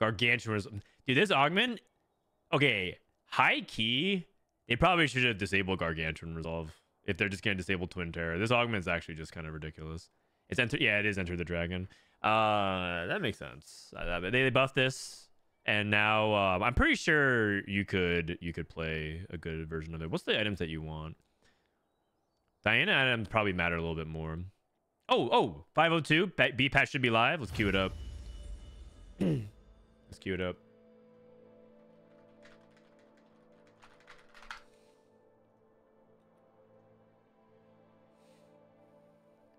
Gargantuan. Dude, this augment. Okay, high key. They probably should have disabled Gargantuan resolve if they're just gonna disable Twin Terror. This augment's actually just kind of ridiculous. It's enter. Yeah, it is enter the dragon. Uh, that makes sense. Uh, they they buffed this, and now um, I'm pretty sure you could you could play a good version of it. What's the items that you want? Diana items probably matter a little bit more. Oh, oh, 502. B- B patch should be live. Let's queue it up. Let's queue it up.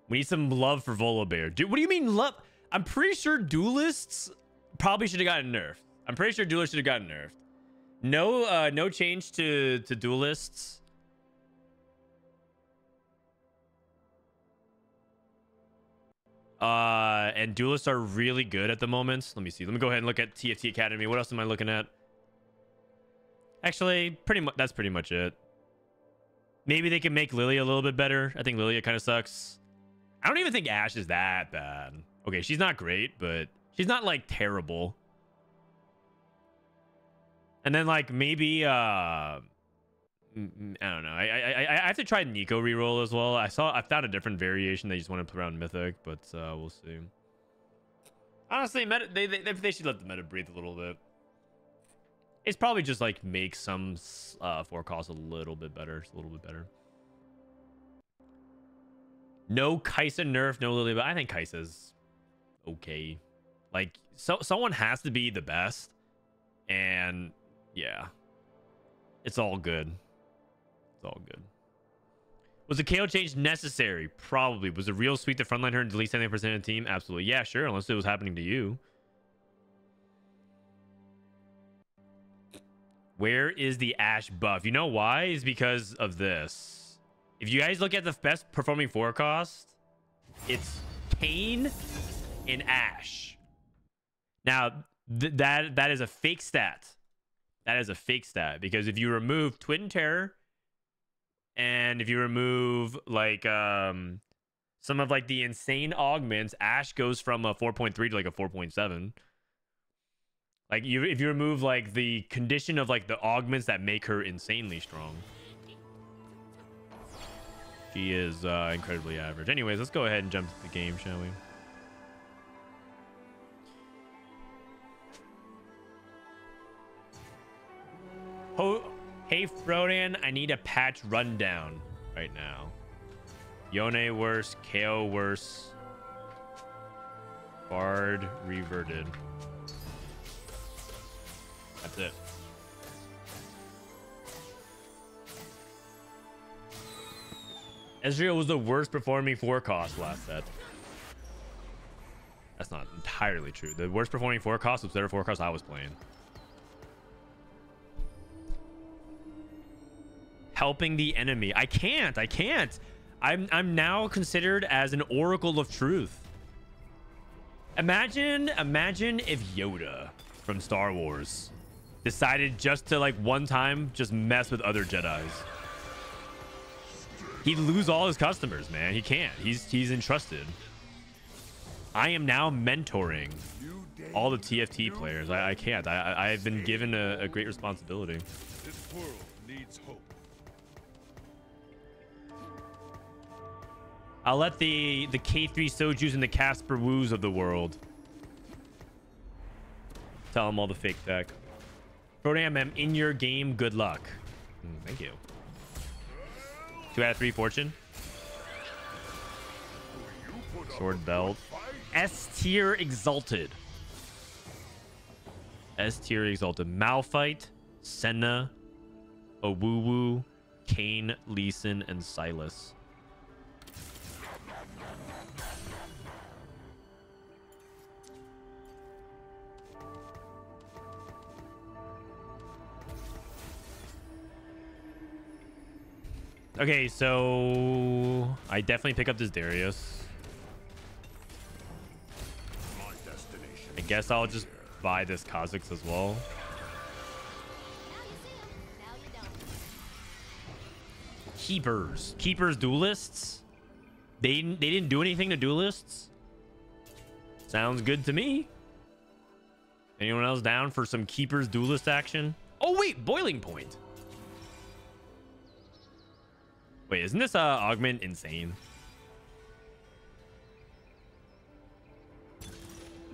We need some love for Volibear. Dude, what do you mean love? I'm pretty sure duelists probably should have gotten nerfed. I'm pretty sure duelists should have gotten nerfed. No, uh, no change to to duelists. Uh, and duelists are really good at the moment. Let me see. Let me go ahead and look at TFT Academy. What else am I looking at? Actually, pretty much that's pretty much it. Maybe they can make Lillia a little bit better. I think Lillia kind of sucks. I don't even think Ashe is that bad. Okay, she's not great, but she's not like terrible. And then like maybe uh I don't know. I I I have to try Neeko reroll as well. I saw I found a different variation. They just want to play around Mythic, but uh we'll see. Honestly, meta, they, they they should let the meta breathe a little bit. It's probably just like make some uh forecast a little bit better, a little bit better. No Kai'Sa nerf, no Lily, but I think Kai'Sa's okay. Like so someone has to be the best. And yeah. It's all good. It's all good. Was the KO change necessary? Probably. Was it real sweet to frontline her and delete 70% of the team? Absolutely. Yeah, sure, unless it was happening to you. Where is the Ashe buff? You know why? Is because of this. If you guys look at the best performing forecast, it's Kayn and Ashe. Now, th- that that is a fake stat. That is a fake stat because if you remove Twin Terror and if you remove like um some of like the insane augments, Ashe goes from a 4.3 to like a 4.7. Like you if you remove like the condition of like the augments that make her insanely strong. She is uh, incredibly average. Anyways, let's go ahead and jump to the game, shall we? Ho- hey, Frodan, I need a patch rundown right now. Yone worse, KO worse. Bard reverted. That's it. Ezreal was the worst performing forecast last set. That's not entirely true. The worst performing forecast was the forecast I was playing. Helping the enemy. I can't. I can't. I'm I'm now considered as an oracle of truth. Imagine, imagine if Yoda from Star Wars decided just to like one time just mess with other Jedi's. He'd lose all his customers, man. He can't. He's he's entrusted. I am now mentoring all the TFT players. I, I can't. I, I I've been given a, a great responsibility. This world needs hope. I'll let the the K3 Sojus and the Casper Woos of the world tell them all the fake tech. Frodan, I'm in your game. Good luck. Mm, thank you. Two out of three fortune. Sword belt. S tier exalted. S tier exalted. Malphite, Senna, Owuwu, Kayn, Leeson, and Sylas. Okay, so I definitely pick up this Darius. I guess I'll just buy this Kha'Zix as well. Keepers. Keepers duelists? They, they didn't do anything to duelists? Sounds good to me. Anyone else down for some keepers duelist action? Oh wait, boiling point. Wait, isn't this uh augment insane?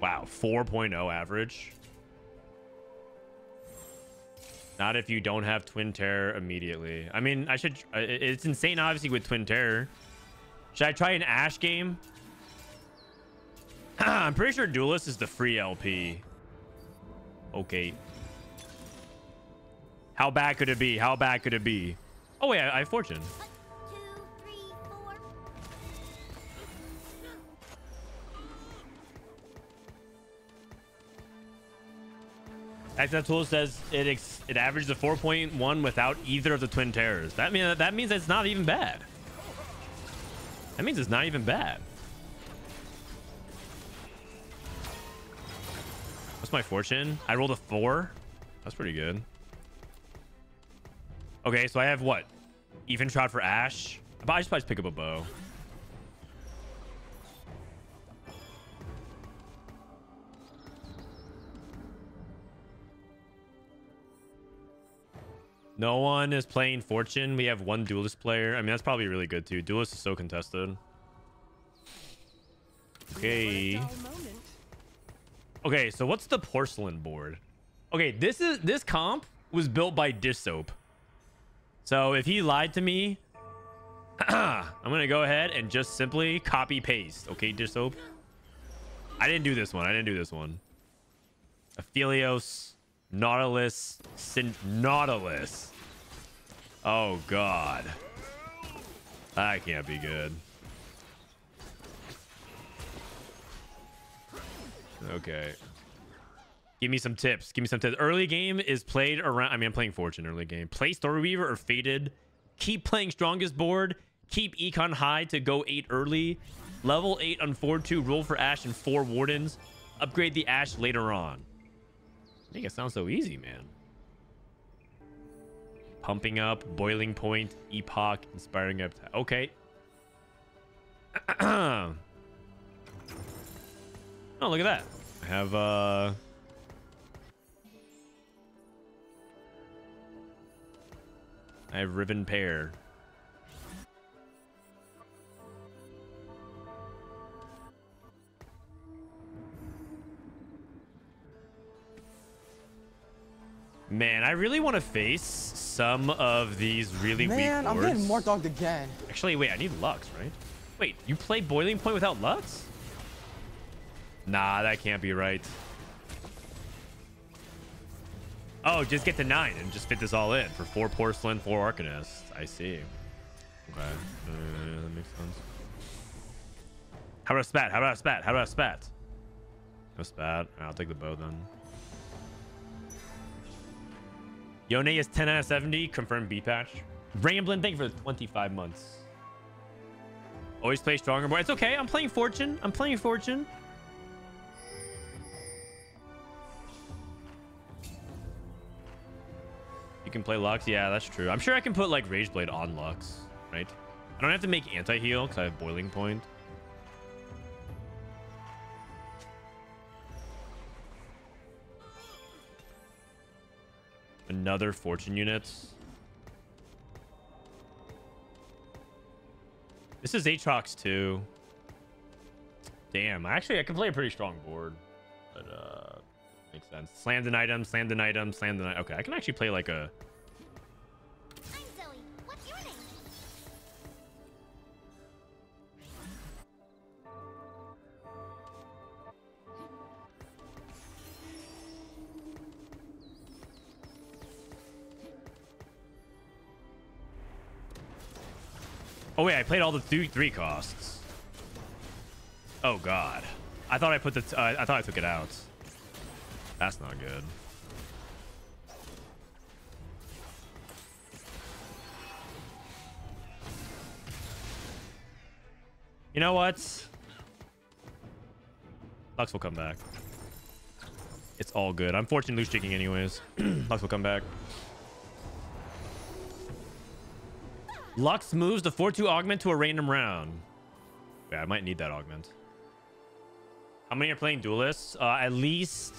Wow, 4.0 average. Not if you don't have Twin Terror immediately. I mean, I should... uh, it- It's insane, obviously, with Twin Terror. Should I try an Ashe game? I'm pretty sure Duelist is the free LP. Okay. How bad could it be? How bad could it be? Oh, wait, I, I have Fortune. XF Tool says it it averages a 4.1 without either of the twin terrors. That mean that means it's not even bad. That means it's not even bad. What's my fortune? I rolled a four. That's pretty good. Okay, so I have what? Even shot for Ashe. I should probably just pick up a bow. No one is playing Fortune. We have one duelist player. I mean, that's probably really good too. Duelist is so contested. Okay. Okay, so what's the porcelain board? Okay, this is this comp was built by Dish Soap. So if he lied to me, I'm gonna go ahead and just simply copy paste. Okay, Dish Soap. I didn't do this one. I didn't do this one. Aphelios, Nautilus, Sin Nautilus. Oh God, that can't be good. Okay. Give me some tips. Give me some tips. Early game is played around. I mean, I'm playing Fortune early game. Play Story Weaver or Fated. Keep playing strongest board. Keep Econ high to go 8 early. Level 8 on 4 2. Roll for Ashe and 4 Wardens. Upgrade the Ashe later on. Make it sound so easy, man. Pumping up, boiling point, epoch, inspiring up. Okay. oh, look at that. I have uh I have ribbon pair. Man, I really want to face some of these really Man, weak I'm getting more dogged again. Actually, wait, I need Lux, right? Wait, you play Boiling Point without Lux? Nah, that can't be right. Oh, just get to nine and just fit this all in for four porcelain, four arcanists. I see. Okay, uh, that makes sense. How about a spat? How about a spat? How about a spat? No spat. I'll take the bow then. Yone is 10 out of 70. Confirmed B patch. Ramblin, thank you for the 25 months. Always play stronger boy. It's okay. I'm playing Fortune. I'm playing Fortune. You can play Lux. Yeah, that's true. I'm sure I can put like Rageblade on Lux, right? I don't have to make anti-heal because I have Boiling Point. Another Fortune units. This is Aatrox too. Damn, actually I can play a pretty strong board. But uh makes sense. Slammed an item, slammed an item, slammed an item. Okay, I can actually play like a wait, I played all the th three costs. Oh god. I thought I put the uh, I thought I took it out. That's not good. You know what? Lux will come back. It's all good. I'm fortune loose jigging anyways. Lux will come back. Lux moves the 4-2 augment to a random round. Yeah, I might need that augment. How many are playing duelists? Uh, at least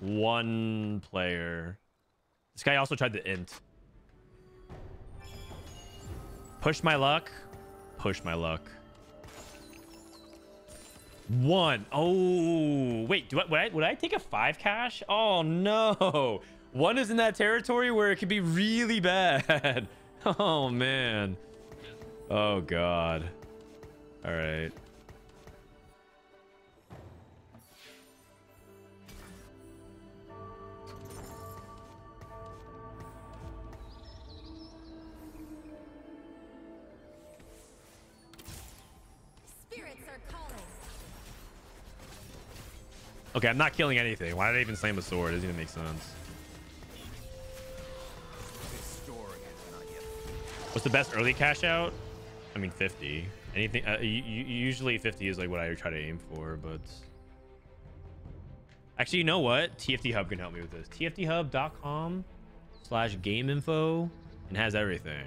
one player. This guy also tried the int. Push my luck. Push my luck. One. Oh, wait. Do I, would I would I take a five cash? Oh no. One is in that territory where it could be really bad. Oh man. Oh god. All right. Spirits are calling. Okay, I'm not killing anything. Why did I even slam a sword? It doesn't even make sense. What's the best early cash out? I mean, 50. Anything. Uh, usually 50 is like what I try to aim for, but. Actually, you know what? TFT Hub can help me with this. TFTHub.com slash game info and has everything.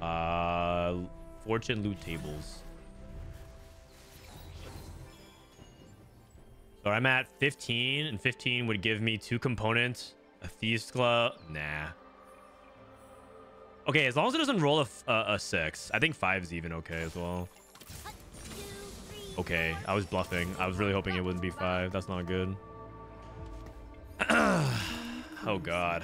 Uh, fortune loot tables. So I'm at 15, and 15 would give me two components, a Thieves Glove. Nah. Okay, as long as it doesn't roll a, a, uh, a six. I think five is even okay as well. Okay. I was bluffing. I was really hoping it wouldn't be five. That's not good. oh, God.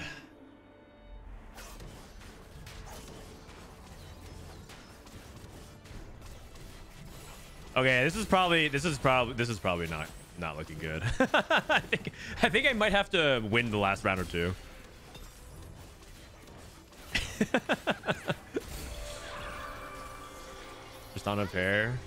Okay, this is probably this is probably this is probably not not looking good. I think I think I might have to win the last round or two. Just on a pair.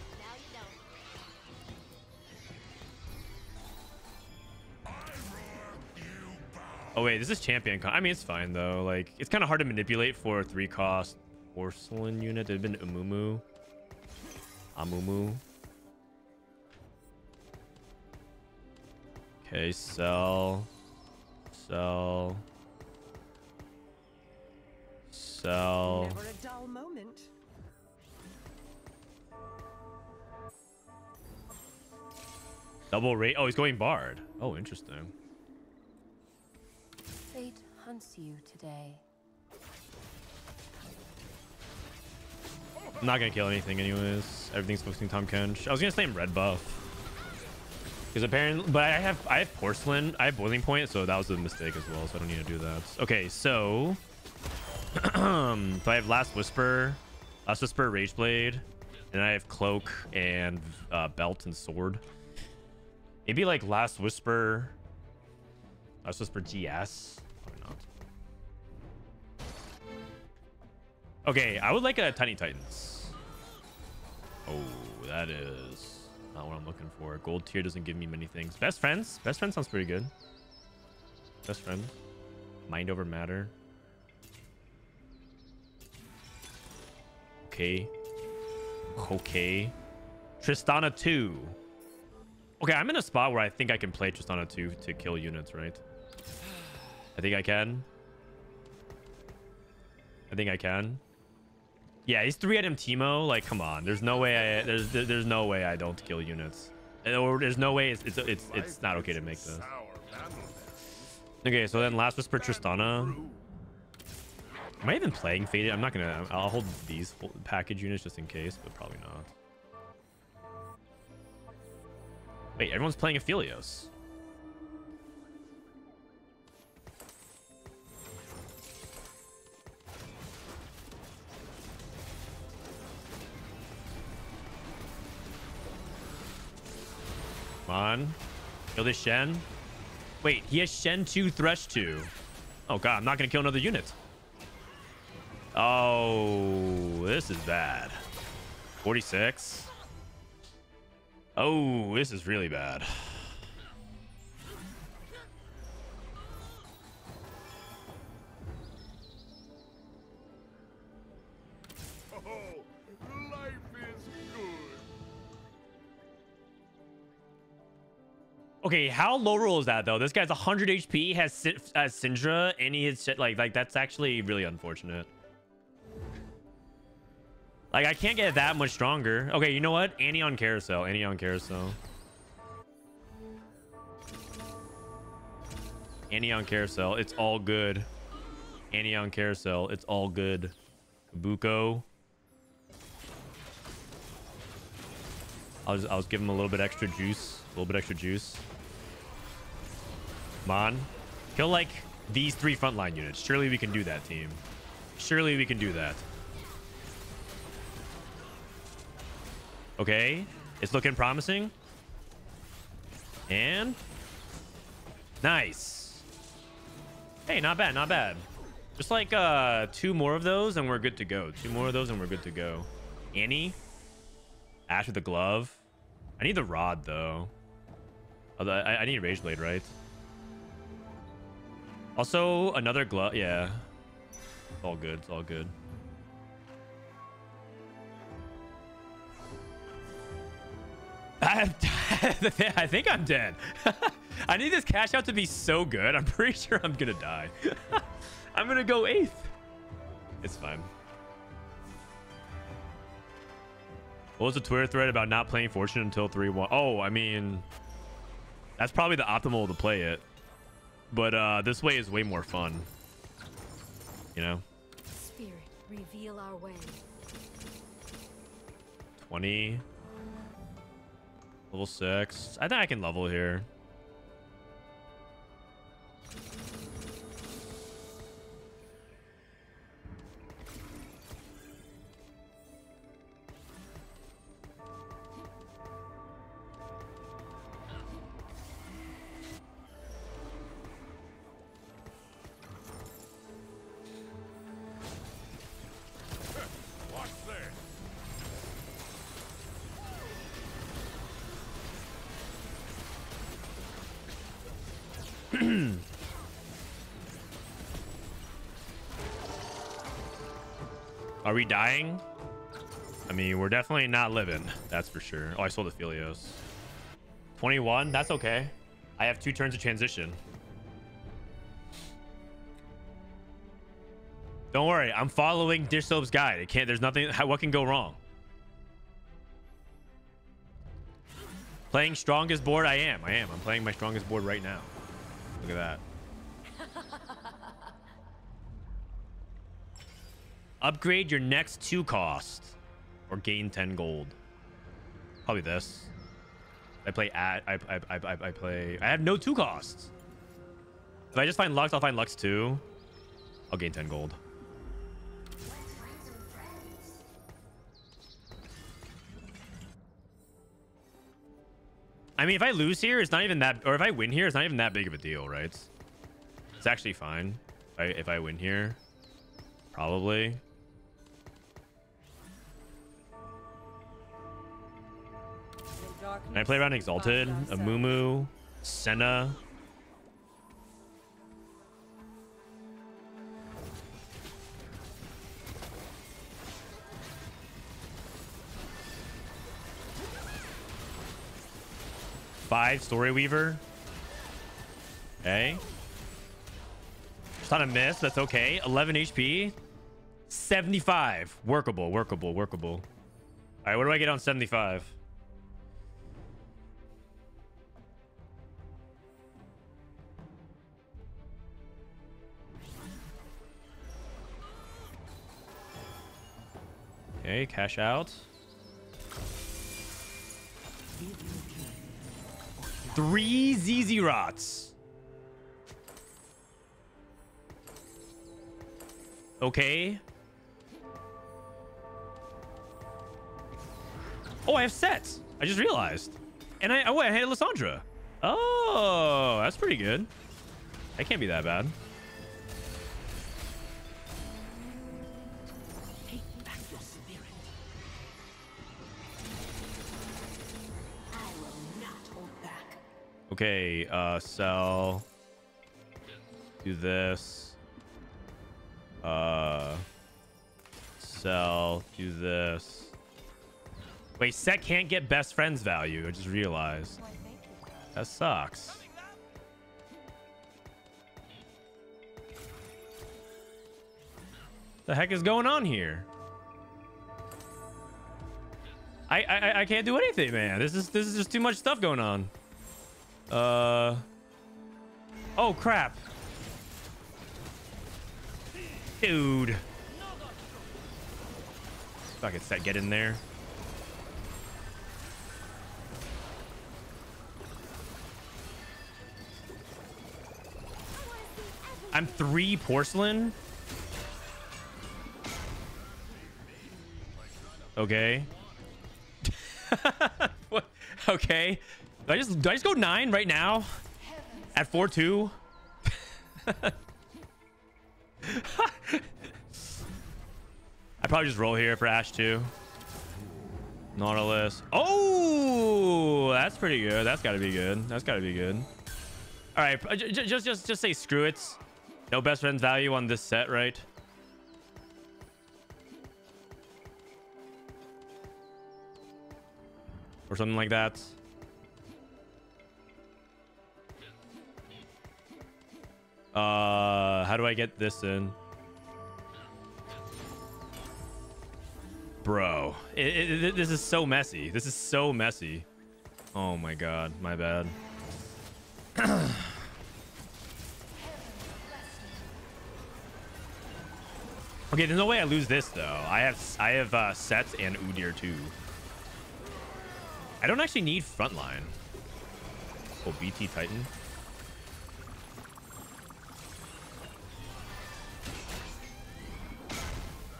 Oh wait, this is champion. I mean, it's fine though. Like, it's kind of hard to manipulate for a three cost porcelain unit. It'd been Umumu. Amumu. Okay, sell. Sell. Sell. Never a dull moment. Double rate. Oh, he's going bard. Oh, interesting. Fate hunts you today. I'm not gonna kill anything anyways. Everything's focusing Tahm Kench. I was gonna slam red buff. Because apparently, but I have I have porcelain, I have boiling point, so that was a mistake as well. So I don't need to do that. Okay, so so I have last whisper, last whisper, rage blade, and I have cloak and uh, belt and sword. Maybe like last whisper, last whisper GS. Probably not. Okay, I would like a tiny titans. Oh, that is not what I'm looking for. Gold tier doesn't give me many things. Best friends? Best friend sounds pretty good. Best friend. Mind over matter. Okay. Okay. Tristana 2. Okay, I'm in a spot where I think I can play Tristana 2 to kill units, right? I think I can. I think I can. Yeah, he's three item Teemo. Like, come on. There's no way I there's there's no way I don't kill units. Or there's no way it's it's it's, it's not okay to make this. Okay, so then last whisper Tristana. Am I even playing Fated? I'm not gonna. I'll hold these package units just in case, but probably not. Wait, everyone's playing Aphelios. Come on. Kill this Shen. Wait, he has Shen 2, Thresh 2. Oh god, I'm not gonna kill another unit. Oh, this is bad. 46. Oh, this is really bad. Okay, how low roll is that though? This guy's 100 HP, has has Syndra, and he shit like like that's actually really unfortunate. Like I can't get that much stronger. Okay, you know what? Annie on carousel. Annie on carousel. Annie on carousel. It's all good. Annie on carousel. It's all good. Kobuko. I'll just, I'll just give him a little bit extra juice. A little bit extra juice. Come on. Kill like these three frontline units. Surely we can do that, team. Surely we can do that. Okay. It's looking promising. And nice. Hey, not bad, not bad. Just like uh two more of those and we're good to go. Two more of those and we're good to go. Annie. Ashe with the glove. I need the rod though. Although I, I need rage blade, right? Also, another glove. Yeah. It's all good. It's all good. I, I think I'm dead. I need this cash out to be so good. I'm pretty sure I'm gonna die. I'm gonna go eighth. It's fine. What was the Twitter thread about not playing Fortune until 3-1? Oh, I mean, that's probably the optimal to play it. But uh, this way is way more fun. You know? Spirit, reveal our way. 20. Level 6. I think I can level here. Dying? I mean, we're definitely not living. That's for sure. Oh, I sold the Philios. 21? That's okay. I have two turns of transition. Don't worry. I'm following Dish guide. It can't, there's nothing, what can go wrong? Playing strongest board? I am. I am. I'm playing my strongest board right now. Look at that. Upgrade your next two costs or gain 10 gold. Probably this. I play at I, I, I, I, play I have no two costs. If I just find Lux, I'll find Lux too. I'll gain 10 gold. I mean, if I lose here, it's not even that, or if I win here, it's not even that big of a deal, right? It's actually fine. If I, if I win here, probably. Can I play around Exalted? Amumu? Senna? Five Story Weaver. Okay. It's not a miss. That's okay. 11 HP. 75. Workable, workable, workable. All right, what do I get on 75? Okay, cash out. Three ZZ Rots. Okay. Oh, I have Setts. I just realized. And I, oh, wait, I had Lissandra. Oh, that's pretty good. That can't be that bad. Okay, uh, sell. Do this. Uh, sell. Do this. Wait, Sett can't get best friends value. I just realized. That sucks. The heck is going on here? I, I I can't do anything, man. This is this is just too much stuff going on. Uh. Oh, crap. Dude. Fuck it, Sett, get in there. I'm three porcelain? Okay. what? Okay. Do I just do I just go nine right now? At four two? I probably just roll here for Ashe too. Nautilus. Oh, that's pretty good. That's got to be good. That's got to be good. All right, uh, just just just say screw it. No best friends value on this Sett, right? Or something like that. Uh, how do I get this in? Bro, it, it, it- this is so messy. This is so messy. Oh my god, my bad. okay, there's no way I lose this though. I have I have uh, Setts and Udyr too. I don't actually need frontline. Oh, BT Titan.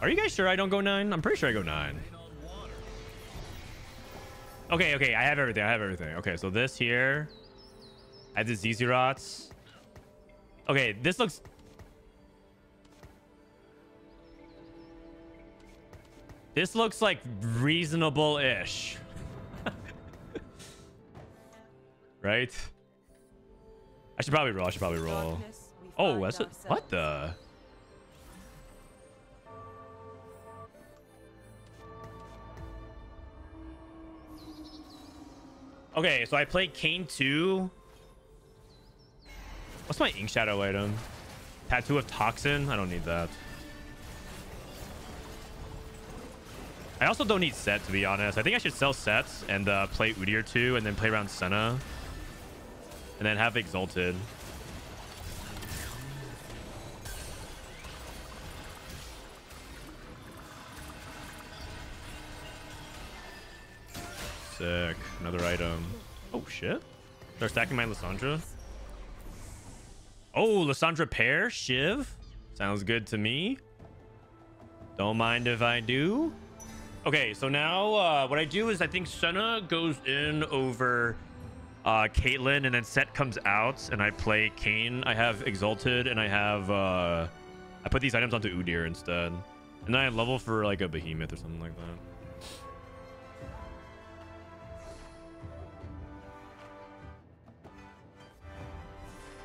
Are you guys sure I don't go nine? I'm pretty sure I go nine. Okay, okay, I have everything. I have everything. Okay, so this here. I have the ZZ Rots. Okay, this looks. This looks like reasonable-ish. right? I should probably roll. I should probably roll. Oh, that's what. What the? Okay, so I played Kayn 2. What's my Ink Shadow item? Tattoo of Toxin? I don't need that. I also don't need Sett, to be honest. I think I should sell Setts and uh, play Udyr 2 and then play around Senna. And then have Exalted. Sick. Another item. Oh, shit. They're stacking my Lissandra. Oh, Lissandra pair? Shiv? Sounds good to me. Don't mind if I do. Okay, so now uh, what I do is I think Senna goes in over uh, Caitlyn, and then Sett comes out, and I play Kayn. I have Exalted, and I have... Uh, I put these items onto Udyr instead. And then I level for like a Behemoth or something like that.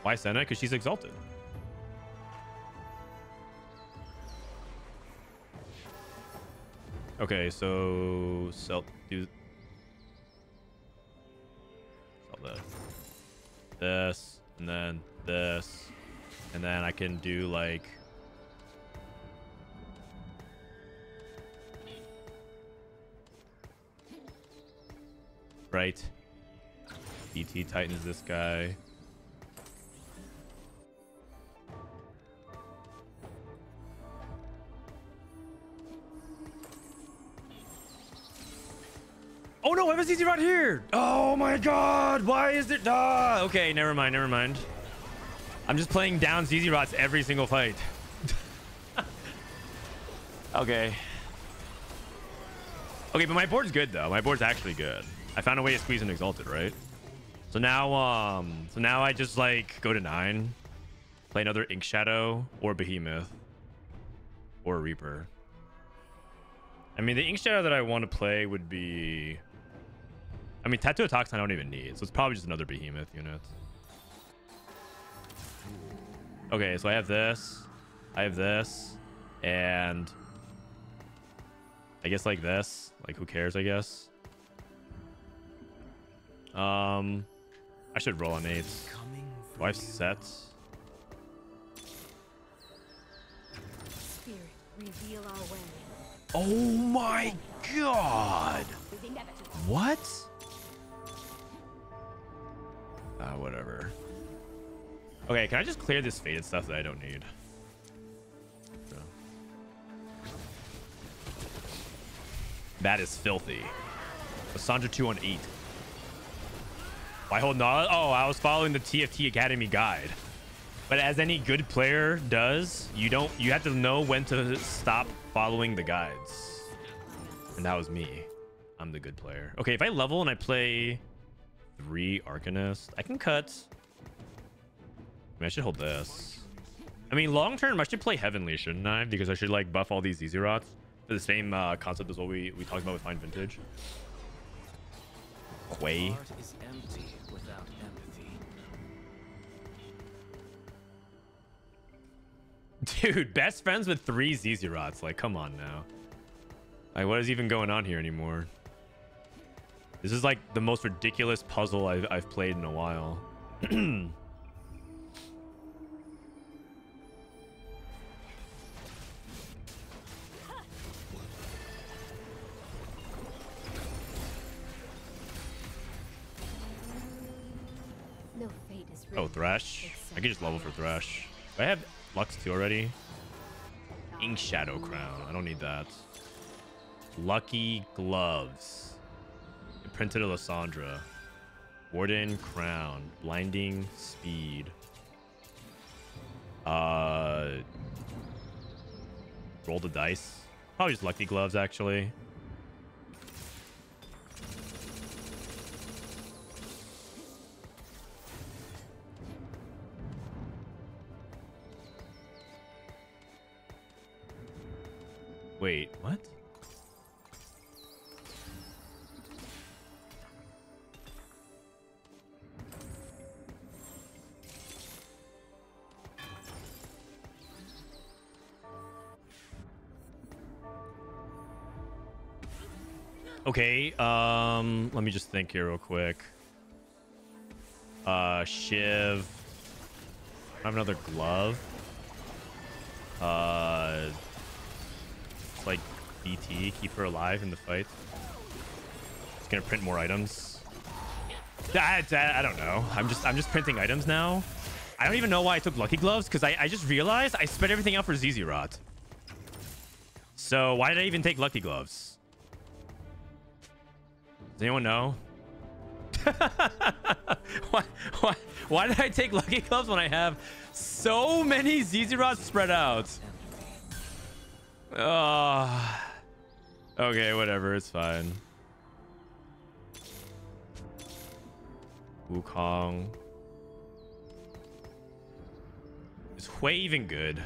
Why Senna? Because she's exalted. Okay, so sell do sell this, and then this, and then I can do like right. DT Titans this guy. Oh no, CC right here. Oh my god, why is it? Ah, okay, never mind, never mind. I'm just playing down ZZ Rots every single fight. okay. Okay, but my board's good though. My board's actually good. I found a way to squeeze an exalted, right? So now, um, so now I just like go to nine, play another Ink Shadow or Behemoth or Reaper. I mean, the Ink Shadow that I want to play would be. I mean, Tattoo of Toxin I don't even need, so it's probably just another Behemoth unit. Okay, so I have this, I have this, and I guess like this. Like, who cares? I guess. Um, I should roll on eights. Do I have Setts? Spirit, reveal our way. Oh my god! What? Ah, uh, whatever. Okay, can I just clear this fated stuff that I don't need? That is filthy. Sandra 218. Why hold on? Oh, I was following the TFT Academy guide. But as any good player does, you don't you have to know when to stop following the guides. And that was me. I'm the good player. Okay, if I level and I play three Arcanist, I can cut. I, mean, I should hold this. I mean, long term, I should play Heavenly, shouldn't I? Because I should like buff all these ZZ Rots. The same uh, concept as what we, we talked about with Fine Vintage. Quay. Heart is empty without empathy. Dude, best friends with three ZZ Rots. Like, come on now. Like, what is even going on here anymore? This is like the most ridiculous puzzle I've, I've played in a while. No fate is Oh, Thresh. I could just level for Thresh. Do I have Lux 2 already? Ink Shadow Crown. I don't need that. Lucky Gloves. Printed Alessandra. Warden Crown. Blinding Speed. Uh, roll the dice. Probably just Lucky Gloves, actually. Wait, what? Okay, um, let me just think here real quick. Uh, Shiv. I have another glove. Uh, it's like BT, keep her alive in the fight. It's gonna print more items. I, I, I don't know. I'm just I'm just printing items now. I don't even know why I took Lucky Gloves because I, I just realized I spent everything out for ZZ Rot. So why did I even take Lucky Gloves? Does anyone know? why, why, why did I take Lucky Clubs when I have so many ZZ Rots spread out? Oh. Okay, whatever. It's fine. Wukong. Is Hwei even good?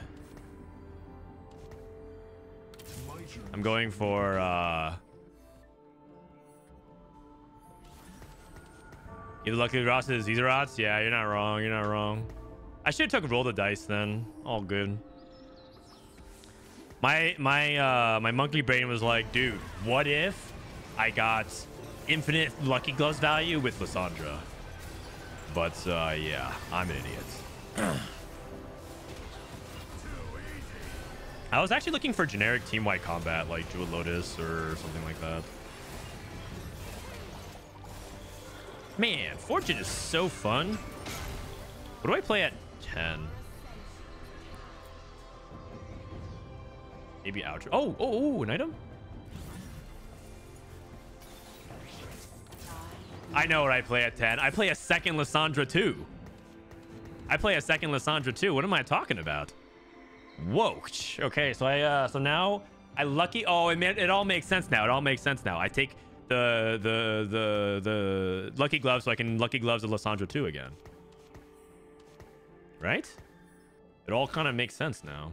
I'm going for uh Either Lucky Rosses, these rots? Yeah, you're not wrong. You're not wrong. I should have took roll the dice then. All good. My my uh my monkey brain was like, dude, what if I got infinite lucky gloves value with Lissandra? But uh yeah, I'm an idiot. I was actually looking for generic team-wide combat like Jewel Lotus or something like that. Man, Fortune is so fun. What do I play at 10? Maybe outro. Oh, oh, oh, an item? I know what I play at 10. I play a second Lissandra 2. I play a second Lissandra 2. What am I talking about? Whoa. Okay, so I uh so now I lucky oh it it all makes sense now. It all makes sense now. I take the the the the lucky gloves so I can lucky gloves of Lissandra 2 again. Right? It all kind of makes sense now.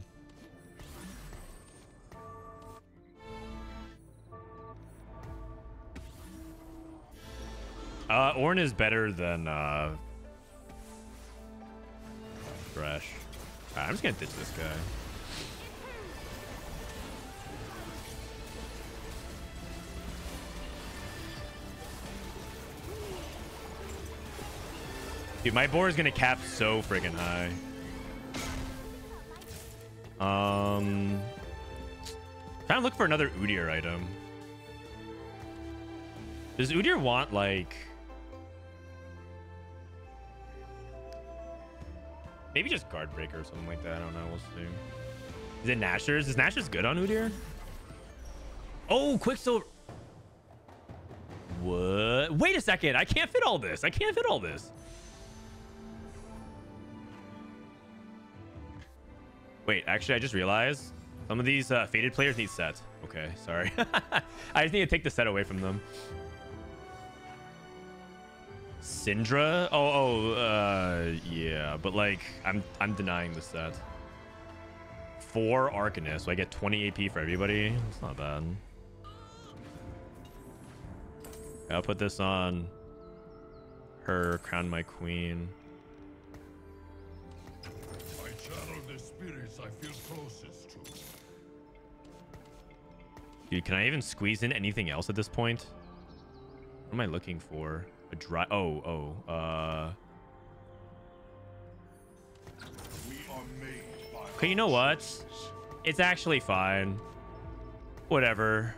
Uh, Ornn is better than uh, Thresh. Alright, I'm just gonna ditch this guy. Dude, my board is gonna cap so freaking high. Um, trying to look for another Udyr item. Does Udyr want like? Maybe just guard breaker or something like that. I don't know. We'll see. Is it Nashor's? Is Nashor's good on Udyr? Oh, Quicksilver. What? Wait a second. I can't fit all this. I can't fit all this. Wait, actually, I just realized some of these uh, Fated players need Sett. Okay, sorry. I just need to take the Sett away from them. Syndra? Oh, oh, uh, yeah, but like, I'm I'm denying the Sett. Four Arcanist, so I get 20 AP for everybody. It's not bad. I'll put this on her, crown my queen. Dude, can I even squeeze in anything else at this point? What am I looking for? A dry... Oh, oh. Uh... Okay, you know what? It's actually fine. Whatever.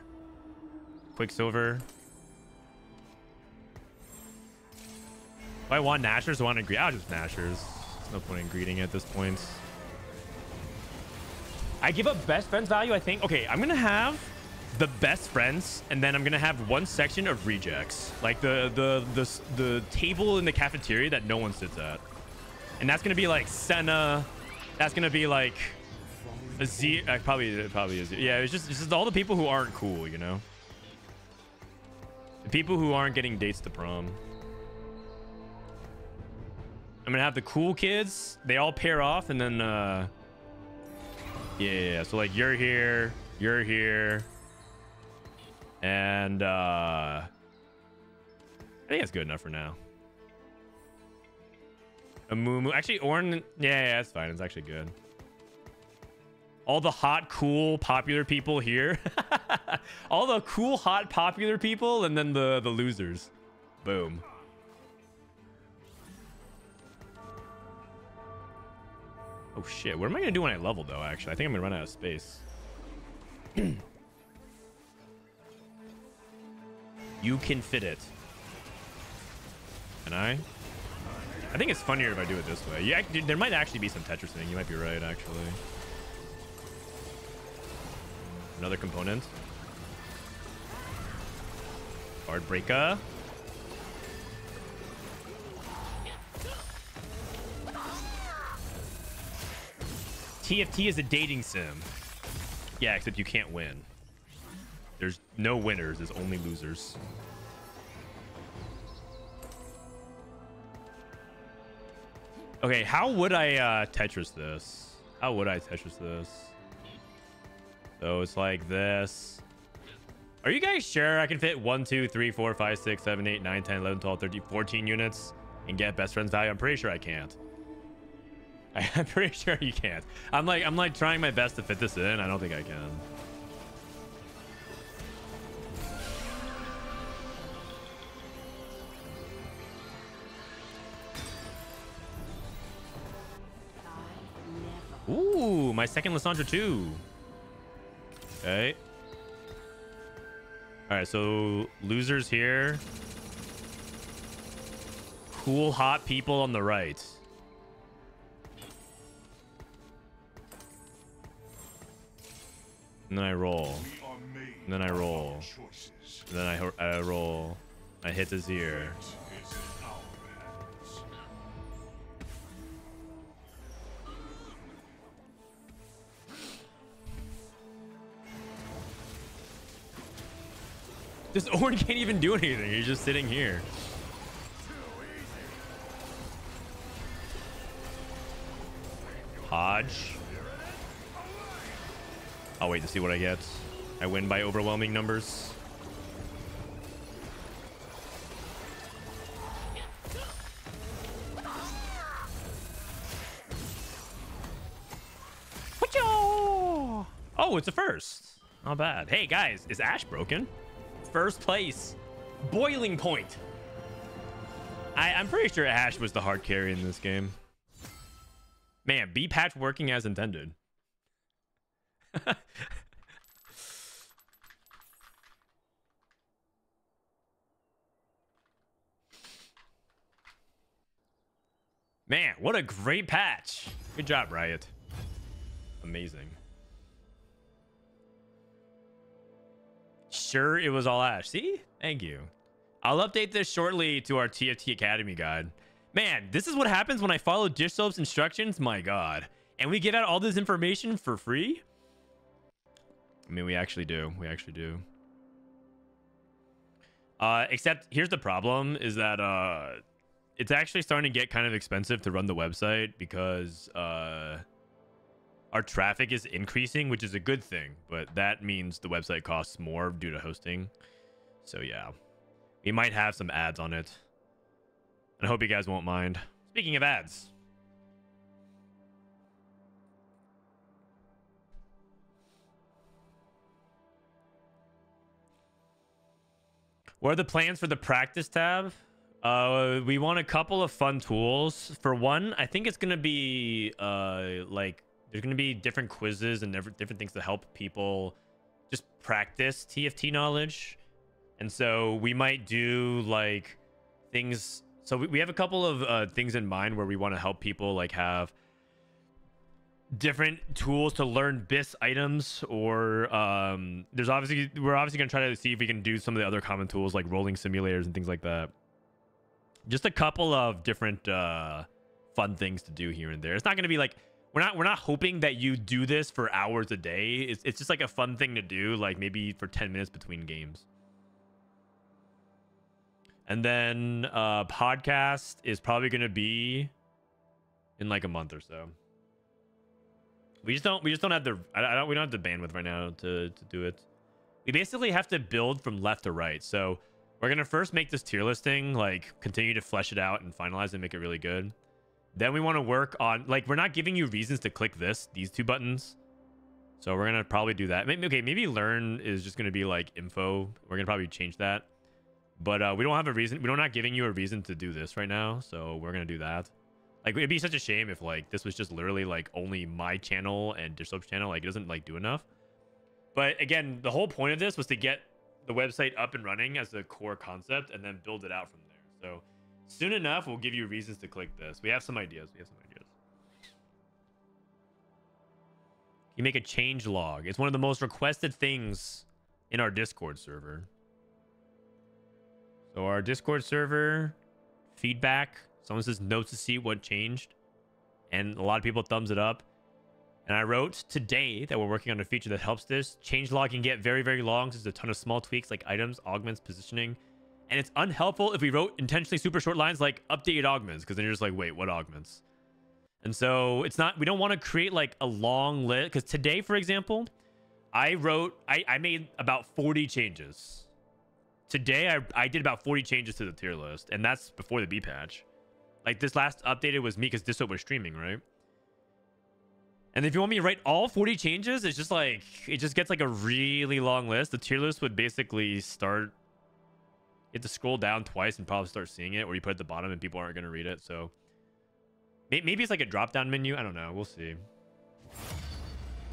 Quicksilver. Do I want Nashor's? I want to greet? I'll just Nashor's. There's no point in greeting at this point. I give up best friends value, I think. Okay, I'm going to have the best friends, and then I'm to have one section of rejects. Like the, the, the, the table in the cafeteria that no one sits at. And that's to be like Senna. That's to be like a Z. Uh, probably, probably is. Yeah, it's just, it's just all the people who aren't cool, you know? The people who aren't getting dates to prom. I'm gonna have the cool kids. They all pair off, and then uh, yeah, yeah. So like you're here, you're here, and uh, I think that's good enough for now. Amumu. Actually, Ornn. Yeah, yeah, that's fine. It's actually good. All the hot, cool, popular people here. all the cool, hot, popular people, and then the the losers. Boom. Oh shit, what am I gonna do when I level though, actually? I think I'm gonna run out of space. you can fit it. Can I? I think it's funnier if I do it this way. Yeah, there might actually be some Tetris thing. You might be right, actually. Another component. Guardbreaker. TFT is a dating sim. Yeah, except you can't win. There's no winners, there's only losers. Okay, how would I uh, Tetris this? How would I Tetris this? So it's like this. Are you guys sure I can fit 1, 2, 3, 4, 5, 6, 7, 8, 9, 10, 11, 12, 13, 14 units and get best friends value? I'm pretty sure I can't. I'm pretty sure you can't. I'm like I'm like trying my best to fit this in. I don't think I can. Ooh, my second Lissandra too. Okay. All right, so losers here. Cool, hot people on the right. And then I roll. And then I roll. And then I, I roll. I hit his ear. This Ornn can't even do anything. He's just sitting here. Hodge. I'll wait to see what I get. I win by overwhelming numbers. Oh, it's a first. Not bad. Hey, guys, is Ashe broken? First place. Boiling point. I, I'm pretty sure Ashe was the hard carry in this game. Man, B patch working as intended. Man, what a great patch. Good job, Riot. Amazing. Sure, it was all Ashe. See? Thank you. I'll update this shortly to our TFT Academy guide. Man, this is what happens when I follow Dishsoap's instructions. My God. And we get out all this information for free? I mean, we actually do. We actually do. Uh, except here's the problem is that uh, it's actually starting to get kind of expensive to run the website because uh, our traffic is increasing, which is a good thing. But that means the website costs more due to hosting. So yeah, we might have some ads on it. And I hope you guys won't mind. Speaking of ads. What are the plans for the practice tab? Uh, we want a couple of fun tools. For one, I think it's gonna be uh like there's gonna be different quizzes and different different things to help people just practice TFT knowledge. And so we might do like things. So we, we have a couple of uh, things in mind where we want to help people like have different tools to learn BIS items or um, there's obviously we're obviously going to try to see if we can do some of the other common tools like rolling simulators and things like that just a couple of different uh, fun things to do here and there it's not going to be like we're not we're not hoping that you do this for hours a day it's, it's just like a fun thing to do like maybe for 10 minutes between games and then uh podcast is probably going to be in like a month or so we just don't we just don't have the I, I don't we don't have the bandwidth right now to to do it. We basically have to build from left to right. So we're gonna first make this tier listing, like continue to flesh it out and finalize and make it really good. Then we want to work on like we're not giving you reasons to click this, these two buttons. So we're gonna probably do that. Maybe okay, maybe learn is just gonna be like info. We're gonna probably change that. But uh, we don't have a reason. We're not giving you a reason to do this right now, so we're gonna do that. Like it'd be such a shame if like this was just literally like only my channel and Dishsoap's channel. Like it doesn't like do enough. But again, the whole point of this was to get the website up and running as a core concept and then build it out from there. So soon enough, we'll give you reasons to click this. We have some ideas. We have some ideas. You make a change log. It's one of the most requested things in our Discord server. So our Discord server feedback Someone says notes to see what changed. And a lot of people thumbs it up. And I wrote today that we're working on a feature that helps this. Change log can get very, very long. There's a ton of small tweaks like items, augments, positioning. And it's unhelpful if we wrote intentionally super short lines like updated augments, because then you're just like, wait, what augments? And so it's not, we don't want to create like a long list. Because today, for example, I wrote, I, I made about 40 changes. Today, I, I did about 40 changes to the tier list. And that's before the B patch. Like this last updated was me because Dishsoap was streaming, right? And if you want me to write all 40 changes, it's just like, it just gets like a really long list. The tier list would basically start, you have to scroll down twice and probably start seeing it, or you put it at the bottom and people aren't going to read it. So maybe it's like a drop down menu. I don't know. We'll see.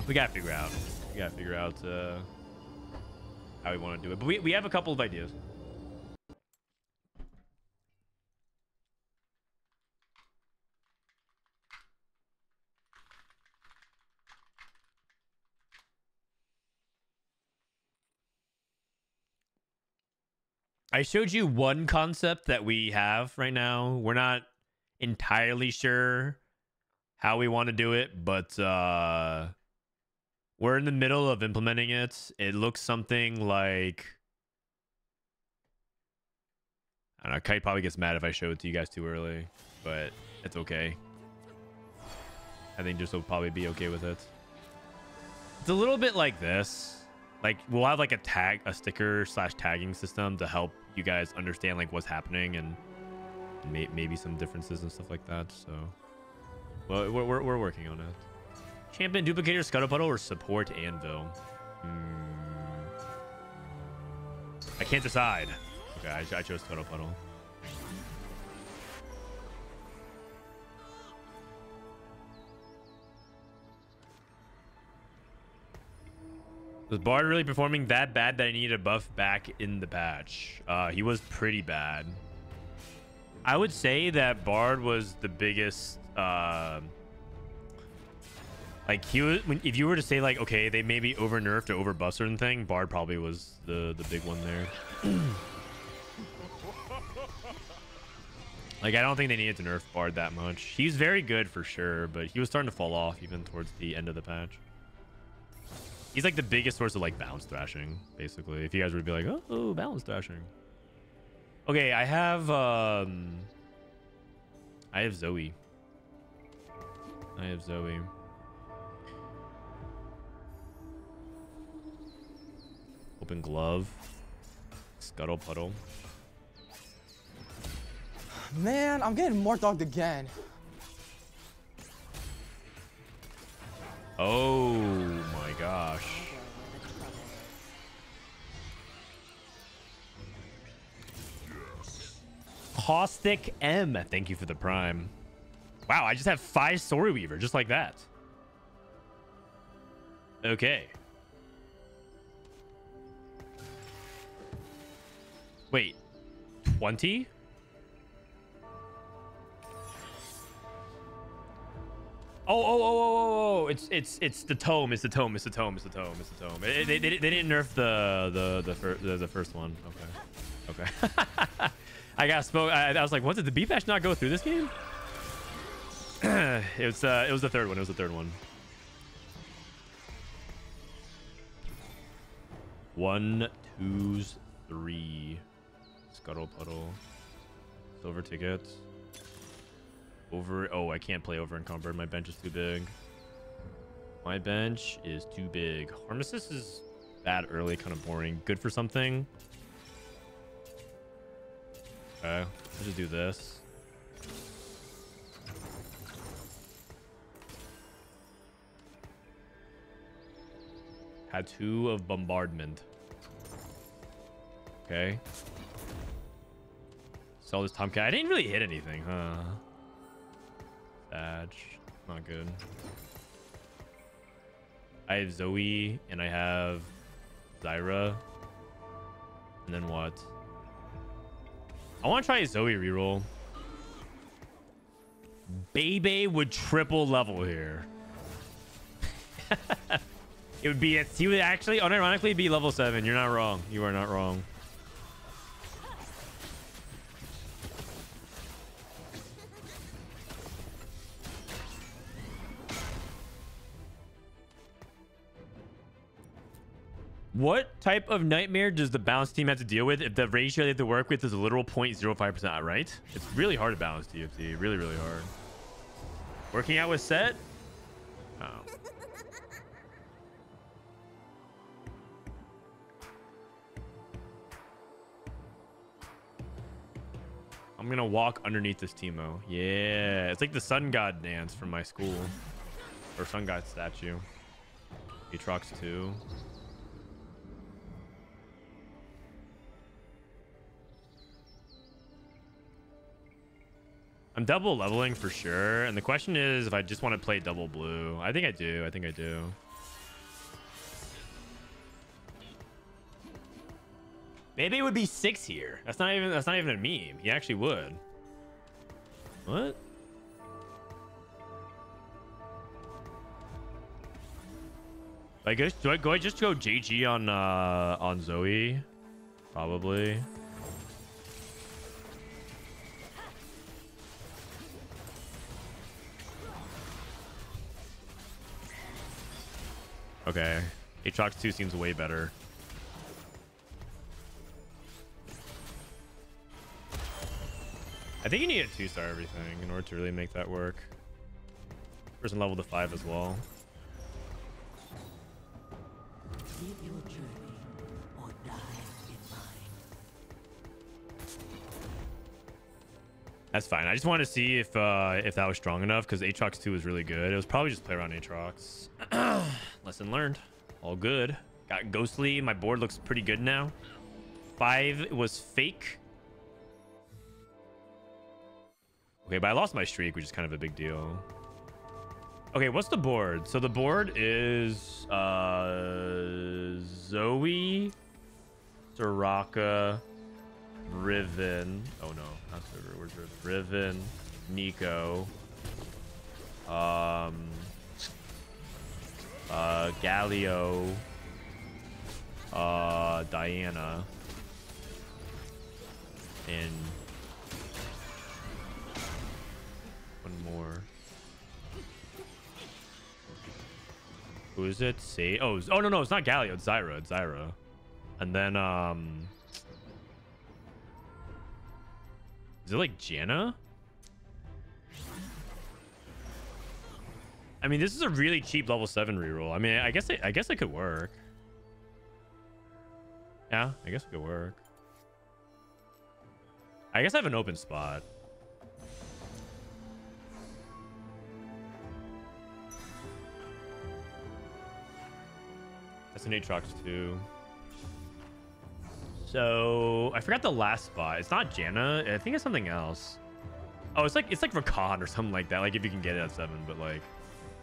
We got to figure out. We got to figure out uh, how we want to do it. But we, we have a couple of ideas. I showed you one concept that we have right now. We're not entirely sure how we want to do it, but uh we're in the middle of implementing it. It looks something like I don't know, Kite probably gets mad if I show it to you guys too early, but it's okay. I think just will probably be okay with it. It's a little bit like this. Like we'll have like a tag, a sticker slash tagging system to help you guys understand like what's happening and may maybe some differences and stuff like that. So, well, we're, we're, we're working on it. Champion duplicator, scuttle puddle, or support anvil. Hmm. I can't decide. Okay, I, I chose scuttle Was Bard really performing that bad that I needed a buff back in the patch? Uh, he was pretty bad. I would say that Bard was the biggest. Uh, like he was, when, if you were to say like, okay, they maybe over nerfed or over buffed certain thing, Bard probably was the the big one there. Like, I don't think they needed to nerf Bard that much. He's very good for sure, but he was starting to fall off even towards the end of the patch. He's like the biggest source of like balance thrashing, basically. If you guys would be like, oh, oh balance thrashing. Okay, I have um I have Zoe. I have Zoe. Open glove. Scuttle puddle. Man, I'm getting more dogged again. Oh my gosh. Caustic M, thank you for the prime. Wow, I just have five Story Weaver, just like that. Okay. Wait, 20? Oh, oh, oh, oh, oh, oh! It's it's it's the tome. It's the tome. It's the tome. It's the tome. It's the tome. They, they, they didn't nerf the the the, fir the, the first one. Okay, okay. I got spoke. I, I was like, what did the B patch not go through this game? it was uh, it was the third one. It was the third one. One, twos, three. Scuttle puddle. Silver tickets. Over. Oh, I can't play over encumbered. My bench is too big. My bench is too big. Harmless is bad early, kind of boring. Good for something. Okay, let's just do this. Tattoo of bombardment. Okay. Sell this Tomcat. I didn't really hit anything, huh? Not good. I have Zoe and I have Zyra. And then what? I want to try a Zoe reroll. Bebe would triple level here. it would be, he would actually unironically be level 7. You're not wrong. You are not wrong. What type of nightmare does the balance team have to deal with if the ratio they have to work with is a literal 0.05%, right? It's really hard to balance TFT. Really, really hard. Working out with set? Oh. I'm gonna walk underneath this Teemo. Yeah, it's like the sun god dance from my school. Or sun god statue. Aatrox 2. I'm double leveling for sure. And the question is if I just want to play double blue. I think I do. I think I do. Maybe it would be six here. That's not even that's not even a meme. He actually would. What? I guess do I go I just go JG on uh on Zoe? Probably. Okay. Aatrox 2 seems way better. I think you need a 2-star everything in order to really make that work. Person level to 5 as well. That's fine. I just wanted to see if uh, if that was strong enough because Aatrox 2 was really good. It was probably just play around Aatrox. Lesson learned. All good. Got Ghostly. My board looks pretty good now. Five was fake. Okay, but I lost my streak, which is kind of a big deal. Okay, what's the board? So the board is uh, Zoe, Soraka, Riven. Oh no, not Riven? Riven, Neeko, um, uh, Galio, uh, Diana, and one more. Who is it? Say oh oh no no it's not Galio it's Zyra it's Zyra, and then um. Is it like Janna? I mean this is a really cheap level seven reroll. I mean I guess it I guess it could work. Yeah I guess it could work. I guess I have an open spot. That's an Aatrox too. So I forgot the last spot. It's not Janna. I think it's something else. Oh, it's like it's like Rakan or something like that. Like if you can get it at seven, but like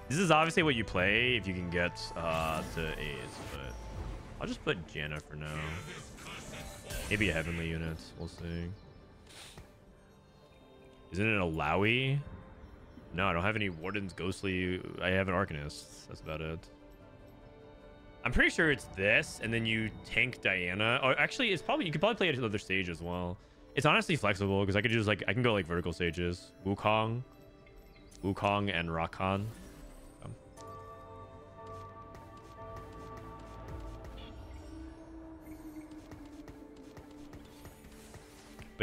this is obviously what you play if you can get uh to eight. But I'll just put Janna for now. Maybe a heavenly unit. We'll see. Isn't it a Lowy? No, I don't have any Warden's Ghostly. I have an Arcanist. That's about it. I'm pretty sure it's this, and then you tank Diana. Or actually, it's probably you could probably play it another stage as well. It's honestly flexible because I could just like I can go like vertical stages. Wukong, Wukong, and Rakan.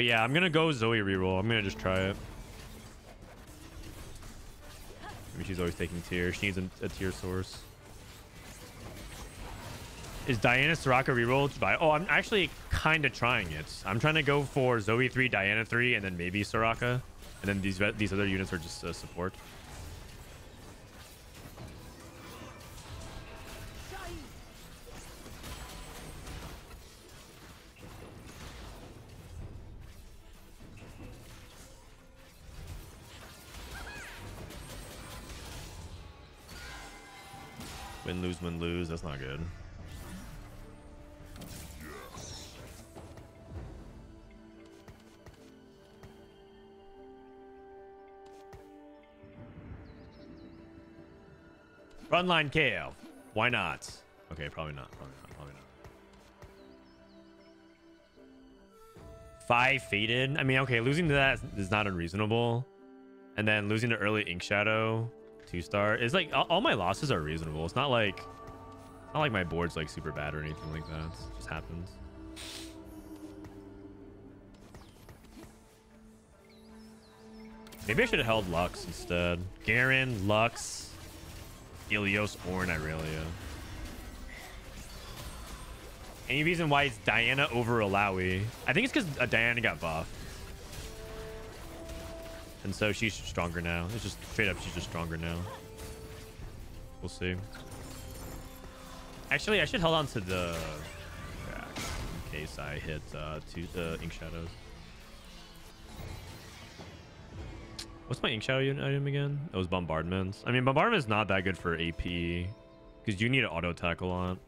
But yeah, I'm gonna go Zoe reroll. I'm gonna just try it. I mean, she's always taking tear. She needs a, a tear source. Is Diana Soraka rerolled by? Oh, I'm actually kind of trying it. I'm trying to go for Zoe 3, Diana 3, and then maybe Soraka. And then these these other units are just uh, support. Win, lose, win, lose. That's not good. Frontline KO. Why not? Okay, probably not. Probably not. Probably not. Five Fated. I mean, okay, losing to that is not unreasonable. And then losing to early Ink Shadow, two star, is like all, my losses are reasonable. It's not like not like my board's like super bad or anything like that. It just happens. Maybe I should have held Lux instead. Garen, Lux, Ilios, or Irelia. Any reason why it's Diana over Alawi? I think it's because uh, Diana got buffed. And so she's stronger now. It's just straight up, she's just stronger now. We'll see. Actually, I should hold on to the in case I hit uh, two uh, Ink Shadows. What's my Ink Shadow item again? It was Bombardments. I mean, Bombardment's not that good for AP because you need to auto attack a lot.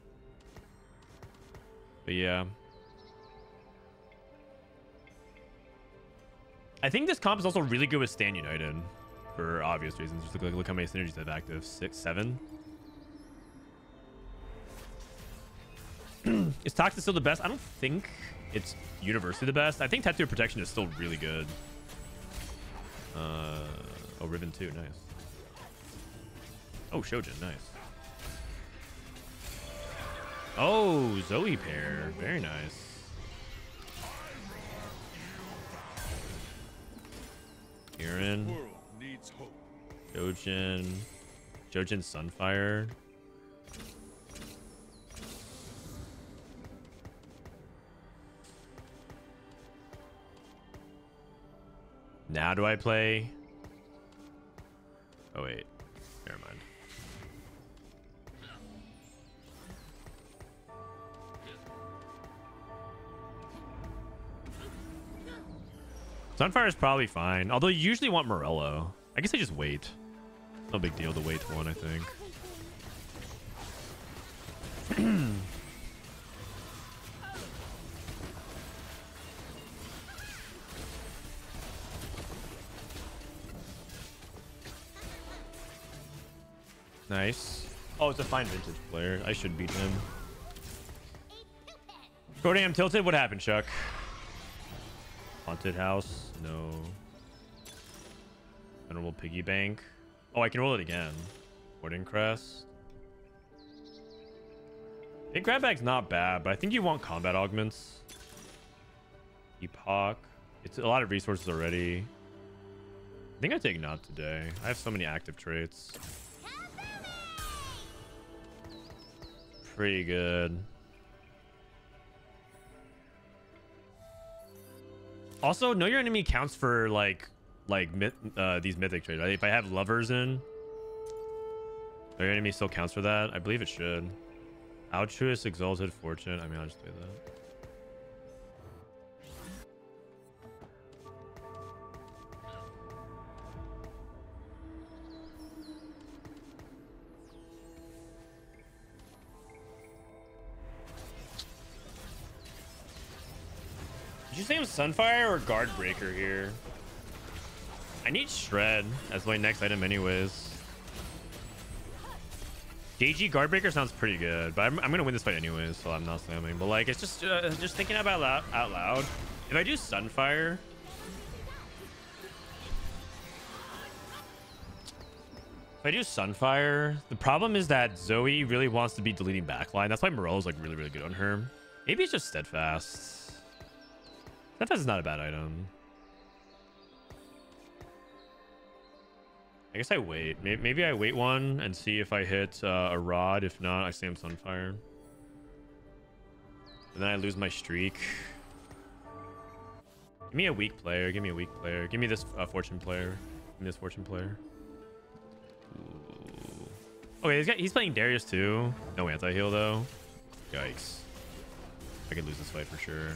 But yeah. I think this comp is also really good with Stand United for obvious reasons. Just look, look how many synergies I have active. Six, seven. is Toxic still the best? I don't think it's universally the best. I think Tattoo Protection is still really good. Uh, oh, Riven 2. Nice. Oh, Shojin. Nice. Oh, Zoe pair. Very nice. Hope. Shojin. Shojin Sunfire. Now do I play? Oh wait, Sunfire is probably fine. Although you usually want Morello. I guess I just wait. No big deal to wait one, I think. nice. Oh, it's a fine vintage player. I should beat him. Go damn tilted. What happened, Chuck? Haunted house? No. Venerable piggy bank. Oh, I can roll it again. Warden crest. Big grab bag's not bad, but I think you want combat augments. Epoch. It's a lot of resources already. I think I take not today. I have so many active traits. Pretty good. Also, know your enemy counts for like like myth, uh, these mythic traits. Right? If I have lovers in, know your enemy still counts for that. I believe it should. Altruist, exalted, fortune. I mean, I'll just do that. You say Sunfire or Guardbreaker here? I need Shred as my next item anyways. DG Guardbreaker sounds pretty good, but I'm, I'm gonna win this fight anyways, so I'm not slamming. But like, it's just uh, just thinking about out loud. If I do Sunfire, if I do Sunfire, the problem is that Zoe really wants to be deleting backline. That's why Morello's like really really good on her. Maybe it's just Steadfast. Steadfast is not a bad item. I guess I wait. Maybe I wait one and see if I hit uh, a rod. If not, I Sam Sunfire. And then I lose my streak. Give me a weak player. Give me a weak player. Give me this uh, fortune player. Give me this fortune player. Ooh. Okay, he's, got, he's playing Darius too. No anti-heal though. Yikes. I could lose this fight for sure.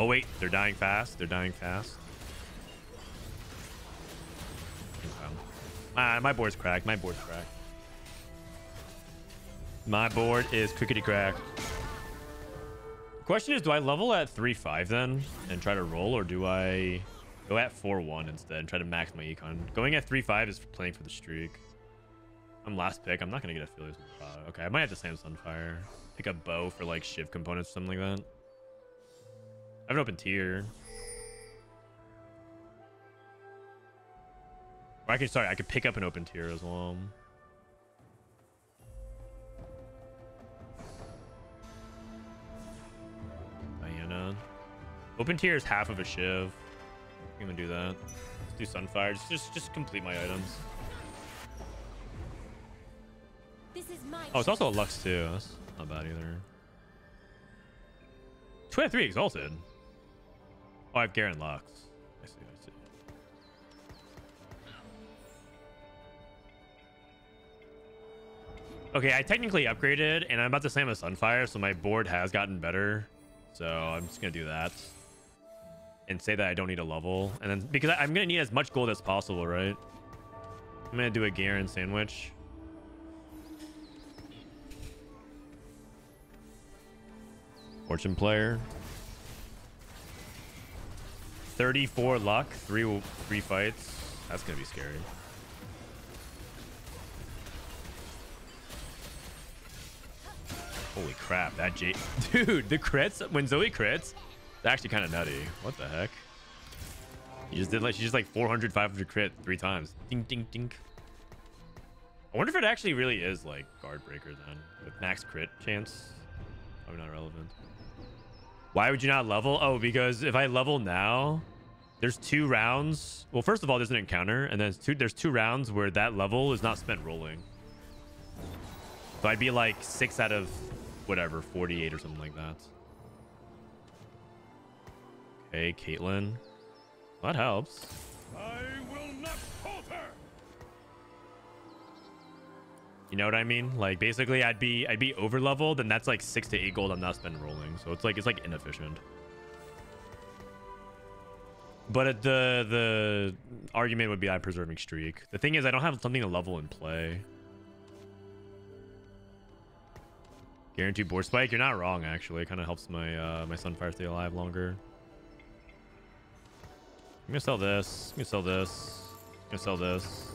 Oh wait, they're dying fast. They're dying fast. Ah, my board's cracked. My board's cracked. My board is crickety crack. Question is, do I level at 3-5 then and try to roll, or do I go at 4-1 instead and try to max my econ? Going at 3-5 is playing for the streak. I'm last pick. I'm not going to get a uh, Okay, I might have to Sam Sunfire. Pick a bow for like shiv components or something like that. I have an open tear. Or I could, sorry, I could pick up an open tear as well. Diana. Open tear is half of a shiv. I'm gonna do that. Let's do Sunfire. Just, just, just complete my items. This is my Oh, it's also a Lux too. That's not bad either. 23 Exalted. Oh, I have Garen Lux. I see, I see. Okay, I technically upgraded, and I'm about to slam a Sunfire, so my board has gotten better. So I'm just going to do that. And say that I don't need a level. And then, because I, am going to need as much gold as possible, right? I'm going to do a Garen sandwich. Fortune player. 34 luck, three three fights. That's gonna be scary. Holy crap, that J dude, the crits when Zoe crits, it's actually kind of nutty. What the heck? She just did like she just like 400, 500 crit three times. Ding ding ding. I wonder if it actually really is like guard breaker then with max crit chance. Probably not relevant. Why would you not level? Oh, because if I level now, there's two rounds. Well, first of all, there's an encounter, and then two, there's two rounds where that level is not spent rolling. So I'd be like six out of whatever, 48 or something like that. Okay, Caitlyn. That helps. I will not You know what I mean? Like basically I'd be I'd be over leveled and that's like six to eight gold I'm not spending rolling. So it's like it's like inefficient. But the the argument would be I'm preserving streak. The thing is I don't have something to level in play. Guaranteed board spike. You're not wrong actually. It kind of helps my uh, my Sunfire stay alive longer. I'm gonna sell this. I'm gonna sell this. I'm gonna sell this.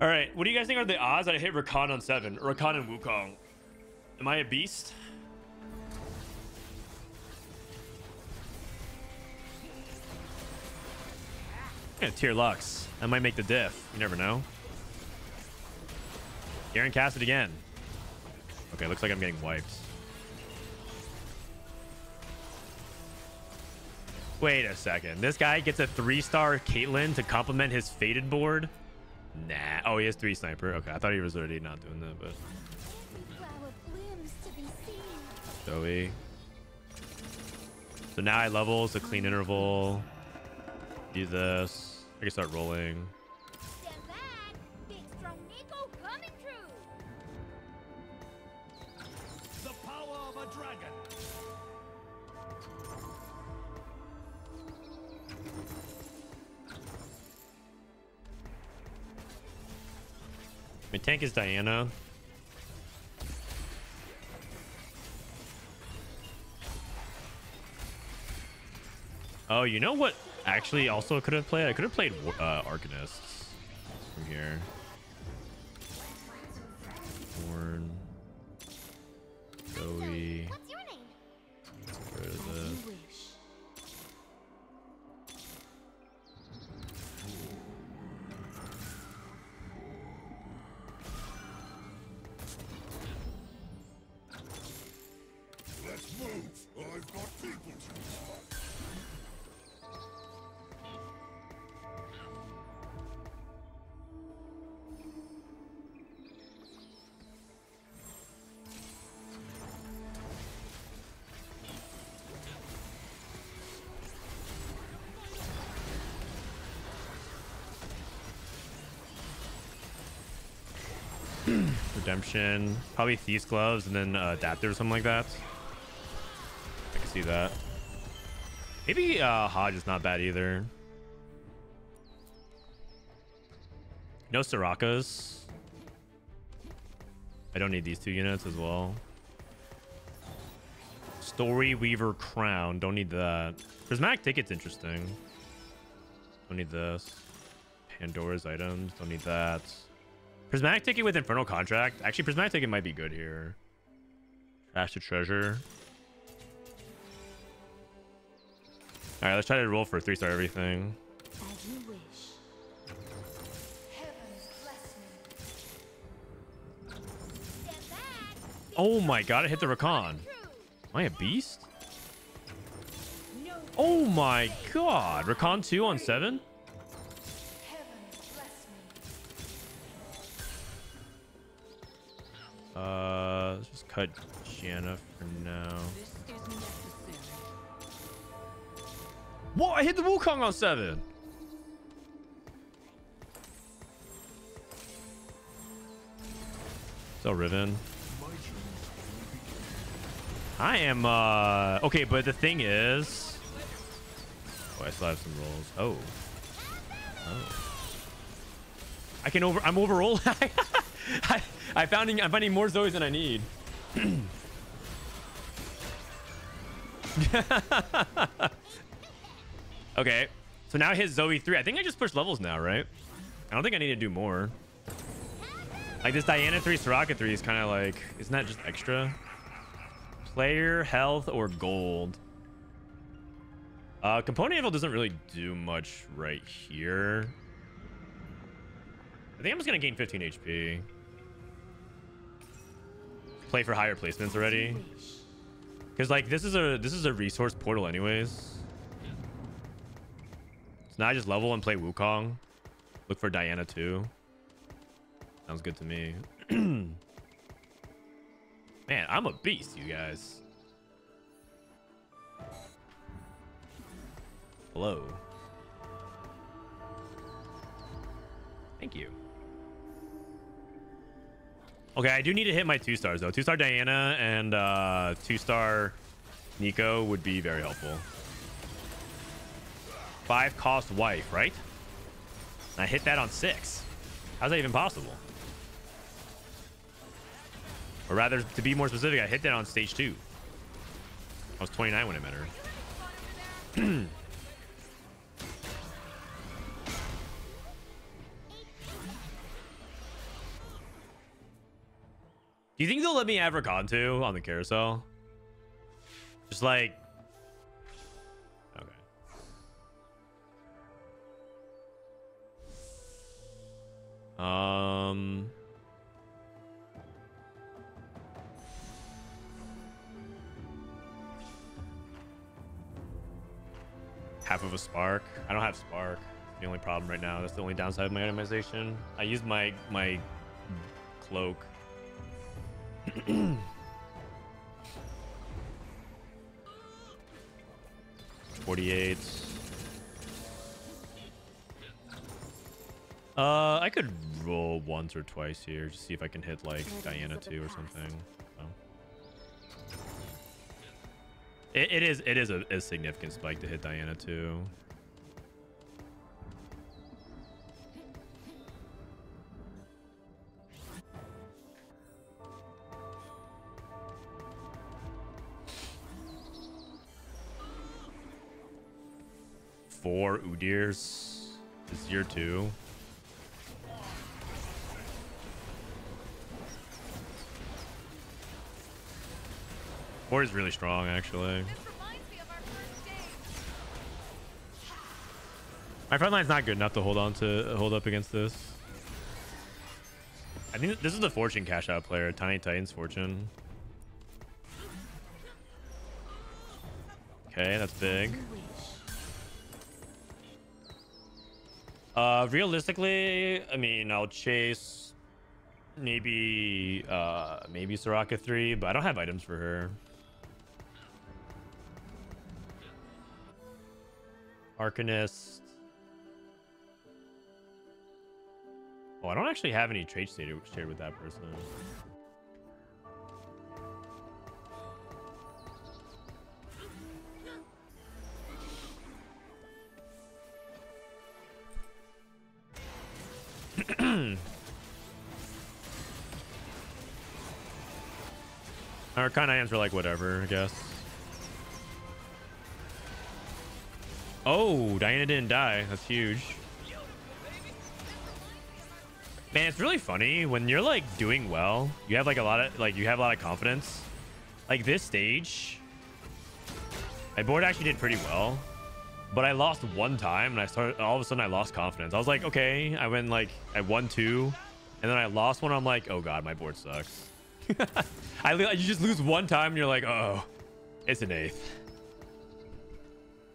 All right, what do you guys think are the odds that I hit Rakan on seven? Rakan and Wukong. Am I a beast? Yeah, tier Lux. That might make the diff. You never know. Garen cast it again. Okay, looks like I'm getting wiped. Wait a second. This guy gets a three-star Caitlyn to complement his Fated board? Nah. Oh, he has three sniper. Okay, I thought he was already not doing that, but. Zoe. So now I levels a clean interval. Do this. I can start rolling. My tank is Diana. Oh, you know what? Actually, also could have played. I could have played uh, Arcanists from here. Horn. Zoe. Redemption. Probably Thief's Gloves and then uh, Adapter or something like that. I can see that. Maybe uh, Hodge is not bad either. No Sorakas. I don't need these two units as well. Story Weaver Crown. Don't need that. Prismatic Ticket's interesting. Don't need this. Pandora's items. Don't need that. Prismatic Ticket with Infernal Contract. Actually, Prismatic Ticket might be good here. Trash to Treasure. All right, let's try to roll for three star everything. As you wish. Stand back. Oh my god, I hit the Rakan. Am. I a beast? Oh my god. Rakan 2 on 7? Uh, let's just cut Janna for now. Whoa, I hit the Wukong on 7. So Riven. I am uh okay, but the thing is Oh, I still have some rolls. Oh. Oh. I can over I'm overroll. I, I found I'm finding more Zoes than I need. okay. So now his Zoe 3. I think I just pushed levels now, right? I don't think I need to do more. Like this Diana 3, Soraka 3 is kind of like, isn't that just extra? Player, health, or gold? Uh, component anvil doesn't really do much right here. I think I'm just gonna gain 15 HP. Play for higher placements already. Cause like this is a this is a resource portal anyways. So now I just level and play Wukong. Look for Diana too. Sounds good to me. Man, I'm a beast, you guys. Hello. Thank you. Okay, I do need to hit my two stars though. Two star Diana and uh, two star Neeko would be very helpful. Five cost wife, right? And I hit that on six. How's that even possible? Or rather, to be more specific, I hit that on stage two. I was 29 when I met her. they'll let me have to on the carousel. Just like... Okay. Um... Half of a spark. I don't have spark. The only problem right now. That's the only downside of my itemization. I used my my cloak. Forty-eight. Uh, I could roll once or twice here, just see if I can hit like Diana two or something. So. It, it is it is a, a significant spike to hit Diana two. Four Udyrs. This is year two. Four is really strong, actually. This reminds me of our first day. My front line's not good enough to hold on to hold up against this. I think this is the Fortune cash out player, Tiny Titans Fortune. Okay, that's big. Uh, realistically, I mean, I'll chase maybe uh maybe Soraka three, but I don't have items for her. Arcanist. Oh, I don't actually have any traits shared with that person. Our kind of hands were like whatever, I guess. Oh, Diana didn't die. That's huge. Man, it's really funny when you're like doing well. You have like a lot of like you have a lot of confidence. Like this stage, my board actually did pretty well, but I lost one time and I started all of a sudden I lost confidence. I was like, okay, I went like I won two, and then I lost one. I'm like, oh god, my board sucks. I you just lose one time and you're like, oh, it's an eighth.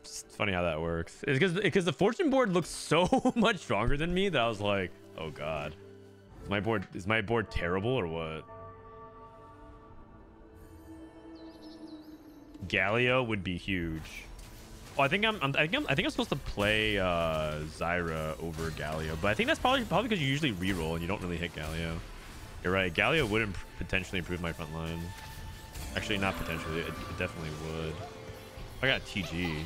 It's funny how that works. It's because because the fortune board looks so much stronger than me that I was like, oh god, is my board is my board terrible or what? Galio would be huge. Oh, I think I'm, I'm I think I'm I think I'm supposed to play uh Zyra over Galio, but I think that's probably probably because you usually reroll and you don't really hit Galio. You're right. Galio would imp potentially improve my front line. Actually, not potentially. It, it definitely would. I got TG.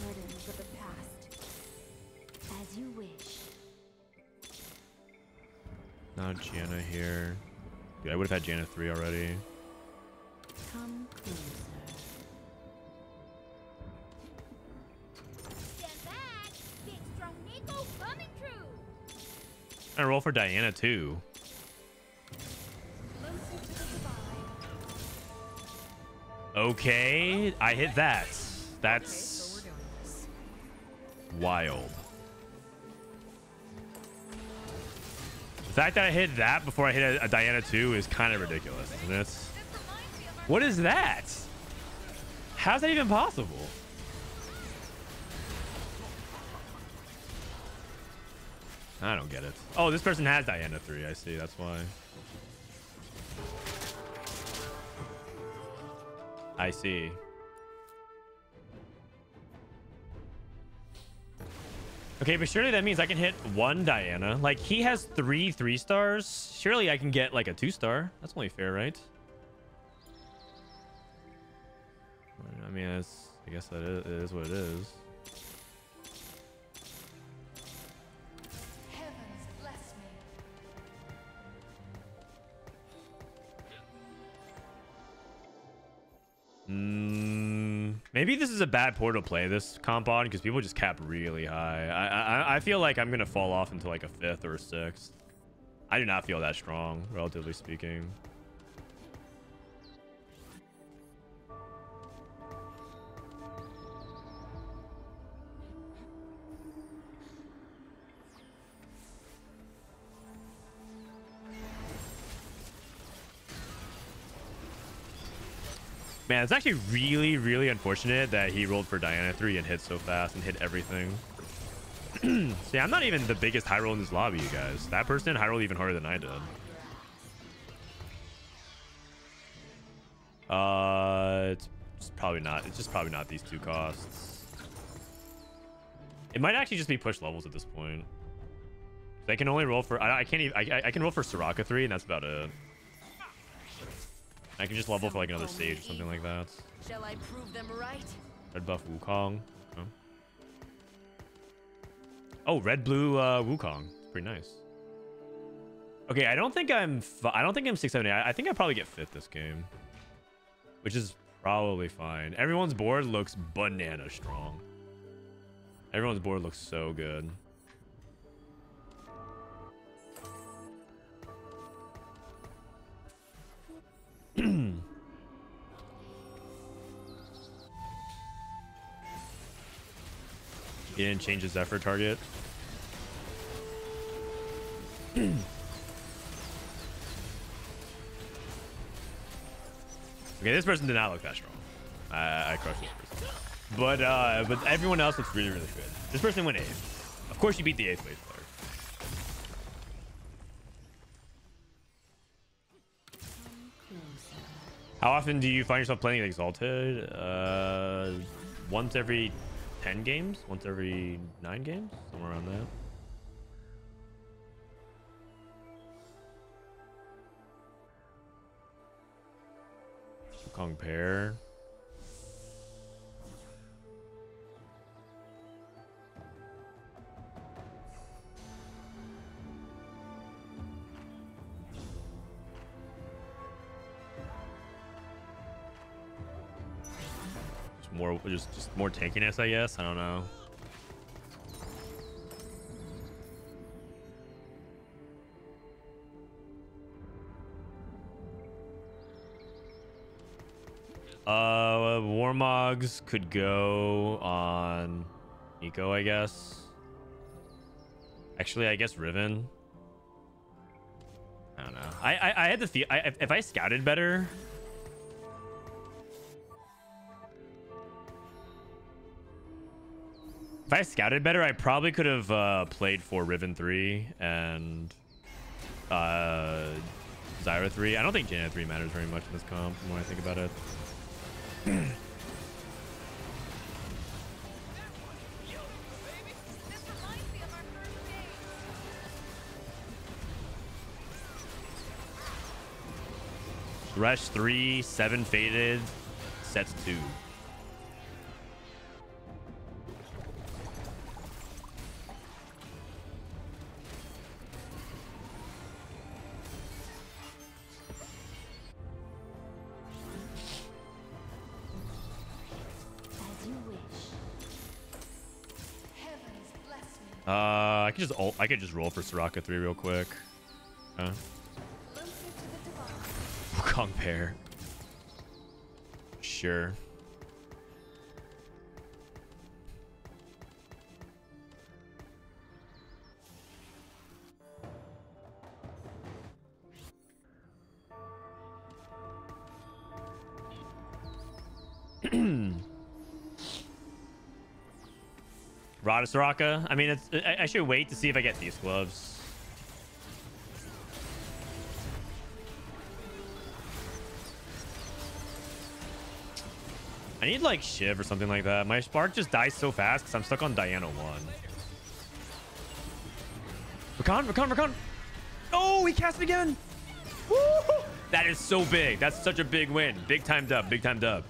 Burdens of the past. As you wish. Not Janna here. Dude, I would have had Janna 3 already. Come closer. Stand back. Big strong Neeko coming through. I roll for Diana two. Okay, I hit that. That's wild. The fact that I hit that before I hit a, a Diana 2 is kind of ridiculous, isn't it? What is that? How's that even possible? I don't get it. Oh, this person has Diana 3. I see. That's why. I see. Okay, but surely that means I can hit one Diana. Like, he has three three stars. Surely I can get, like, a two star. That's only fair, right? I mean, I guess that is, it is what it is. Mm, maybe this is a bad portal play, this comp on, because people just cap really high. I, I I feel like I'm gonna fall off into like a fifth or a sixth. I do not feel that strong, relatively speaking. Man, it's actually really, really unfortunate that he rolled for Diana 3 and hit so fast and hit everything. See, I'm not even the biggest high roll in this lobby, you guys. That person high rolled even harder than I did. Uh, it's, it's probably not. It's just probably not these two costs. It might actually just be push levels at this point. They can only roll for. I, I can't even. I, I can roll for Soraka three, and that's about it. I can just level for like another stage or something like that. Shall I prove them right? Red buff Wukong. Oh, oh red blue uh, Wukong. Pretty nice. Okay, I don't think I'm. I don't think I'm six seven eight. I, I think I probably get fifth this game, which is probably fine. Everyone's board looks banana strong. Everyone's board looks so good. He didn't change his effort target. okay, this person did not look that strong. I, I crushed this person. But uh, but everyone else looks really, really good. This person went eighth. Of course, you beat the eighth place How often do you find yourself playing Exalted? Uh, once every 10 games? Once every 9 games? Somewhere around that. Kong Pair. More, just just more tankiness, I guess. I don't know. Uh, Warmogs could go on Neeko, I guess. Actually, I guess Riven. I don't know. I I, I had the feel. I, if I scouted better, If I scouted better, I probably could have uh, played for Riven 3 and uh, Zyra 3. I don't think Janna 3 matters very much in this comp when I think about it. Rush 3, 7 fated, Setts 2. Just ult, I could just roll for Soraka 3 real quick. Huh? Closer to the divine. Wukong pair. Sure. Rada Soraka. I mean, it's. I, I should wait to see if I get these gloves. I need like Shiv or something like that. My spark just dies so fast because I'm stuck on Diana 1. Rakan, Rakan, Rakan. Oh, he cast again. Woo! That is so big. That's such a big win. Big time dub. Big time dub.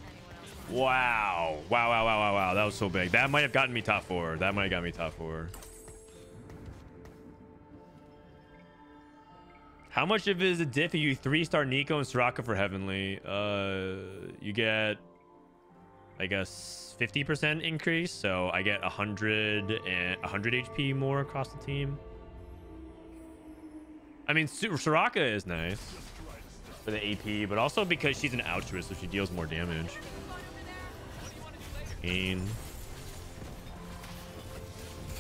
Wow. Wow, wow, wow, wow, wow. That was so big. That might have gotten me top four. That might have got me top four. How much of it is a diff if you three star Neeko and Soraka for Heavenly? Uh, you get, I guess, 50% increase. So I get 100 and 100 HP more across the team. I mean, Soraka is nice for the AP, but also because she's an altruist, so she deals more damage.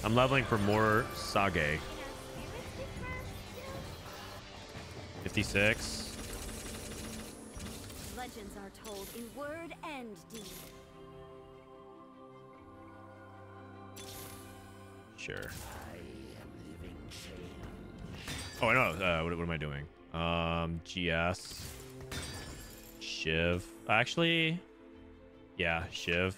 I'm leveling for more Sage. 56. Legends are told in word and deed. Sure. Oh, I know. Uh, what, what am I doing? Um, GS. Shiv. Actually, yeah, Shiv.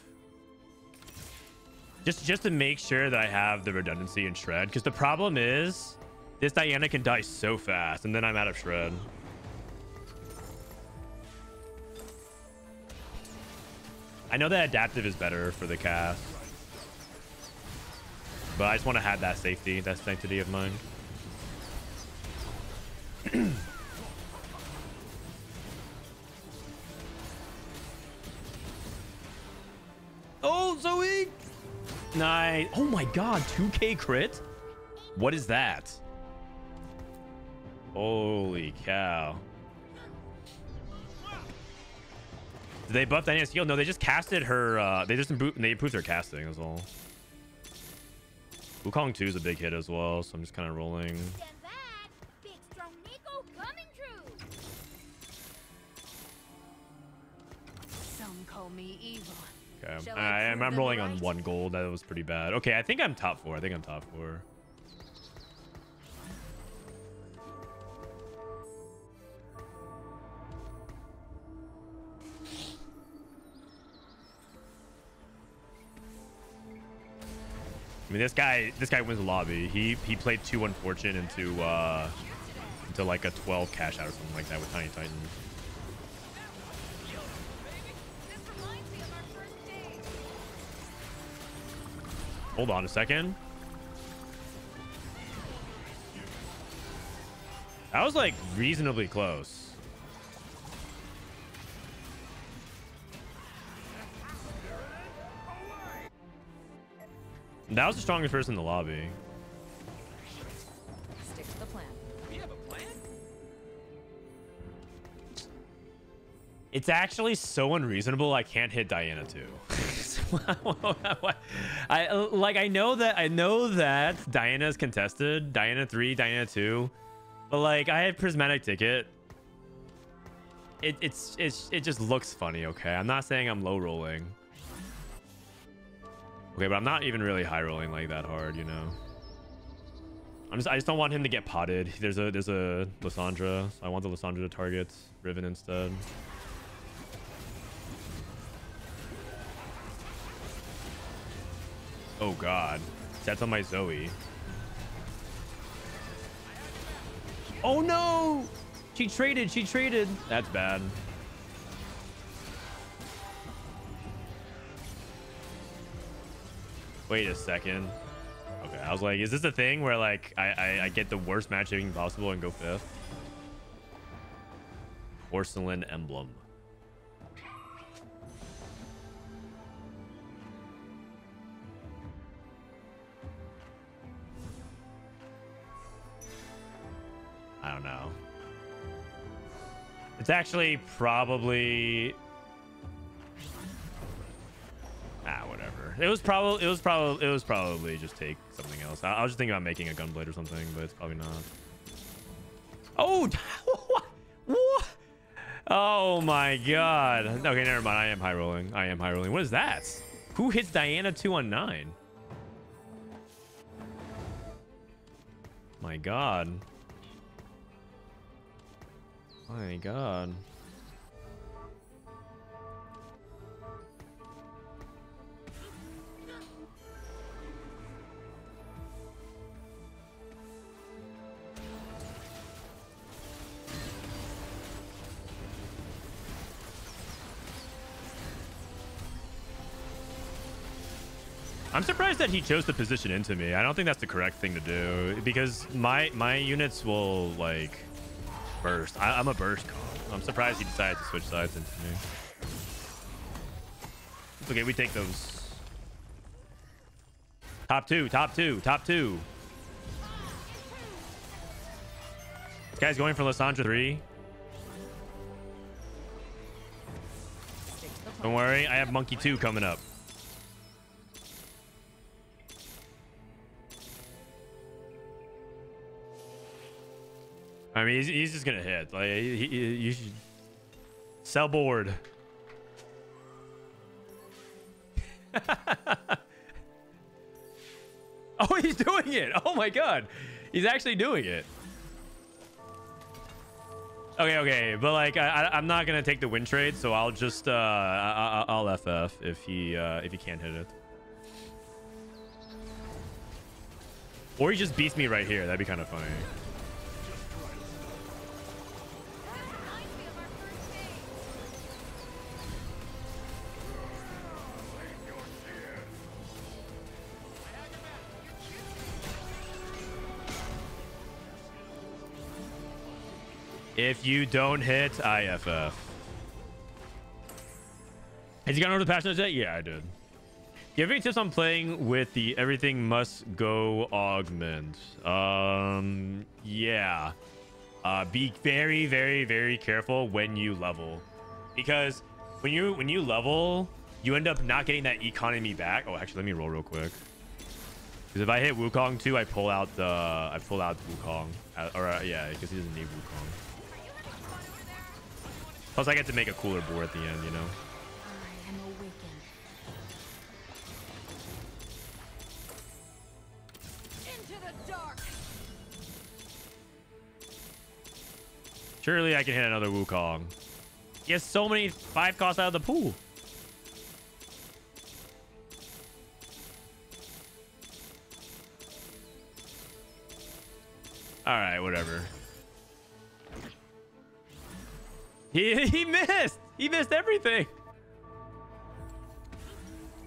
Just, just to make sure that I have the redundancy in Shred. Because the problem is, this Diana can die so fast, and then I'm out of Shred. I know that adaptive is better for the cast. But I just want to have that safety, that sanctity of mine. oh, Zoe! Nice. Oh my god, 2k crit? What is that? Holy cow. Did they buff Diana's skill? No, they just casted her. Uh, they just improved, they improved her casting as well. Wukong 2 is a big hit as well, so I'm just kind of rolling. Some call me evil. Okay, Shall I am I'm them rolling on one gold. That was pretty bad. Okay, I think I'm top four. I think I'm top four. I mean, this guy, this guy wins the lobby. He he played two unfortunate into uh into like a 12 cash out or something like that with Tiny Titan. Hold on a second. That was like reasonably close. That was the strongest person in the lobby. Stick to the plan. It's actually so unreasonable. I can't hit Diana two. I like. I know that. I know that Diana's contested. Diana three, Diana two, but like I had prismatic ticket. It, it's it's it just looks funny. Okay, I'm not saying I'm low rolling. Okay, but I'm not even really high rolling like that hard. You know. I'm just. I just don't want him to get potted. There's a there's a Lissandra. So I want the Lissandra to target Riven instead. Oh god. That's on my Zoe. Oh no! She traded, she traded. That's bad. Wait a second. Okay, I was like, is this a thing where like I, I, I get the worst matchmaking possible and go fifth? Porcelain emblem. I don't know. It's actually probably ah whatever. It was probably it was probably it was probably just take something else. I, I was just thinking about making a gunblade or something, but it's probably not. Oh, what? What? Oh my god. Okay, never mind. I am high rolling. I am high rolling. What is that? Who hits Diana two on nine? My god. My god. I'm surprised that he chose to position into me. I don't think that's the correct thing to do because my my units will like burst. I, I'm a burst. I'm surprised he decided to switch sides into me. It's okay, we take those. Top two, top two, top two. This guy's going for Lissandra 3. Don't worry, I have Monkey 2 coming up. I mean, he's, he's just gonna hit. Like, he, he, you should sell board. oh, he's doing it. Oh my god, he's actually doing it. Okay, okay, but like, I, am not gonna take the win trade, so I'll just uh, I, will FF if he uh, if he can't hit it. Or he just beats me right here. That'd be kind of funny. If you don't hit IFF, has he gone over the patch notes yet? Yeah, I did. Do you have any tips on playing with the everything must go augment? Um, yeah. Uh, be very, very, very careful when you level, because when you when you level, you end up not getting that economy back. Oh, actually, let me roll real quick. Because if I hit Wukong too, I pull out the I pull out Wukong, uh, or uh, yeah, because he doesn't need Wukong. Plus, I get to make a cooler board at the end, you know. I am awakened. Into the dark. Surely I can hit another Wukong. He has so many five costs out of the pool. All right, whatever. He he missed. He missed everything.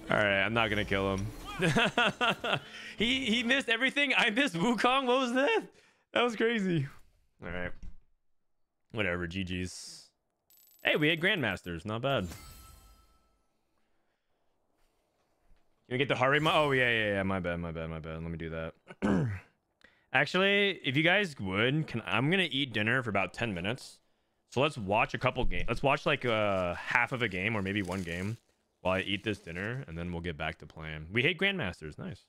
All right, I'm not gonna kill him. he he missed everything. I missed Wukong. What was that? That was crazy. All right. Whatever. GG's. Hey, we had Grandmasters. Not bad. Can we get the heart rate? Oh yeah, yeah, yeah. My bad, my bad, my bad. Let me do that. Actually, if you guys would, can I'm gonna eat dinner for about ten minutes. So let's watch a couple games. Let's watch like uh, half of a game or maybe one game while I eat this dinner, and then we'll get back to playing. We hate Grandmasters. Nice.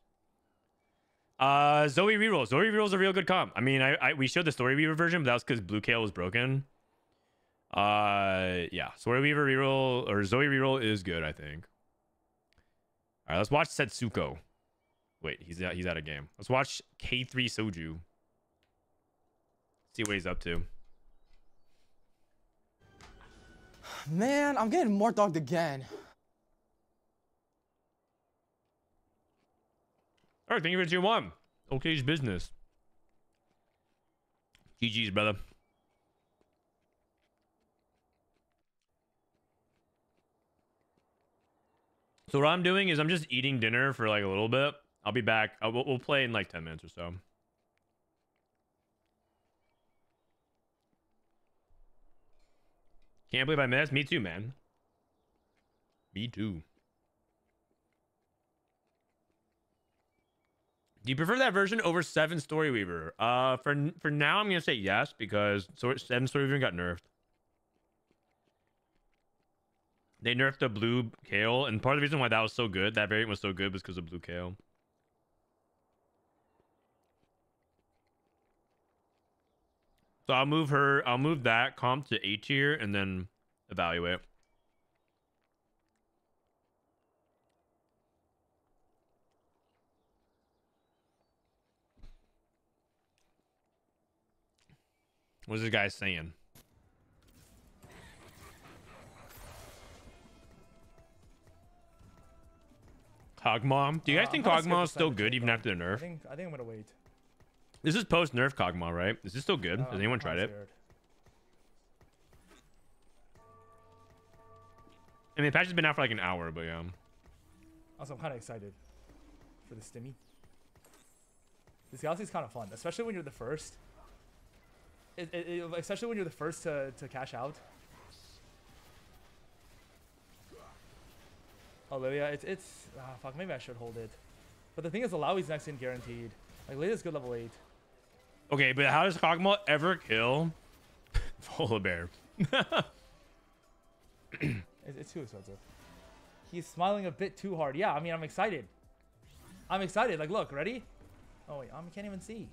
Uh, Zoe reroll. Zoe is a real good comp. I mean, I, I we showed the Story Weaver version, but that was because Blue Kale was broken. Uh, yeah, Story Weaver reroll or Zoe reroll is good. I think. All right, let's watch Setsuko. Wait, he's out, he's out of game. Let's watch K3 Soju. See what he's up to. Man, I'm getting more dogged again. All right, thank you for two one. OK's business. GG's, brother. So what I'm doing is I'm just eating dinner for like a little bit. I'll be back. We'll, we'll play in like 10 minutes or so. Can't believe I missed. Me too, man. Me too. Do you prefer that version over Seven Story Weaver? Uh, for for now, I'm gonna say yes because Seven Story Weaver got nerfed. They nerfed the blue kale, and part of the reason why that was so good, that variant was so good, was because of blue kale. So I'll move her. I'll move that comp to A tier and then evaluate. What's this guy saying? Kog'Maw? Do you guys Uh, think I'm gonna skip Kog'Maw is still good even after the nerf? I think I think I'm gonna wait. This is post nerf Kog'Maw, right? Is this still good? Has anyone tried it? scared. I mean, the patch has been out for like an hour, but yeah. Also, I'm kind of excited for the stimmy. This galaxy is kind of fun, especially when you're the first. It, it, it- especially when you're the first to, to cash out. Olivia, it's it's ah, fuck. Maybe I should hold it. But the thing is, Alawi's next in guaranteed. Like Leia's good level eight. Okay, but how does Kog'Maw ever kill Polar Bear? It's, it's too expensive. He's smiling a bit too hard. Yeah, I mean, I'm excited. I'm excited. Like, look, ready? Oh wait, um, I can't even see.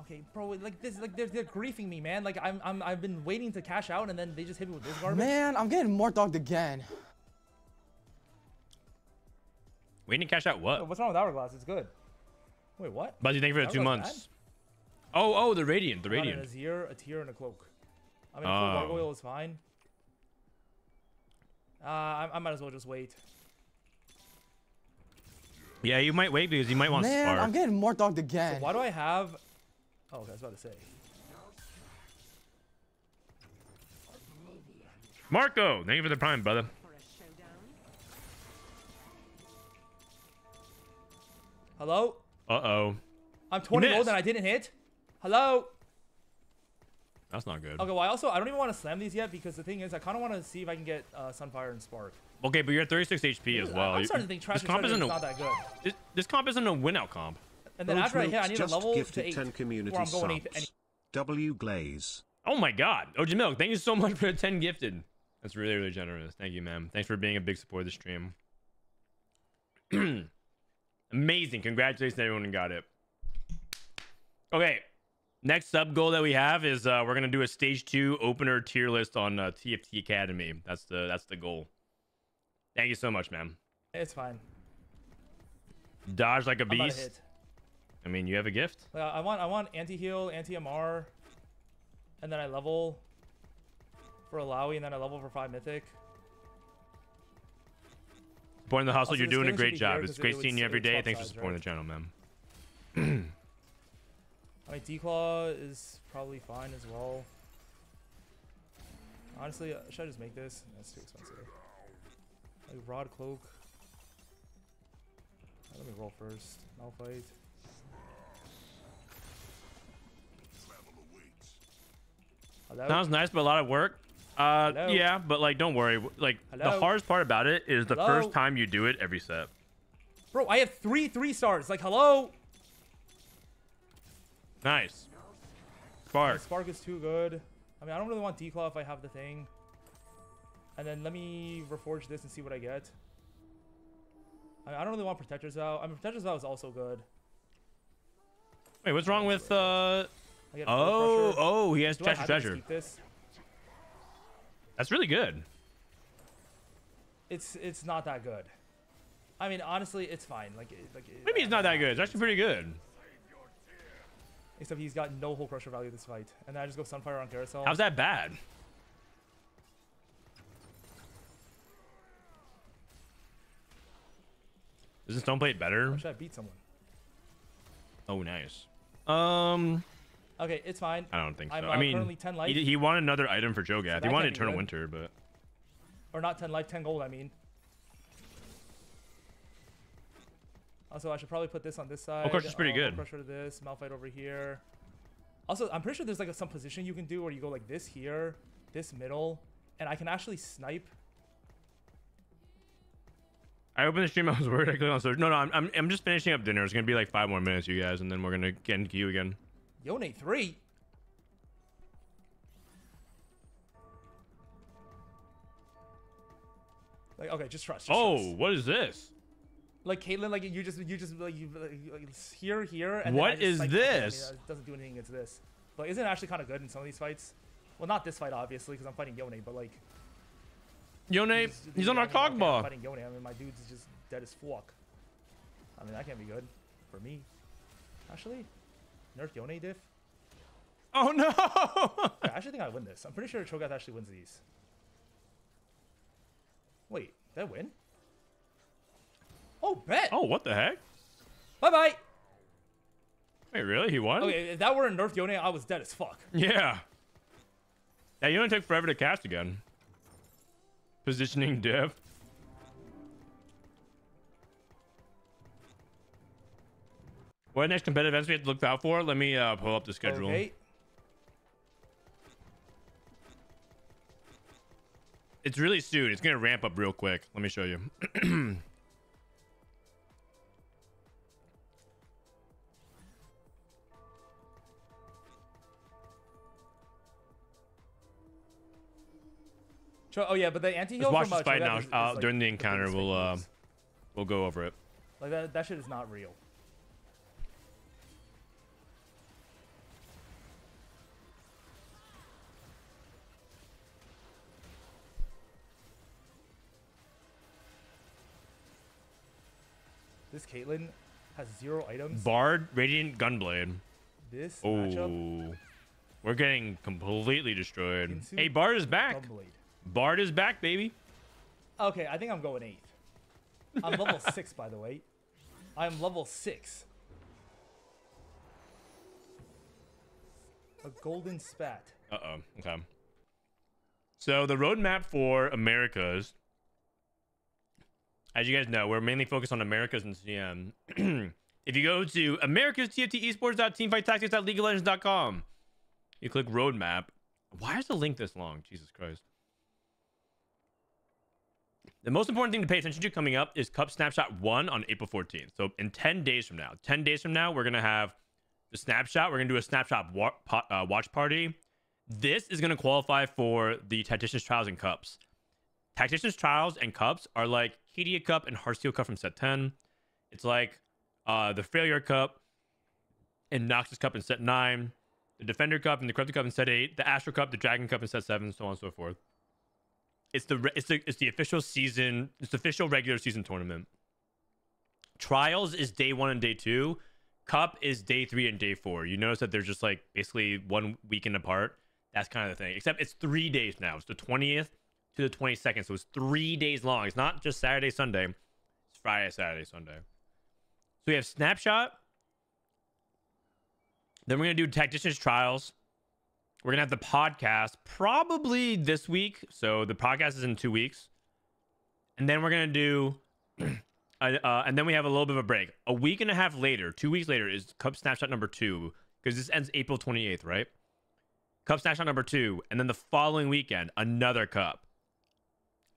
Okay, bro, like this, like they're, they're griefing me, man. Like I'm, I'm, I've been waiting to cash out, and then they just hit me with this garbage. Man, I'm getting more dogged again. We didn't cash out what? What's wrong with Hourglass? It's good. Wait, what? But you thank you for the two was months. Oh, oh, the radiant, the Got an radiant. Azir, a tier, and a cloak. I mean, a full gargoyle is fine. Uh, I, I might as well just wait. Yeah, you might wait because you might want Man, spark. I'm getting more dogged again. Why do I have? Oh, okay, I was about to say. Marco, thank you for the prime, brother. Hello? Uh oh, I'm 20 missed. gold and I didn't hit. Hello? that's not good. Okay, well, I also I don't even want to slam these yet because the thing is I kind of want to see if I can get uh, Sunfire and Spark. Okay, but you're at 36 HP as well. I'm You- starting to think Trash this comp is isn't a not that good. this, this comp isn't a win out comp. And then after I hit, I need a just level gifted to 8 10 community where I'm going 8 subs. any- W Glaze. Oh my God, OG Milk, thank you so much for the 10 gifted. That's really really generous. Thank you, ma'am. Thanks for being a big supporter of the stream. Amazing. Congratulations to everyone who got it. Okay. Next sub goal that we have is uh, we're gonna do a stage two opener tier list on uh, TFT Academy. That's the that's the goal. Thank you so much, ma'am. It's fine. Dodge like a I'm about to beast. I mean, you have a gift. I want I want anti heal, anti MR, and then I level for a Lowy, and then I level for five mythic. Supporting the hustle, Also, you're doing a great job. It's great it seeing you every day. Thanks for supporting right? the channel, man. Mean, Declaw is probably fine as well. Honestly, uh, should I just make this? That's too expensive. Like Rod Cloak. Let me roll first. Malphite. Hello? Sounds nice, but a lot of work. Uh, Hello? yeah, but like, don't worry. Like, the hardest part about it is the Hello? first time you do it every set. Bro, I have three three stars. Like, hello? Nice. Spark. Spark is too good. I mean, I don't really want Declaw if I have the thing. And then let me reforge this and see what I get. I, I don't really want Protector's Vow. I mean, Protector's Vow is also good. Wait, what's wrong with uh? I get Oh, oh, he has Do treasure have to just treasure. this? That's really good. It's it's not that good. I mean, honestly, it's fine. Like, like. Maybe it's not that good. It's actually pretty good. Except he's got no Hullcrusher value this fight, and then I just go Sunfire on Carousel. How's that bad? Isn't Stoneplate better? Or should I beat someone? Oh, nice. Um, Okay, it's fine. I don't think so. I'm, I uh, mean, currently 10 life. he, he wanted another item for Cho'Gath. that he wanted Eternal good. Winter, but Or not 10 life, 10 gold, I mean. Also, I should probably put this on this side. Crusher's pretty uh, good. Crusher to this, Malphite over here. Also, I'm pretty sure there's like a, some position you can do where you go like this here, this middle, and I can actually snipe. I opened the stream. I was worried. I clicked on search. No, no, I'm, I'm, I'm just finishing up dinner. It's gonna be like five more minutes, you guys, and then we're gonna get in queue again. Yone 3. Like, okay, just trust. just Oh, trust. what is this? Like Caitlyn, like you just, you just, like you, like, like, it's here, here, and What just is okay, this? it doesn't do anything against this, but isn't it actually kind of good in some of these fights? Well, not this fight, obviously, because I'm fighting Yone, but like. Yone, just- he's on our mean, okay, fighting Yone. I mean, my dude's just dead as fuck. I mean, that can't be good for me. Actually, nerf Yone diff. Oh no! Yeah, I actually think I win this. I'm pretty sure Cho'Gath actually wins these. Wait, did I win? Oh, bet. oh, what the heck? Bye bye. Wait, really? He won? Okay, if that were a nerf Yone, I was dead as fuck. Yeah. Yeah, you only took forever to cast again. Positioning diff. What next competitive events we have to look out for? Let me uh, pull up the schedule. Okay. It's really soon. It's gonna ramp up real quick. Let me show you. Cho- oh yeah, but the anti heal Let's watch from uh, this fight now. is- is, Uh, like, during the the encounter, biggest we'll uh, we'll go over it. like that. That shit is not real. This Caitlyn, has zero items. Bard, Radiant Gunblade. This matchup, Oh, we're getting completely destroyed. Hey, Bard is back. Gunblade. Bard is back, baby. Okay, I think I'm going eighth. I'm level six, by the way. I'm level six. A golden spat. Uh oh. Okay. So the roadmap for Americas, as you guys know, we're mainly focused on Americas and CM. if you go to Americas TFT Esports.teamfighttactics.leagueoflegends.com, you click roadmap. Why is the link this long? Jesus Christ. The most important thing to pay attention to coming up is Cup Snapshot 1 on April 14th. So in 10 days from now, 10 days from now, we're going to have the snapshot. We're going to do a snapshot wa- uh, watch party. This is going to qualify for the Tacticians Trials and Cups. Tacticians Trials and Cups are like Kedia Cup and Heartsteel Cup from set 10. It's like uh, the Failure Cup and Noxus Cup in set 9, the Defender Cup and the Corrupted Cup in set 8, the Astro Cup, the Dragon Cup in set 7, so on and so forth. It's the it's the it's the official season. It's the official regular season tournament. Trials is day one and day two. Cup is day three and day four. You notice that they're just like basically one weekend apart. That's kind of the thing. Except it's three days now. It's the twentieth to the twenty second. So it's three days long. It's not just Saturday Sunday. It's Friday Saturday Sunday. So we have snapshot. Then we're gonna do tacticians trials. We're gonna have the podcast probably this week. So the podcast is in two weeks, and then we're gonna do, uh, uh, and then we have a little bit of a break. A week and a half later, two weeks later, is Cup Snapshot number two because this ends April twenty eighth, right? Cup Snapshot number two, and then the following weekend another cup,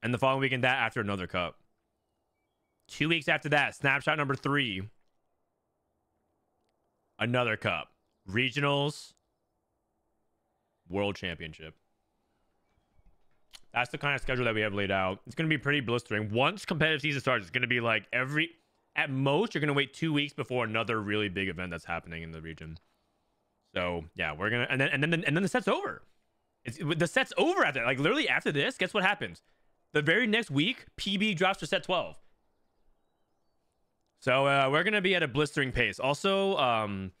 and the following weekend that after another cup. Two weeks after that, Snapshot number three, another cup, regionals World Championship. That's the kind of schedule that we have laid out. It's going to be pretty blistering. Once competitive season starts, it's going to be like every, at most, you're going to wait two weeks before another really big event that's happening in the region. So yeah, we're gonna, and then and then and then the set's over. It's the set's over after. Like literally after this, guess what happens? The very next week, PB drops to set 12. So uh, we're gonna be at a blistering pace. Also, um,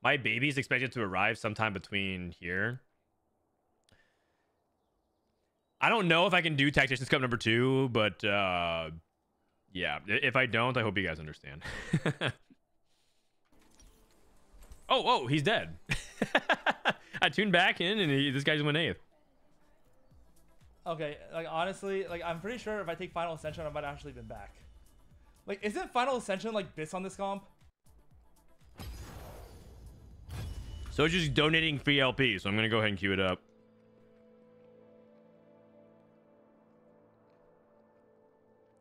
my baby's expected to arrive sometime between here. I don't know if I can do Tacticians Cup number two, but uh, yeah, if I don't, I hope you guys understand. oh, oh, he's dead. I tuned back in, and he, this guy's went eighth. Okay, like honestly, like I'm pretty sure if I take Final Ascension, I might actually been back. Like, isn't Final Ascension like this on this comp? So it's just donating free LP, so I'm gonna go ahead and queue it up.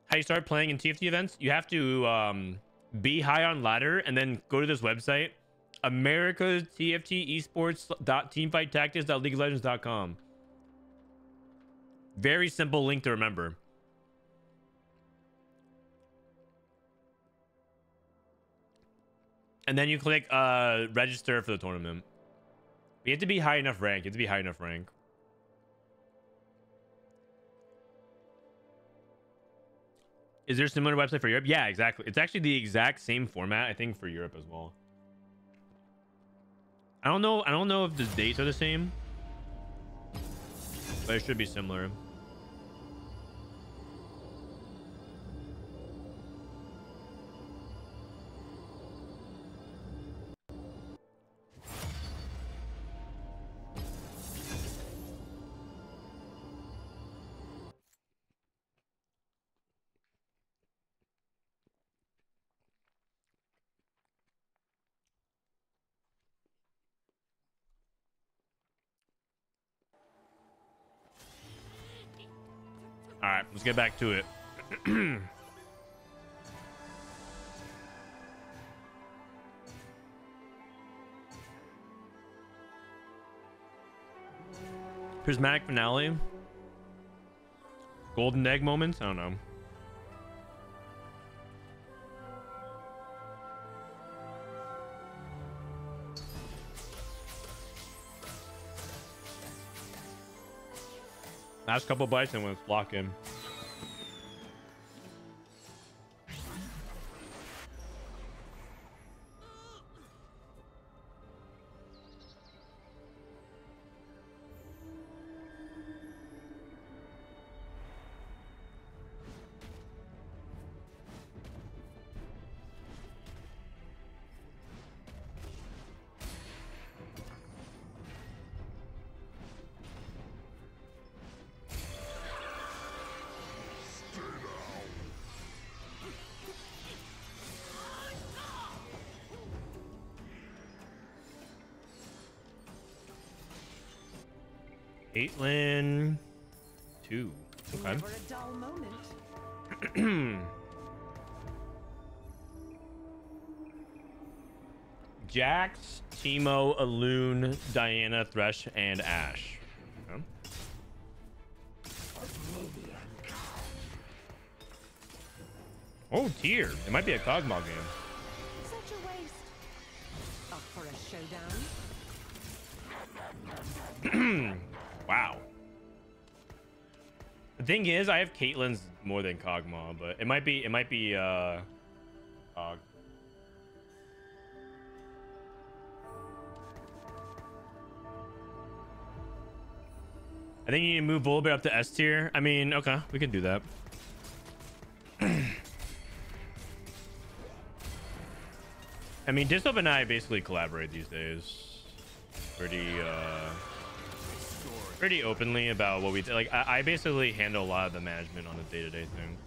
How you start playing in TFT events? You have to um, be high on ladder and then go to this website, America's TFT Esports.teamfighttactics.leagueoflegends.com. Very simple link to remember. And then you click uh register for the tournament. You have to be high enough rank. You have to be high enough rank. Is there a similar website for Europe? Yeah, exactly. It's actually the exact same format, I think, for Europe as well. I don't know. I don't know if the dates are the same, but it should be similar. Right, let's get back to it. Prismatic finale. Golden egg moments. I don't know. Last couple bites and let's lock in. Caitlyn, two. Okay. Never a dull moment. Jax, Teemo, Alune, Diana, Thresh, and Ashe. Okay. Oh, dear. It might be a Kog'Maw game. Thing is, I have Caitlyn's more than Kog'Maw, but it might be it might be uh. I think you need to move a little bit up to S tier. I mean, okay, we can do that. I mean, Dishsoap and I basically collaborate these days. Pretty uh pretty openly about what we do. Like, I, I basically handle a lot of the management on a day-to-day thing.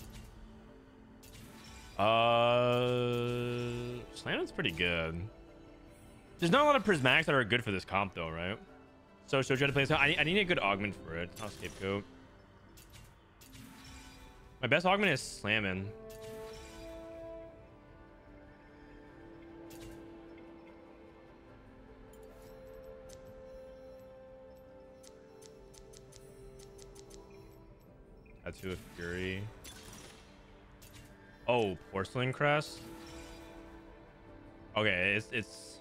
Uh, Slammon's pretty good. There's not a lot of prismatics that are good for this comp, though, right? So, so try to play this. I, I need a good augment for it. I'll scapegoat. My best augment is Slammin. Tattoo of Fury. Oh, Porcelain Crest. Okay, it's it's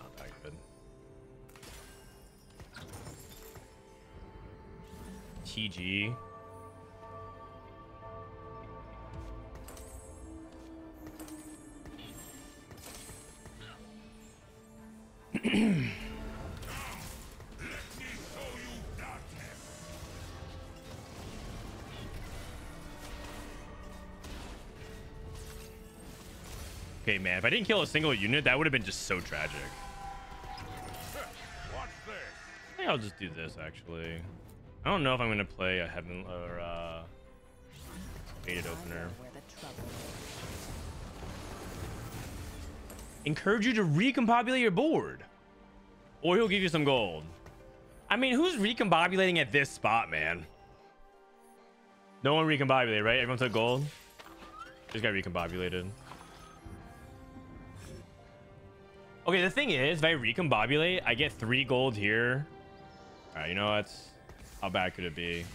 not that good. TG. Man, if I didn't kill a single unit, that would have been just so tragic. I think I'll just do this, actually. I don't know if I'm going to play a heaven or uh, Fated opener. Encourage you to recombobulate your board. Or he'll give you some gold. I mean, who's recombobulating at this spot, man? No one recombobulated, right? Everyone took gold? Just got recombobulated. Okay, the thing is, if I recombobulate, I get three gold here. All right, you know what? How bad could it be?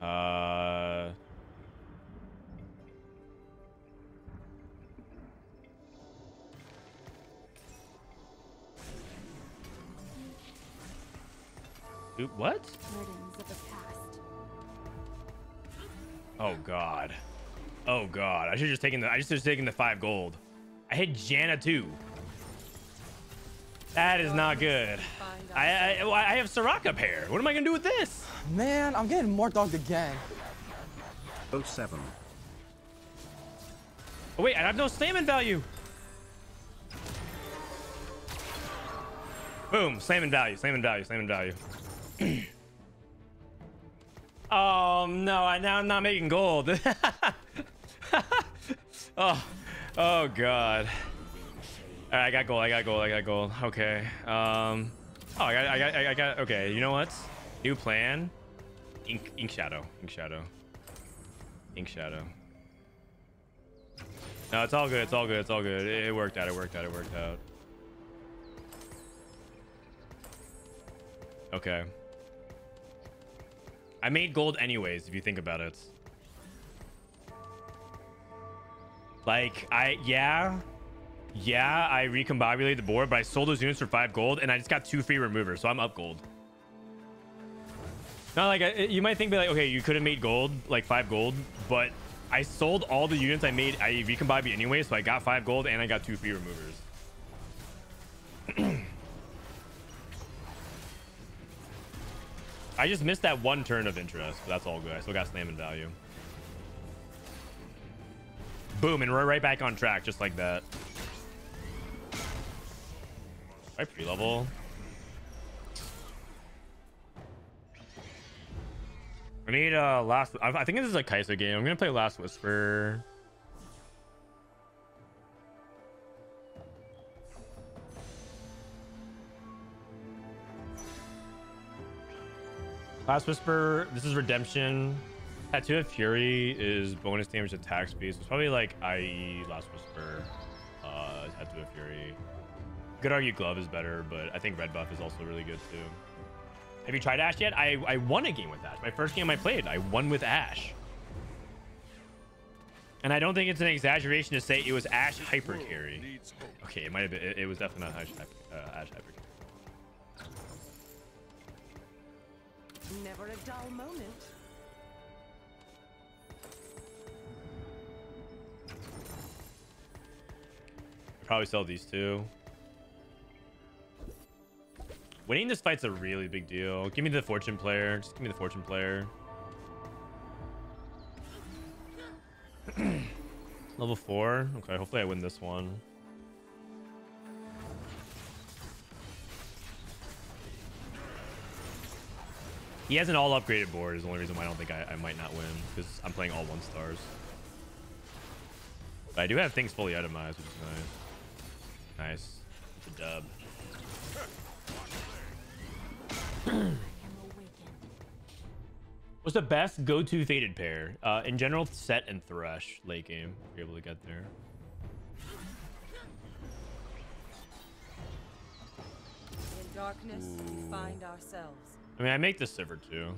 Uh... Oop, what? Oh god. Oh god. I should just taken the I should have taken the five gold. I hit Janna too. That is not good. I, I I have Soraka pair. What am I gonna do with this? Man, I'm getting more dogged again. 07. Oh wait, I have no stamina value. Boom, slamming value, slamming value, slamming value. oh no, I now I'm not making gold. oh, oh god. I got gold. I got gold. I got gold. Okay. Um. Oh, I got. I got. I got. Okay. You know what? New plan. Ink. Ink shadow. Ink shadow. Ink shadow. No, it's all good. It's all good. It's all good. It, it worked out. It worked out. It worked out. Okay. I made gold anyways, if you think about it. Like, I, yeah. Yeah, I recombobulated the board, but I sold those units for five gold, and I just got two free removers, so I'm up gold. Not like, I, you might think, like, okay, you could have made gold, like five gold, but I sold all the units I made, I recombobulated anyway, so I got five gold, and I got two free removers. I just missed that one turn of interest, but that's all good. I still got slam in value. Boom, and we're right back on track, just like that. I pre-level. I need a uh, last. I think this is a Kai'Sa game. I'm gonna play Last Whisper. Last Whisper. This is Redemption. Tattoo of Fury is bonus damage attack speed. So it's probably like IE Last Whisper, uh, Tattoo of Fury. Could argue Glove is better, but I think Red Buff is also really good too. Have you tried Ashe yet? I, I won a game with Ashe. My first game I played, I won with Ashe. And I don't think it's an exaggeration to say it was Ashe Hyper Carry. Okay, it might have been. It, it was definitely not Ashe, uh, Ashe Hyper Carry. Never a dull moment. Probably sell these two. Winning this fight's a really big deal. Give me the fortune player. Just give me the fortune player. Level four. Okay, hopefully I win this one. He has an all upgraded board is the only reason why I don't think I, I might not win because I'm playing all one stars. But I do have things fully itemized, which is nice. Nice. It's a dub. I am awakened. What's the best go-to Fated pair? Uh, in general, Sett and Thresh late game. If you're able to get there. In darkness, we find ourselves. I mean, I make the silver too.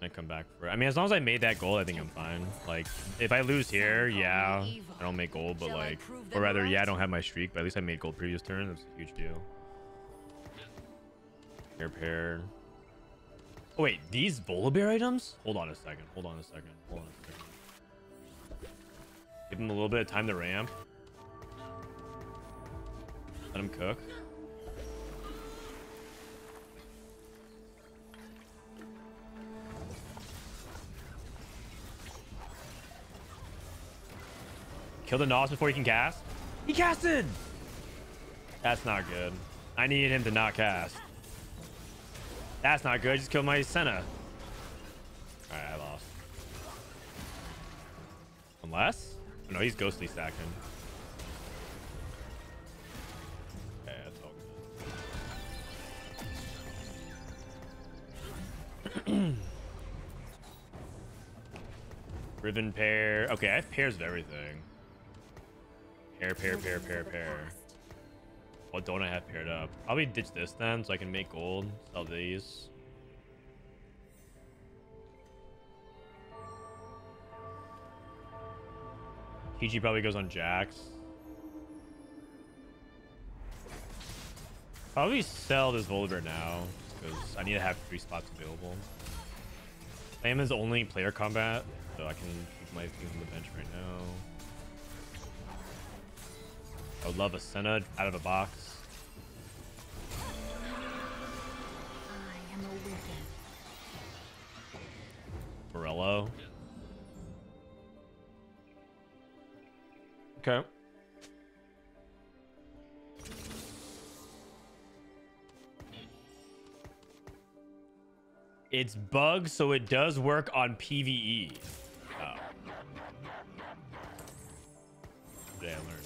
I come back for it. I mean, as long as I made that gold, I think I'm fine. Like, if I lose here, yeah, I don't make gold, but like, or rather, yeah, I don't have my streak, but at least I made gold previous turn. That's a huge deal. Pair, pair. Oh wait, these Volibear items? Hold on a second. Hold on a second. Hold on a second. Give him a little bit of time to ramp. Let him cook. Kill the Nos before he can cast. He casted! That's not good. I needed him to not cast. That's not good. I Just killed my Senna. Alright, I lost. Unless? Oh, no, he's ghostly stacking. Okay, that's all good. Ribbon pair. Okay, I have pairs of everything. Pair, pair, pair, pair, pair. What don't I have paired up? Probably ditch this then, so I can make gold. Sell these. PG probably goes on Jax. Probably sell this Volibear now, because I need to have three spots available. Lamb is only player combat, so I can keep my things on the bench right now. I would love a Senna out of a box. I am awakened. Morello. Okay. It's bugged, so it does work on PvE. Oh. What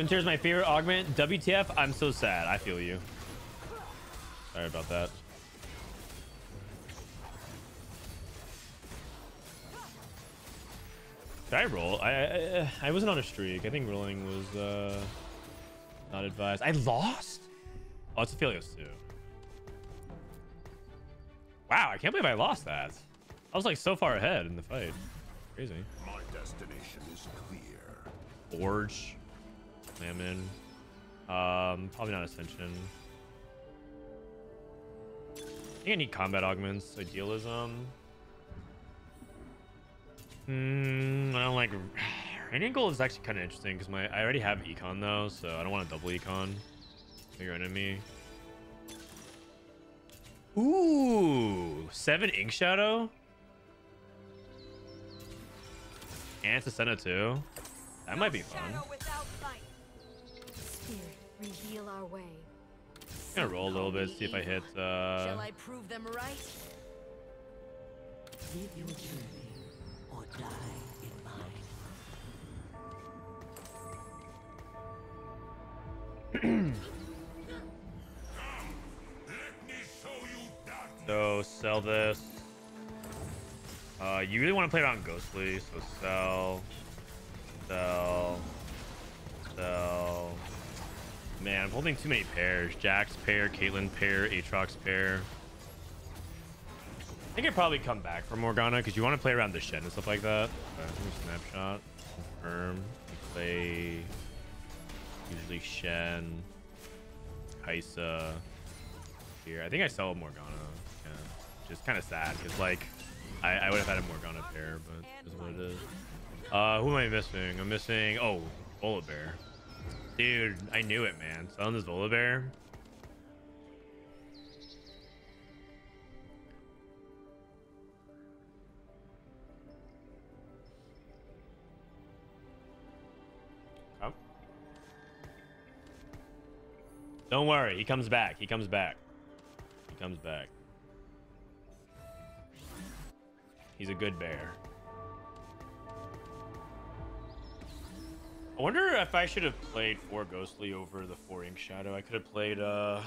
did I learn? Frontier's my favorite augment. WTF, I'm so sad. I feel you. Sorry about that. Did I roll? I, I I wasn't on a streak. I think rolling was uh not advised. I lost? Oh, it's Aphelios too. Wow, I can't believe I lost that. I was like so far ahead in the fight. Crazy. My destination is clear. Forge. Salmon. Um, probably not Ascension. I think I need combat augments. Idealism. Hmm, I don't like. Radiant Gold is actually kind of interesting because my I already have Econ though, so I don't want to double Econ. Bigger enemy. Ooh, seven Ink Shadow. And a Senna too. That might be fun. Reveal our way. I'm gonna roll a little bit, see if I hit. Uh, Shall I prove them right? Live your journey or die in mine. Let me show you darkness. so sell this. Uh, you really want to play around Ghostly, so sell, sell, sell. Man, I'm holding too many pairs. Jax pair, Caitlyn pair, Aatrox pair. I think I'd probably come back for Morgana because you want to play around the shed and stuff like that. Snapshot. Confirm. Play usually Shen, Kai'Sa here. I think I sell Morgana. Yeah. Is kind of sad because like I, I would have had a Morgana pair, but is what it is. Uh, who am I missing? I'm missing. Oh, Volibear. Dude, I knew it, man. Selling this Volibear. Oh. Don't worry, he comes back. He comes back. He comes back. He's a good bear. I wonder if I should have played four Ghostly over the four Ink Shadow. I could have played, uh,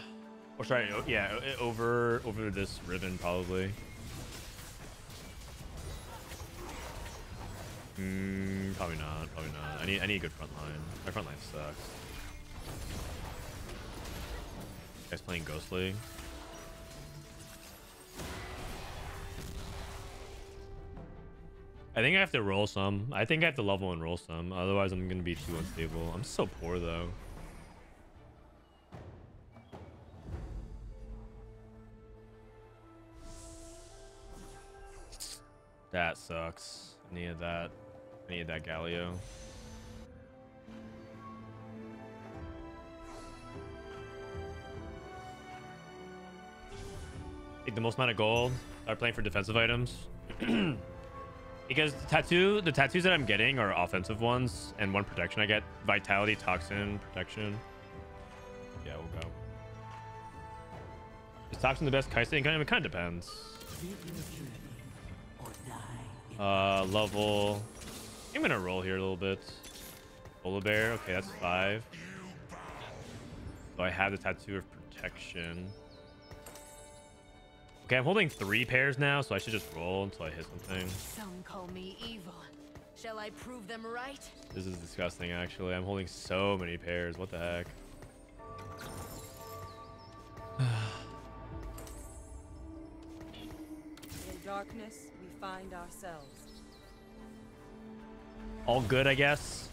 or sorry, yeah, over over this Riven probably. Hmm, probably not. Probably not. I need I need a good front line. My front line sucks. Guys playing Ghostly. I think I have to roll some. I think I have to level and roll some. Otherwise, I'm gonna be too unstable. I'm so poor though. That sucks. I needed that. I needed that Galio. Take the most amount of gold. Start playing for defensive items. because the tattoo, the tattoos that I'm getting are offensive ones, and one protection I get: vitality, toxin, protection. Yeah, we'll go. Is toxin the best Kai'Sa? Kind of, it kind of depends. Uh, level. I'm gonna roll here a little bit. Polar bear. Okay, that's five. So I have the tattoo of protection. Okay, I'm holding three pairs now, so I should just roll until I hit something. Some call me evil. Shall I prove them right? This is disgusting, actually. I'm holding so many pairs. What the heck? In darkness, we find ourselves. All good, I guess.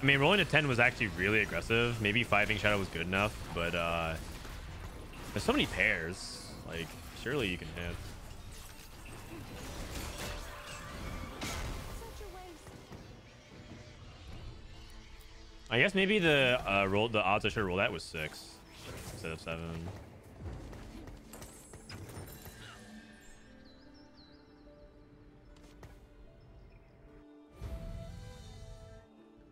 I mean, rolling a 10 was actually really aggressive. Maybe 5 Ink Shadow was good enough, but uh, there's so many pairs. Like, surely you can hit. I guess maybe the uh, roll the odds I should roll that was 6 instead of 7.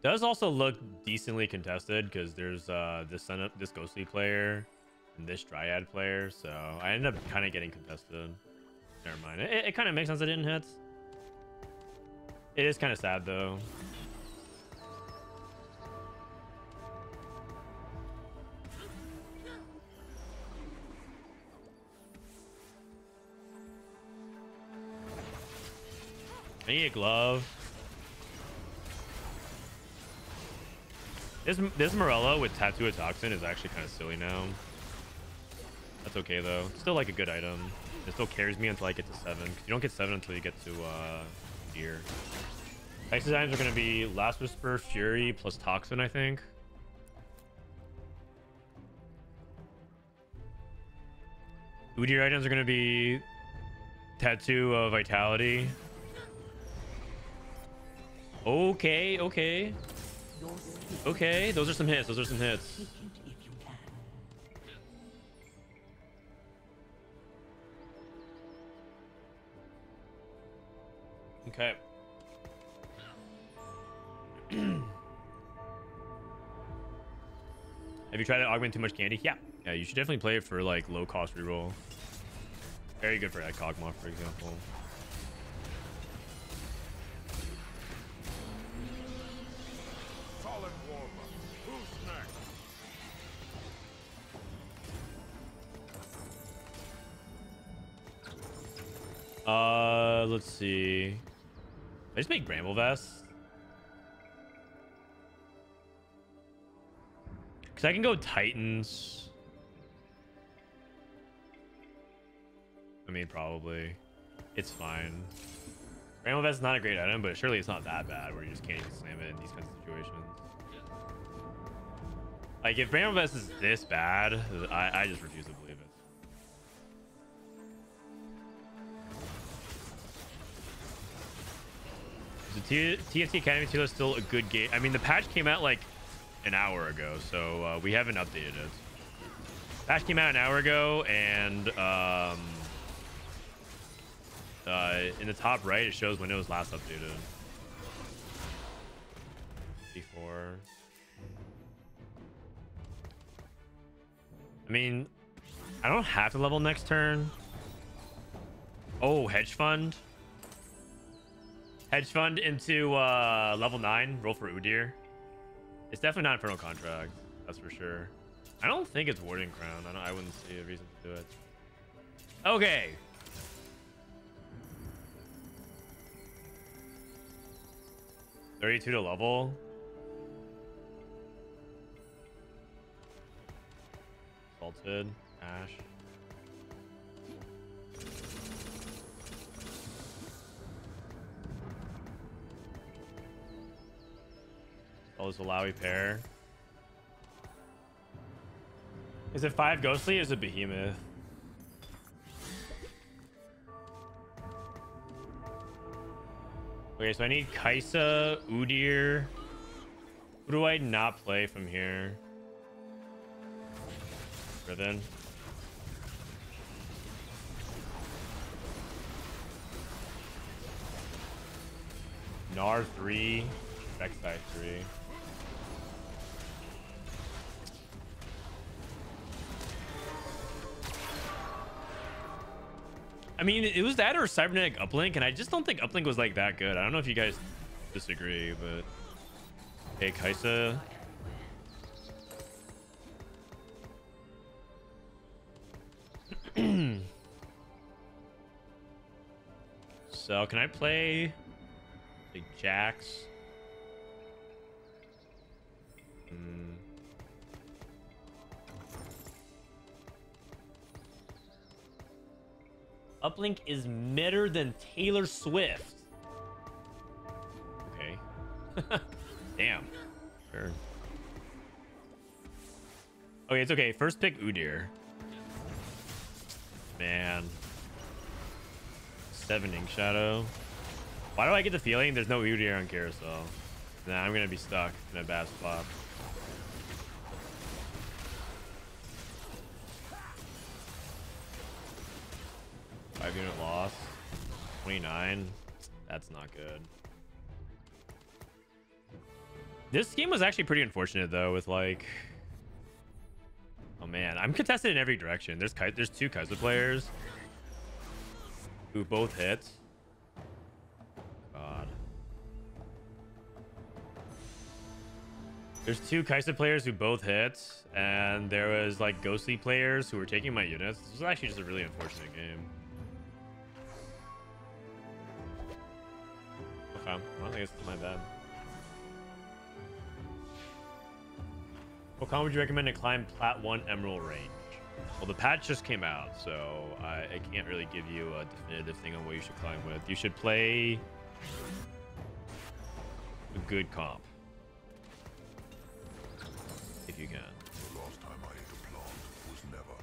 Does also look decently contested because there's uh this Sen- this ghostly player and this dryad player, so I ended up kind of getting contested. Never mind. It, it kind of makes sense I didn't hit. It is kind of sad though. I need a glove. This this Morello with Tattoo of Toxin is actually kind of silly now. That's okay though. Still like a good item. It still carries me until I get to seven. You don't get seven until you get to uh, gear. Next designs are to be Last Whisper, Fury, plus Toxin, I think. Udyr items are to be Tattoo of Vitality. Okay, okay. Okay, those are some hits. Those are some hits. Okay. Have you tried to augment too much candy? Yeah. Yeah, you should definitely play it for like low cost reroll. Very good for that Kog'Maw, for example. Uh, let's see. I just make Bramble Vest. Because I can go Titans. I mean, probably. It's fine. Bramble Vest is not a great item, but surely it's not that bad where you just can't even slam it in these kinds of situations. Like, if Bramble Vest is this bad, I, I just refuse to The TFT Academy 2 is still a good game. I mean, the patch came out like an hour ago, so uh, we haven't updated it. Patch came out an hour ago, and um, uh, in the top right, it shows when it was last updated. Before. I mean, I don't have to level next turn. Oh, hedge fund. Hedge fund into uh, level 9. Roll for Udyr. It's definitely not Infernal Contract. That's for sure. I don't think it's Warden Crown. I, I wouldn't see a reason to do it. Okay. Thirty-two to level. Salted. Ashe. Oh, it's a Lowy pair. Is it five ghostly or is it behemoth? Okay, so I need Kai'Sa, Udyr. Who do I not play from here? Riven. Gnar 3. Rek'Sai 3. I mean, it was that or Cybernetic Uplink, and I just don't think Uplink was like that good. I don't know if you guys disagree, but hey, Kai'Sa. so can I play like Jax? Hmm. Uplink is better than Taylor Swift. Okay. Damn. Sure. Okay, it's okay. First pick Udyr. Man. Seven Ink Shadow. Why do I get the feeling there's no Udyr on Carousel? Nah, I'm gonna be stuck in a bad spot. Five unit loss. 29. That's not good. This game was actually pretty unfortunate though with like Oh man, I'm contested in every direction. There's there's two Kai'Sa players who both hit. God. There's two Kai'Sa players who both hit, and there was like ghostly players who were taking my units. This was actually just a really unfortunate game. Well, I guess it's my bad. What con would you recommend to climb Plat 1 Emerald range? Well, the patch just came out, so I, I can't really give you a definitive thing on what you should climb with. You should play a good comp. If you can. The last time I ate a plant was never.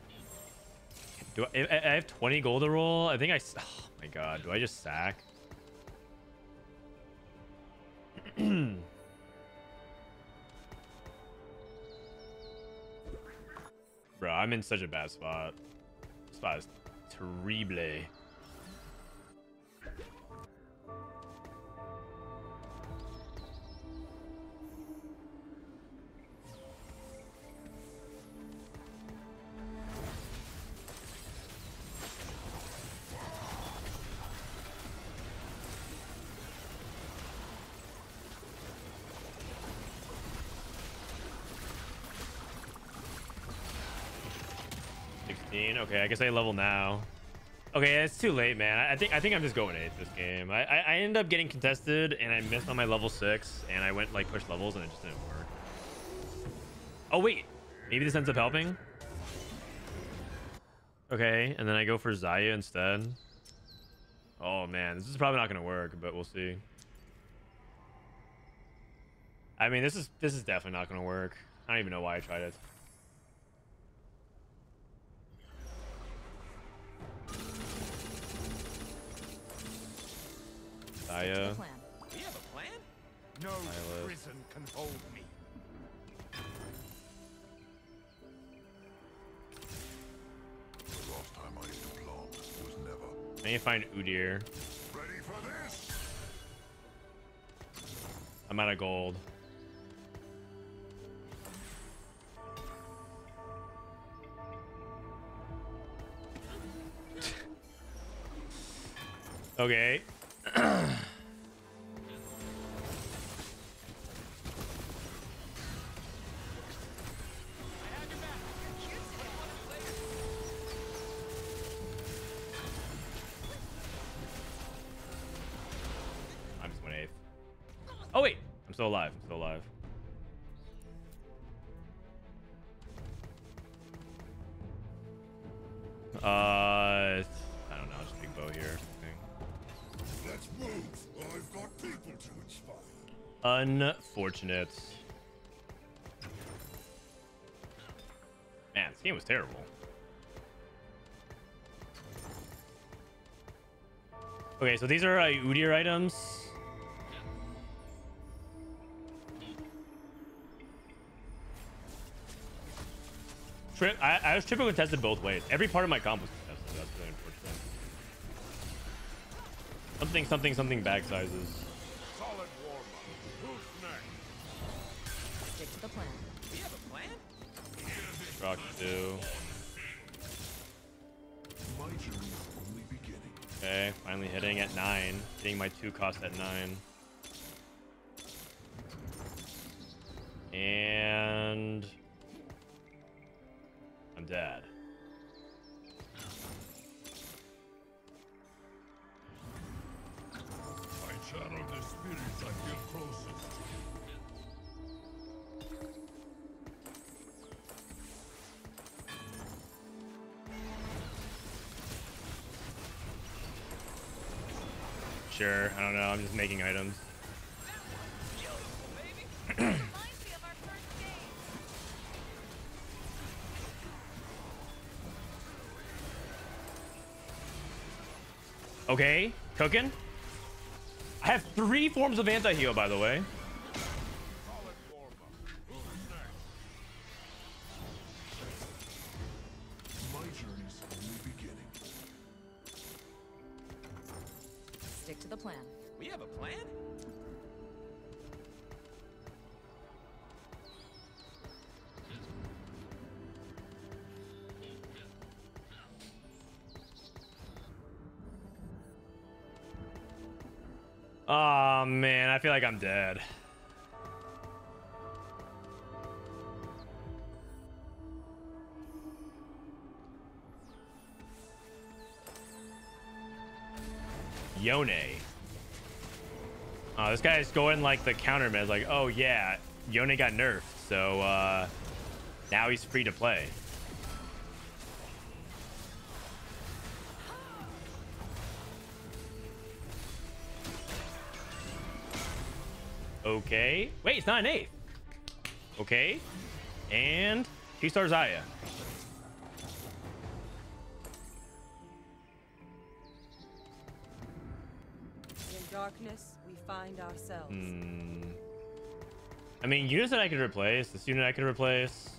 Do I, I I have 20 gold to roll? I think I... Oh my god. Do I just sack? Bro, I'm in such a bad spot. This spot is terrible. 15. Okay, I guess I level now. Okay, it's too late, man. I, think I think I'm just going eighth this game. I, I I ended up getting contested and I missed on my level six and I went like push levels and it just didn't work. Oh wait, maybe this ends up helping. Okay, and then I go for Xayah instead. Oh man, this is probably not gonna work, but we'll see. I mean, this is this is definitely not gonna work. I don't even know why I tried it. Xayah. The plan. We have a plan? No Sylas. prison can hold me. The last time I used to plant was never. I need to find Udyr. Ready for this? I'm out of gold. okay. Unfortunate. Man, this game was terrible. Okay, so these are uh, items. Trip, I, I was triple tested both ways. Every part of my comp was tested. That's really unfortunate. Something, something, something bag sizes. do. Okay, finally hitting at 9. Getting my 2 cost at 9. I'm just making items. Okay, cooking. I have three forms of anti-heal, by the way. I'm dead. Yone. Oh, this guy's going like the counter mid, like, oh yeah, Yone got nerfed, so uh now he's free to play. Okay. Wait, it's not an eighth. Okay. And two star Xayah. In darkness, we find ourselves. Hmm. I mean, units that I could replace. This unit I could replace.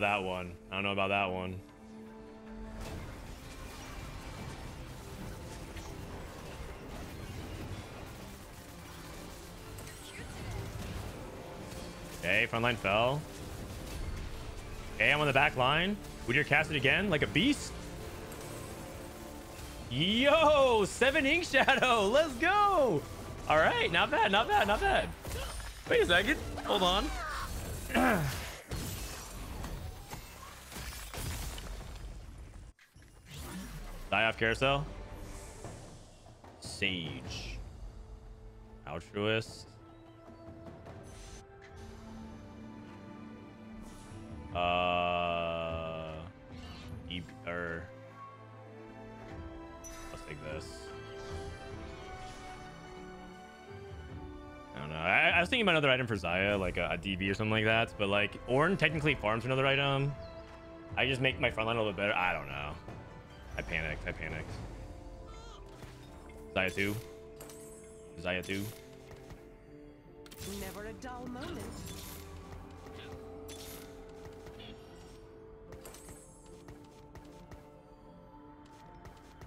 About that one. I don't know about that one. Okay, frontline fell. Okay, I'm on the back line. Would you cast it again like a beast? Yo, seven ink shadow. Let's go. All right, not bad, not bad, not bad. Wait a second. Hold on. Carousel. Sage. Altruist. Uh, or let's take this. I don't know. I, I was thinking about another item for Xayah, like a, a DB or something like that. But like Ornn technically farms another item. I just make my front line a little bit better. I don't know. I panicked. I panicked. Xayah 2. Xayah 2. Never a dull moment.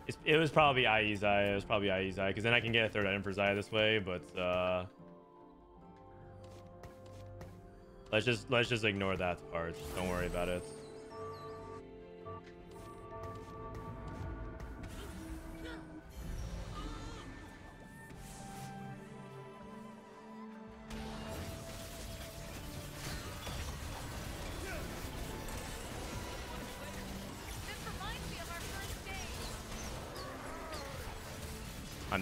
It's, it was probably IE Xayah. It was probably IE Xayah because then I can get a third item for Xayah this way. But uh, let's just let's just ignore that part. Don't worry about it.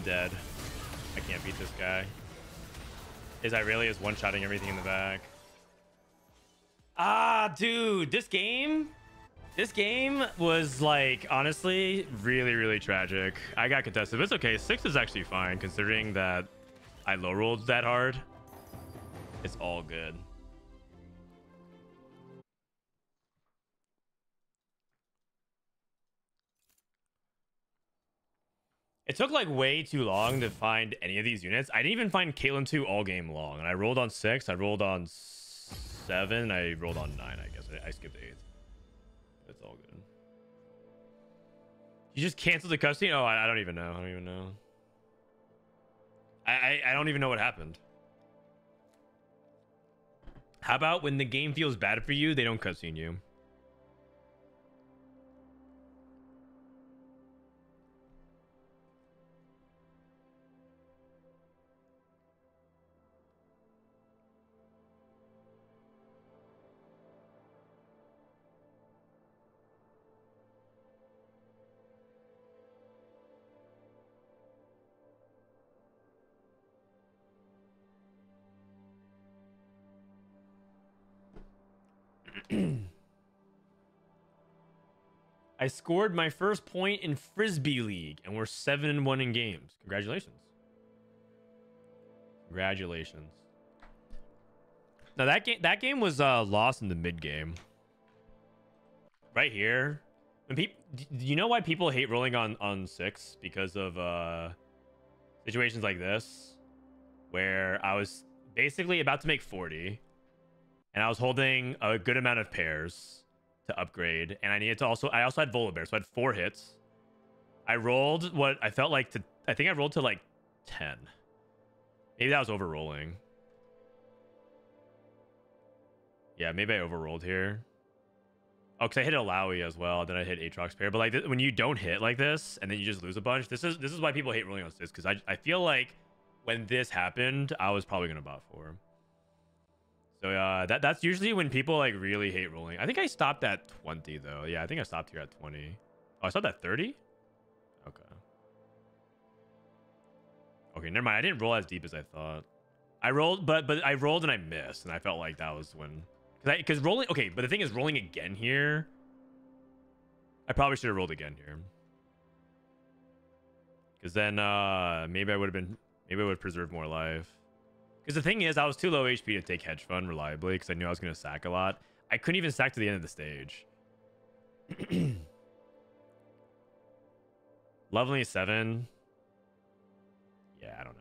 Dead. I can't beat this guy. Is I really is one-shotting everything in the back. Ah, dude, this game, this game was like honestly really, really tragic. I got contested, but it's okay. Six is actually fine considering that I low rolled that hard. It's all good. It took like way too long to find any of these units. I didn't even find Caitlyn 2 all game long. And I rolled on 6, I rolled on 7, I rolled on 9, I guess. I, I skipped 8. It's all good. You just canceled the cutscene? Oh, I, I don't even know. I don't even know. I, I, I don't even know what happened. How about when the game feels bad for you, they don't cutscene you? I scored my first point in Frisbee League, and we're 7 and 1 in games. Congratulations. Congratulations. Now that game that game was uh, lost in the mid game. Right here. When people do you know why people hate rolling on on 6 because of uh situations like this where I was basically about to make 40 and I was holding a good amount of pairs to upgrade, and I needed to also I also had Volibear, so I had four hits. I rolled what I felt like to I think I rolled to like 10. Maybe that was over rolling. Yeah, maybe I overrolled here. Oh, because I hit Illaoi as well. Then I hit Aatrox pair. But like when you don't hit like this and then you just lose a bunch, this is this is why people hate rolling on six. Because I I feel like when this happened, I was probably gonna bot four. So uh, that that's usually when people like really hate rolling. I think I stopped at 20 though. Yeah, I think I stopped here at 20. Oh, I stopped at 30. Okay. Okay, never mind. I didn't roll as deep as I thought. I rolled, but but I rolled and I missed, and I felt like that was when because because rolling. Okay, but the thing is, rolling again here. I probably should have rolled again here. Because then uh maybe I would have been maybe I would have preserved more life. Because the thing is, I was too low HP to take hedge fund reliably because I knew I was going to sack a lot. I couldn't even sack to the end of the stage. Lovely seven. Yeah, I don't know.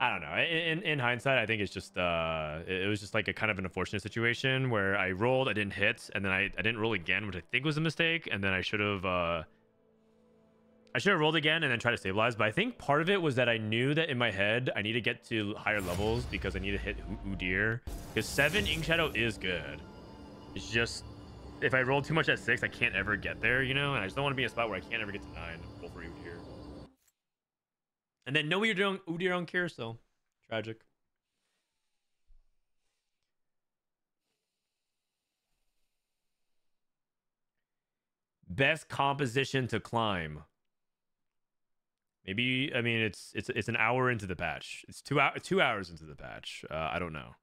I don't know. In, in hindsight, I think it's just uh, it, was just like a kind of an unfortunate situation where I rolled, I didn't hit, and then I, I didn't roll again, which I think was a mistake, and then I should have uh, I should have rolled again and then try to stabilize. But I think part of it was that I knew that in my head I need to get to higher levels because I need to hit U- Udyr because seven Ink Shadow is good. It's just if I roll too much at six, I can't ever get there, you know. And I just don't want to be in a spot where I can't ever get to nine. Roll for Udyr. And then know what you're doing, Udyr on carousel. Tragic. Best composition to climb. Maybe I mean it's it's it's an hour into the patch. It's two hour two hours into the patch. Uh, I don't know.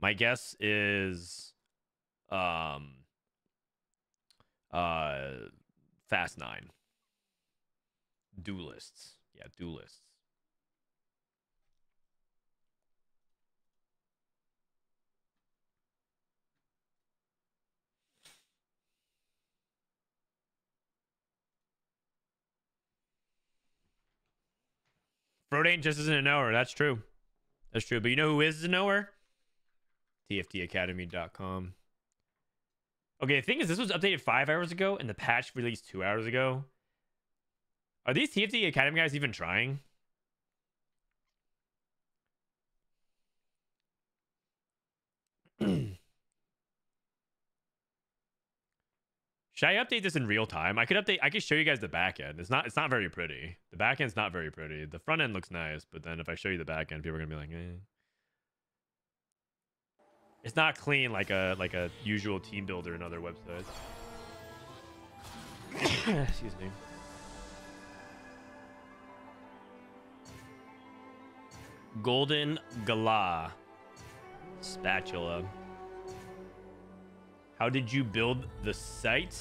My guess is, um, uh, Fast Nine. Duelists, yeah, duelists. Frodan just isn't a knower. That's true. That's true. But you know who is a knower? TFTacademy.com. Okay, the thing is, this was updated five hours ago, and the patch released two hours ago. Are these TFT Academy guys even trying? Should I update this in real time? I could update. I could show you guys the back end. It's not. It's not very pretty. The back end's not very pretty. The front end looks nice, but then if I show you the back end, people are gonna be like, eh. It's not clean like a like a usual team builder in other websites. Excuse me. Golden Gala spatula. How did you build the site?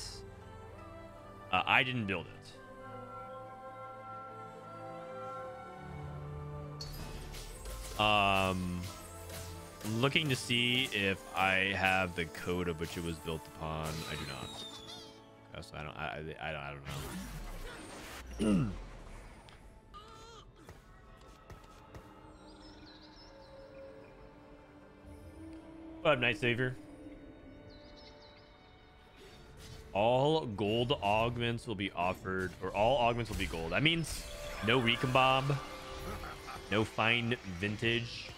Uh, I didn't build it. Um, looking to see if I have the code of which it was built upon. I do not. So I don't. I, I, I don't. I don't know. What up, Night Savior? All gold augments will be offered, or all augments will be gold. That means no recon bob, no fine vintage.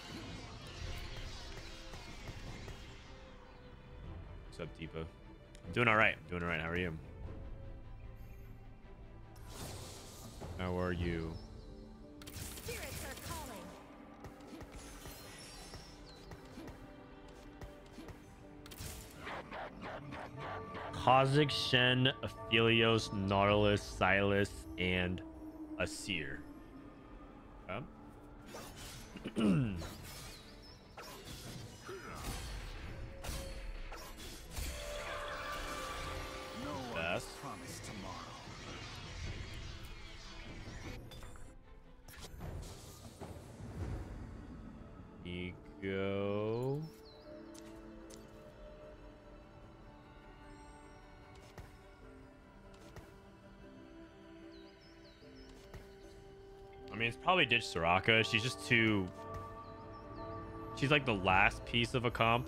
What's up, Deepa? I'm doing all right. I'm doing all right. How are you? How are you? Kha'Zix, Shen, Aphelios, Nautilus, Sylas, and Azir. Okay. Best. Mean, it's probably ditch Soraka. She's just too. She's like the last piece of a comp.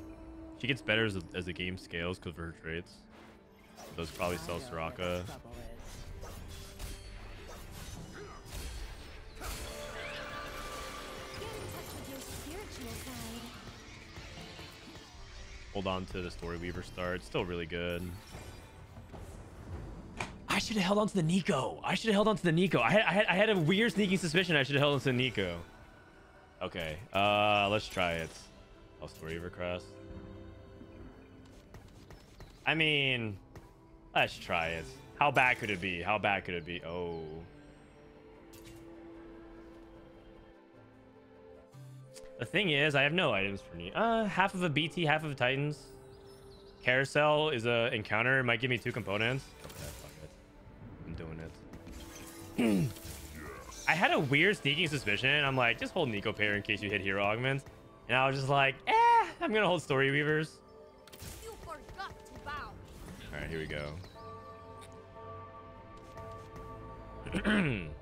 She gets better as, as the game scales because of her traits. Those probably sell Soraka. Hold on to the Story Weaver start. Still really good. I should have held on to the Neeko. I should have held on to the Neeko. I had, I had I had a weird sneaking suspicion I should have held on to the Neeko. Okay. Uh let's try it. Oh, Storyweaver Crest. I mean, let's try it. How bad could it be? How bad could it be? Oh. The thing is, I have no items for me. Uh, half of a BT, half of a Titans. Carousel is a encounter. It might give me two components. Okay, fuck it. I'm doing it. I had a weird sneaking suspicion. I'm like, just hold Neeko Pair in case you hit hero augments. And I was just like, eh, I'm gonna hold Story Weavers. You forgot to bow. All right, here we go.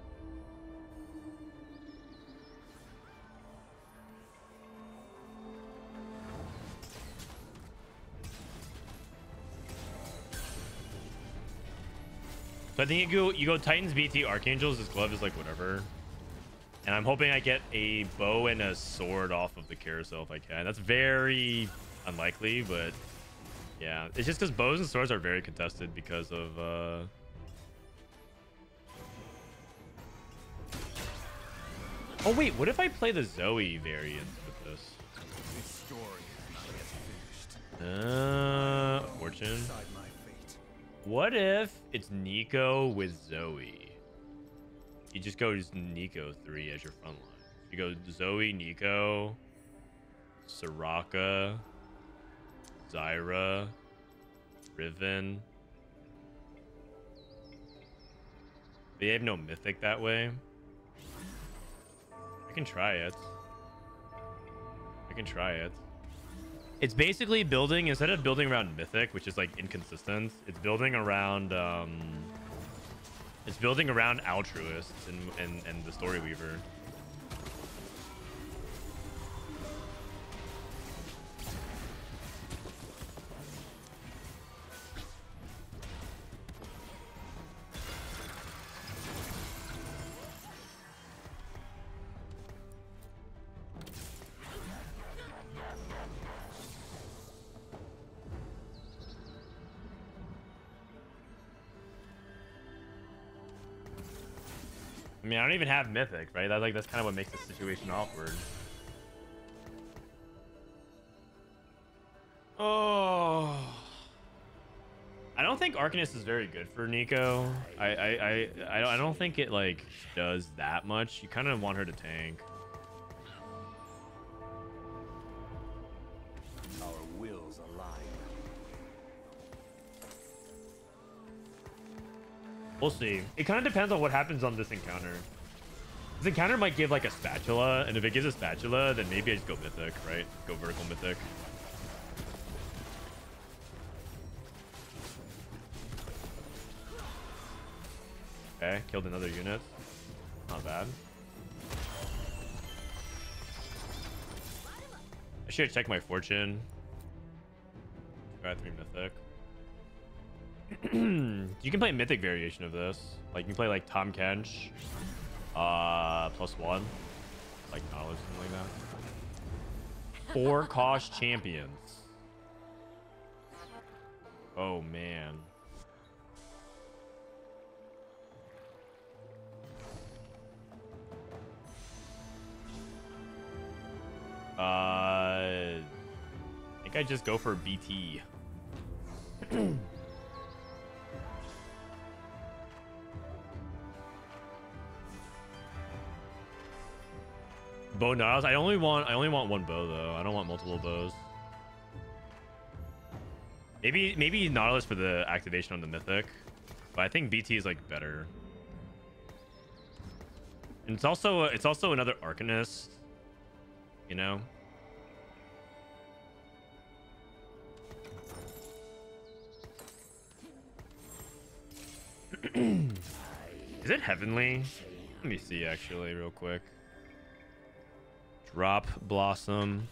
So I think you go you go Titans BT Archangels. This glove is like whatever. And I'm hoping I get a bow and a sword off of the carousel if I can. That's very unlikely, but Yeah, it's just because bows and swords are very contested because of. uh Oh wait, what if I play the Zoe variant with this? This story is not yet finished. Uh, fortune. What if it's Neeko with Zoe? You just go Neeko three as your front line. You go Zoe, Neeko, Soraka, Zyra, Riven. They have no mythic that way. I can try it. I can try it. It's basically building instead of building around mythic, which is like inconsistent. It's building around um, it's building around altruists and and, and the story weaver. I don't even have mythic, right? That's like that's kind of what makes the situation awkward. Oh, I don't think Arcanist is very good for Neeko. I I I I don't, I don't think it like does that much. You kind of want her to tank. We'll see. It kind of depends on what happens on this encounter. This encounter might give like a spatula, and if it gives a spatula, then maybe I just go mythic, right? Go vertical mythic. Okay, killed another unit. Not bad. I should check my fortune. Got three mythic. you can play a mythic variation of this. Like you can play like Tahm Kench, uh, plus one, like knowledge, something like that. Four cost champions. Oh man. Uh, I think I just go for BT. Bow Nautilus. I only want I only want one bow though. I don't want multiple bows. Maybe maybe Nautilus for the activation on the mythic. But I think BT is like better. And it's also uh, it's also another Arcanist. You know? is it heavenly? Let me see actually real quick. Drop Blossom.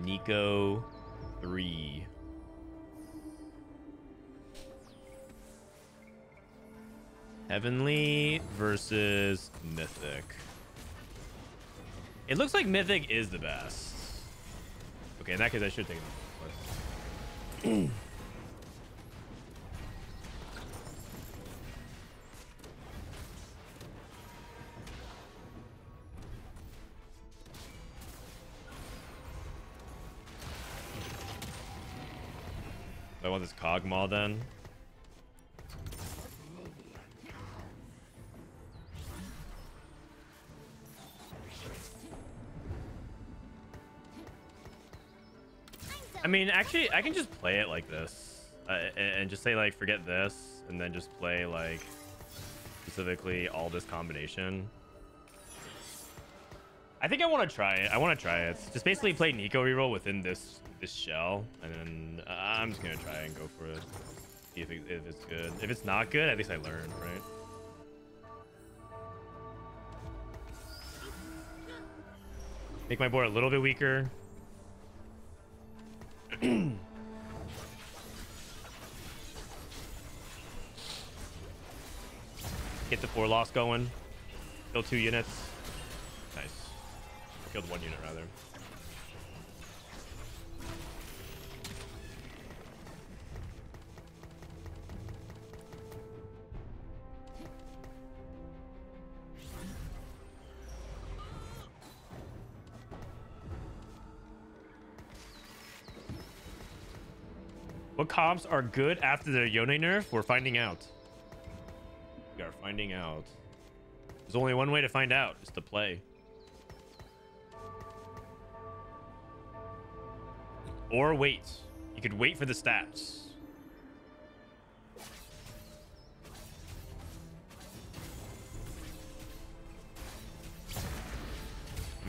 Neeko 3. Heavenly versus Mythic. It looks like Mythic is the best. Okay, in that case, I should take it. I want this Kog'Maw then. I mean, actually, I can just play it like this. Uh, and just say, like, forget this. And then just play, like, specifically all this combination. I think I want to try it. I want to try it. Just basically play Neeko reroll within this this shell, and then uh, I'm just gonna try and go for it. See if, it, if it's good. If it's not good, at least I learned, right? Make my board a little bit weaker. Get the four loss going. Kill two units. Killed one unit, rather. What comps are good after the Yone nerf? We're finding out. We are finding out. There's only one way to find out, is to play. Or wait. You could wait for the stats.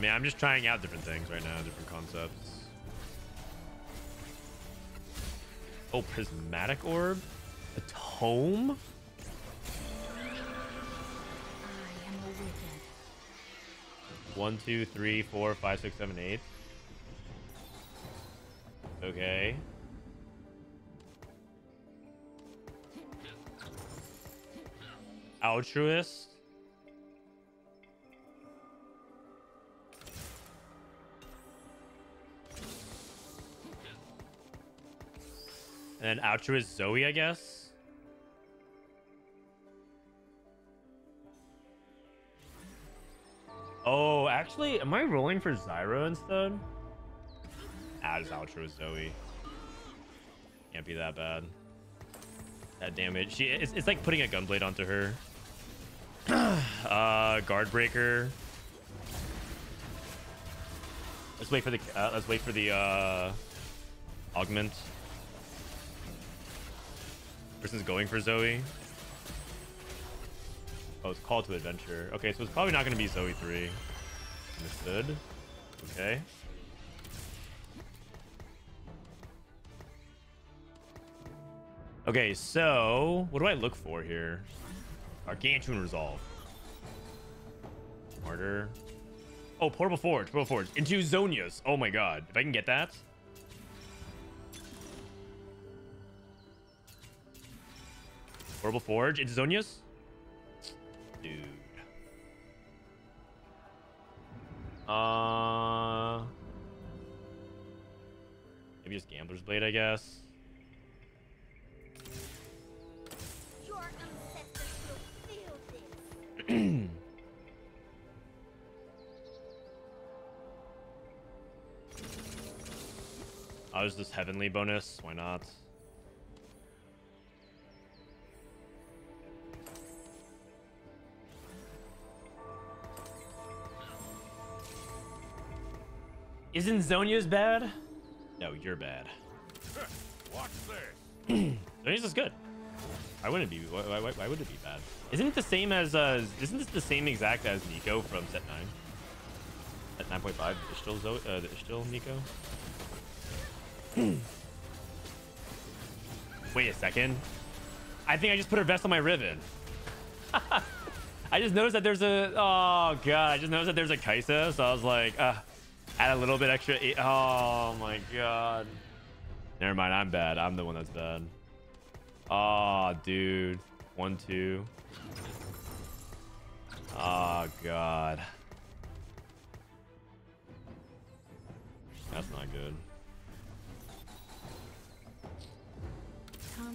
I mean, I'm just trying out different things right now, different concepts. Oh, prismatic orb? A tome? I am a wicked. One, two, three, four, five, six, seven, eight. Okay. Altruist. And then altruist Zoe, I guess. Oh, actually, am I rolling for Zyra instead? As altruist Zoe. Can't be that bad. That damage. She it's, it's like putting a gunblade onto her. uh Guardbreaker. Let's wait for the uh, let's wait for the uh augment. Person's going for Zoe. Oh, it's called to adventure. Okay, so it's probably not going to be Zoe 3. Understood. Okay. Okay, so what do I look for here? Gargantuan Resolve. Martyr. Oh, Portable Forge. Portable Forge. Into Zhonya's. Oh my god. If I can get that. Portable Forge into Zhonya's. Dude. Uh. Maybe just Gambler's Blade, I guess. There's this heavenly bonus. Why not? Isn't Zhonya's bad? No, you're bad. Watch this. Zhonya's is good. Why wouldn't it be? Why, why, why would it be bad? Isn't it the same as? Uh, isn't this the same exact as Neeko from set nine? At 9.5, is still Zoe, uh, is still Neeko. Wait a second. I think I just put her vest on my ribbon. I just noticed that there's a. Oh god! I just noticed that there's a Kai'Sa, so I was like, uh, add a little bit extra. Oh my god. Never mind. I'm bad. I'm the one that's bad. Oh, dude. One, two. Oh god. That's not good.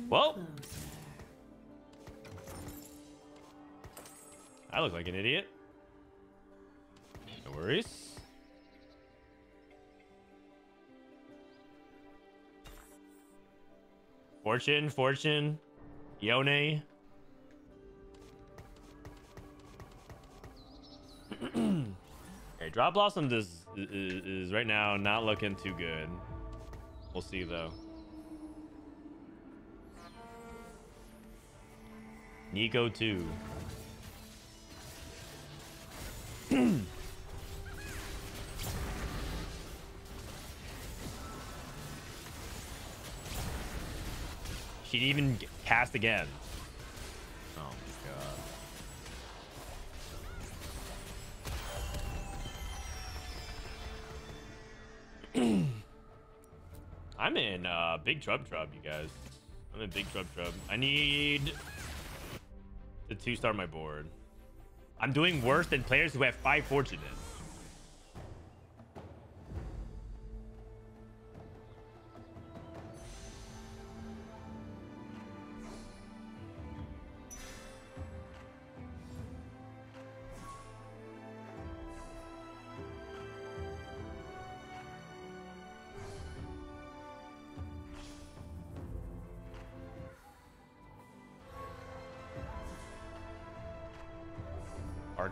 Well. I look like an idiot. No worries. Fortune, fortune, Yone. okay, Drop Blossom is, is, is right now not looking too good. We'll see though. Neeko 2. She'd even cast again. Oh my god. I'm in uh, big trub trub, you guys. I'm in big trub trub. I need to two star my board. I'm doing worse than players who have five fortune in.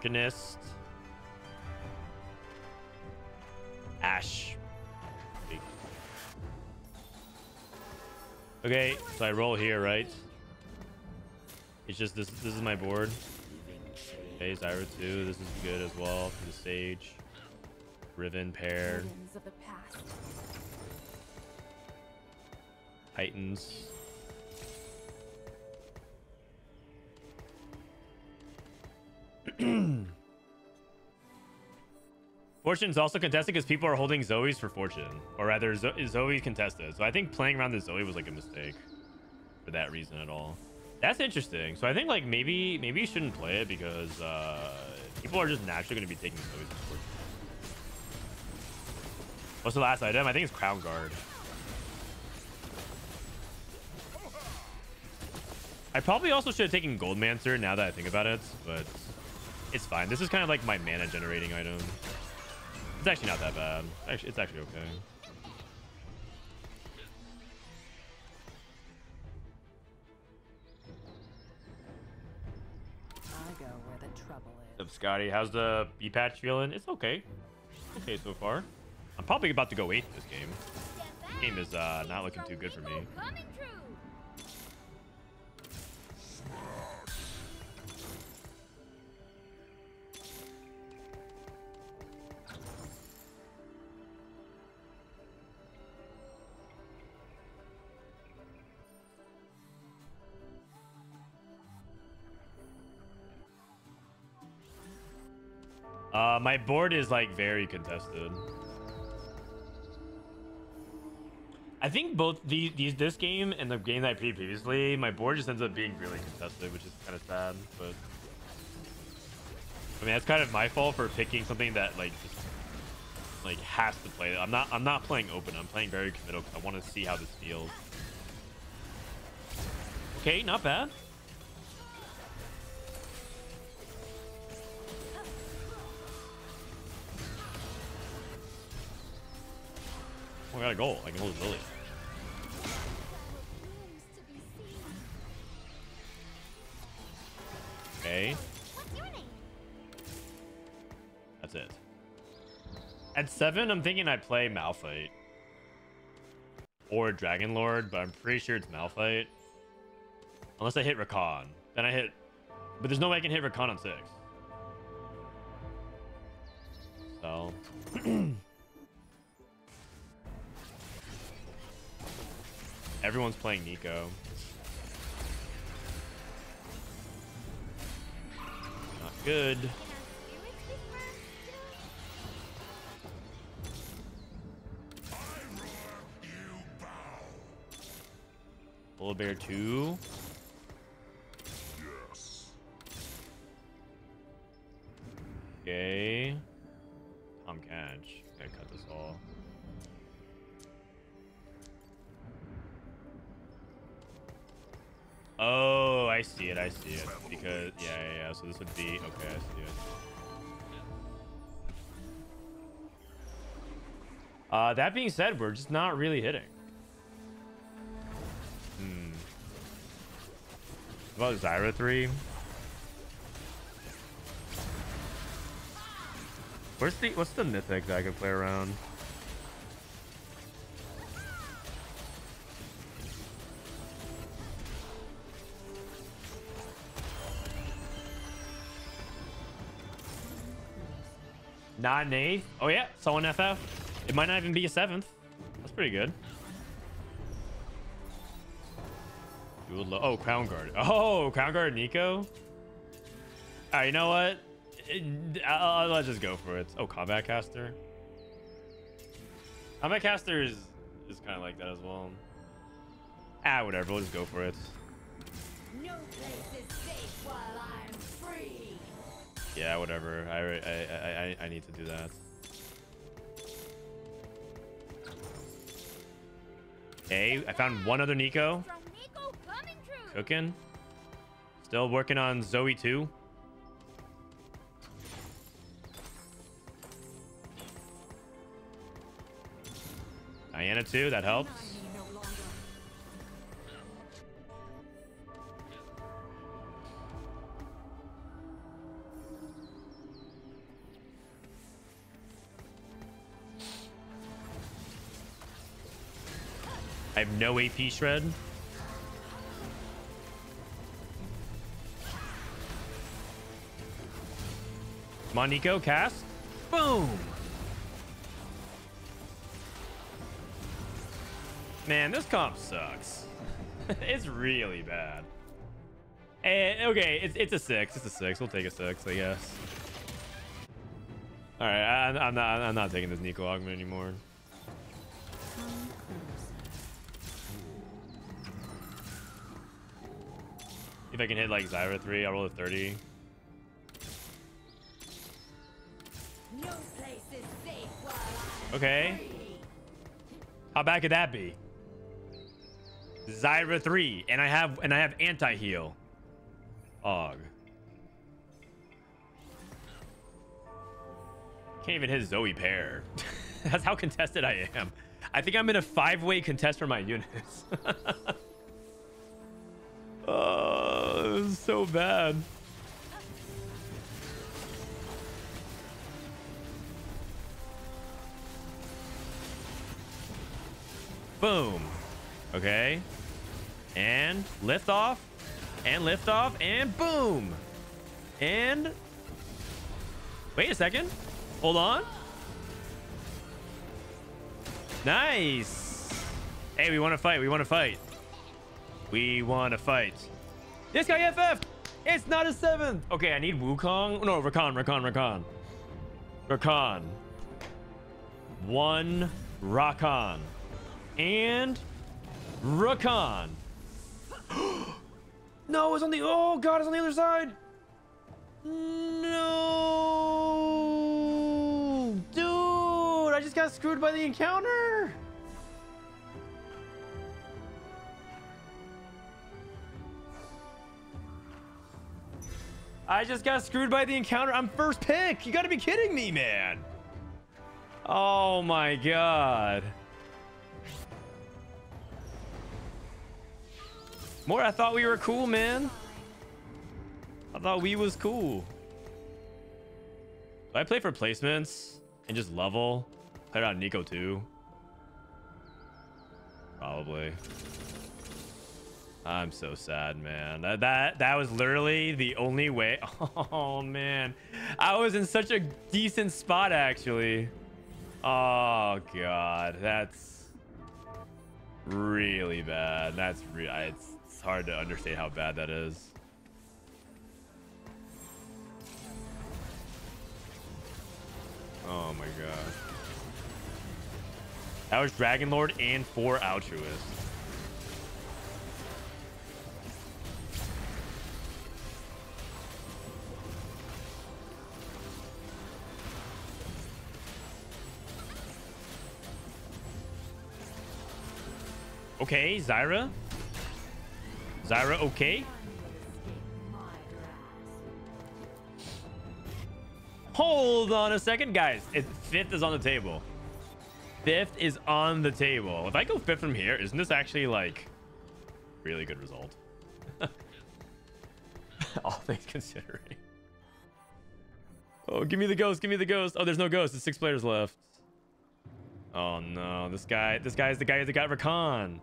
Arcanist. Ash. Okay, so I roll here, right? It's just this. This is my board. Okay, Zyra 2. This is good as well for the stage. Riven paired. Villains Titans. Fortune's also contested because people are holding Zoe's for Fortune. Or rather, Zo- Zoe contested. So I think playing around the Zoe was like a mistake. For that reason at all. That's interesting. So I think like maybe maybe you shouldn't play it because uh, people are just naturally going to be taking Zoe's for Fortune. What's the last item? I think it's Crown Guard. I probably also should have taken Goldmancer now that I think about it, but it's fine. This is kind of like my mana generating item. It's actually not that bad. Actually, it's actually okay. I go where the trouble is. Up, Scotty? How's the B patch feeling? It's okay. It's okay so far. I'm probably about to go eighth this game. Step back. Game is uh, not looking too good for me. Uh, my board is like very contested. I think both these, these this game and the game that I played previously, my board just ends up being really contested, which is kind of sad. But I mean, that's kind of my fault for picking something that like just like has to play. I'm not I'm not playing open. I'm playing very committal because I want to see how this feels. Okay, not bad. Oh, I got a goal. I can hold Lily. Okay, that's it. At seven, I'm thinking I play Malphite or Dragon Lord, but I'm pretty sure it's Malphite. Unless I hit Rakan, then I hit. But there's no way I can hit Rakan on six. So. Everyone's playing Neeko. Not good. Volibear 2. Yes. Okay. Tahm Kench. Gotta cut this all. Oh, I see it. I see it. Because yeah, yeah, yeah. So this would be okay. I see it. Uh, that being said, we're just not really hitting. Hmm. About Zyra three? Where's the what's the mythic that I can play around? Not an eighth. Oh yeah, someone FF. It might not even be a seventh. That's pretty good. Oh, Crown Guard. Oh, Crown Guard Neeko. All right, you know what? I'll, I'll just go for it. Oh, Combat Caster. Combat Caster is is kind of like that as well. Ah, whatever. We'll just go for it. No place is safe while. Yeah, whatever. I I I I, I need to do that. Hey, I found one other Neeko. Neeko. Cooking. Still working on Zoe 2. Diana 2, that helps. Have no AP shred. Come on, Neeko, cast. Boom. Man, this comp sucks. it's really bad. Eh, okay, it's it's a six. It's a six. We'll take a six, I guess. All right, I, I'm not I'm not taking this Neeko augment anymore. If I can hit like Zyra three, I'll roll a thirty. No place is safe while I'm Okay. How bad could that be? Zyra three, and I have and I have anti heal. Og. Can't even hit Zoe pair. That's how contested I am. I think I'm in a five-way contest for my units. oh, this is so bad. Boom. Okay. And lift off. And lift off. And boom. And wait a second. Hold on. Nice. Hey, we want to fight. We want to fight. We want to fight. This guy FF. It's not a seventh. Okay, I need Wukong. No, Rakan, Rakan, Rakan. Rakan. One Rakan. And Rakan. no, it's on the. Oh God, it's on the other side. No, dude, I just got screwed by the encounter. I just got screwed by the encounter. I'm first pick. You got to be kidding me, man. Oh my God. More, I thought we were cool, man. I thought we was cool. Do I play for placements and just level? Play around Neeko too? Probably. I'm so sad, man. That, that that was literally the only way. Oh man, I was in such a decent spot actually. Oh god, that's really bad. That's re it's, it's hard to understand how bad that is. Oh my god. That was Dragon Lord and four altruists. Okay, Zyra. Zyra, okay. Hold on a second, guys. It, fifth is on the table. Fifth is on the table. If I go fifth from here, isn't this actually like really good result? All things considering. Oh, give me the ghost. Give me the ghost. Oh, there's no ghost. There's six players left. Oh no, this guy, this guy is the guy that got Rakan.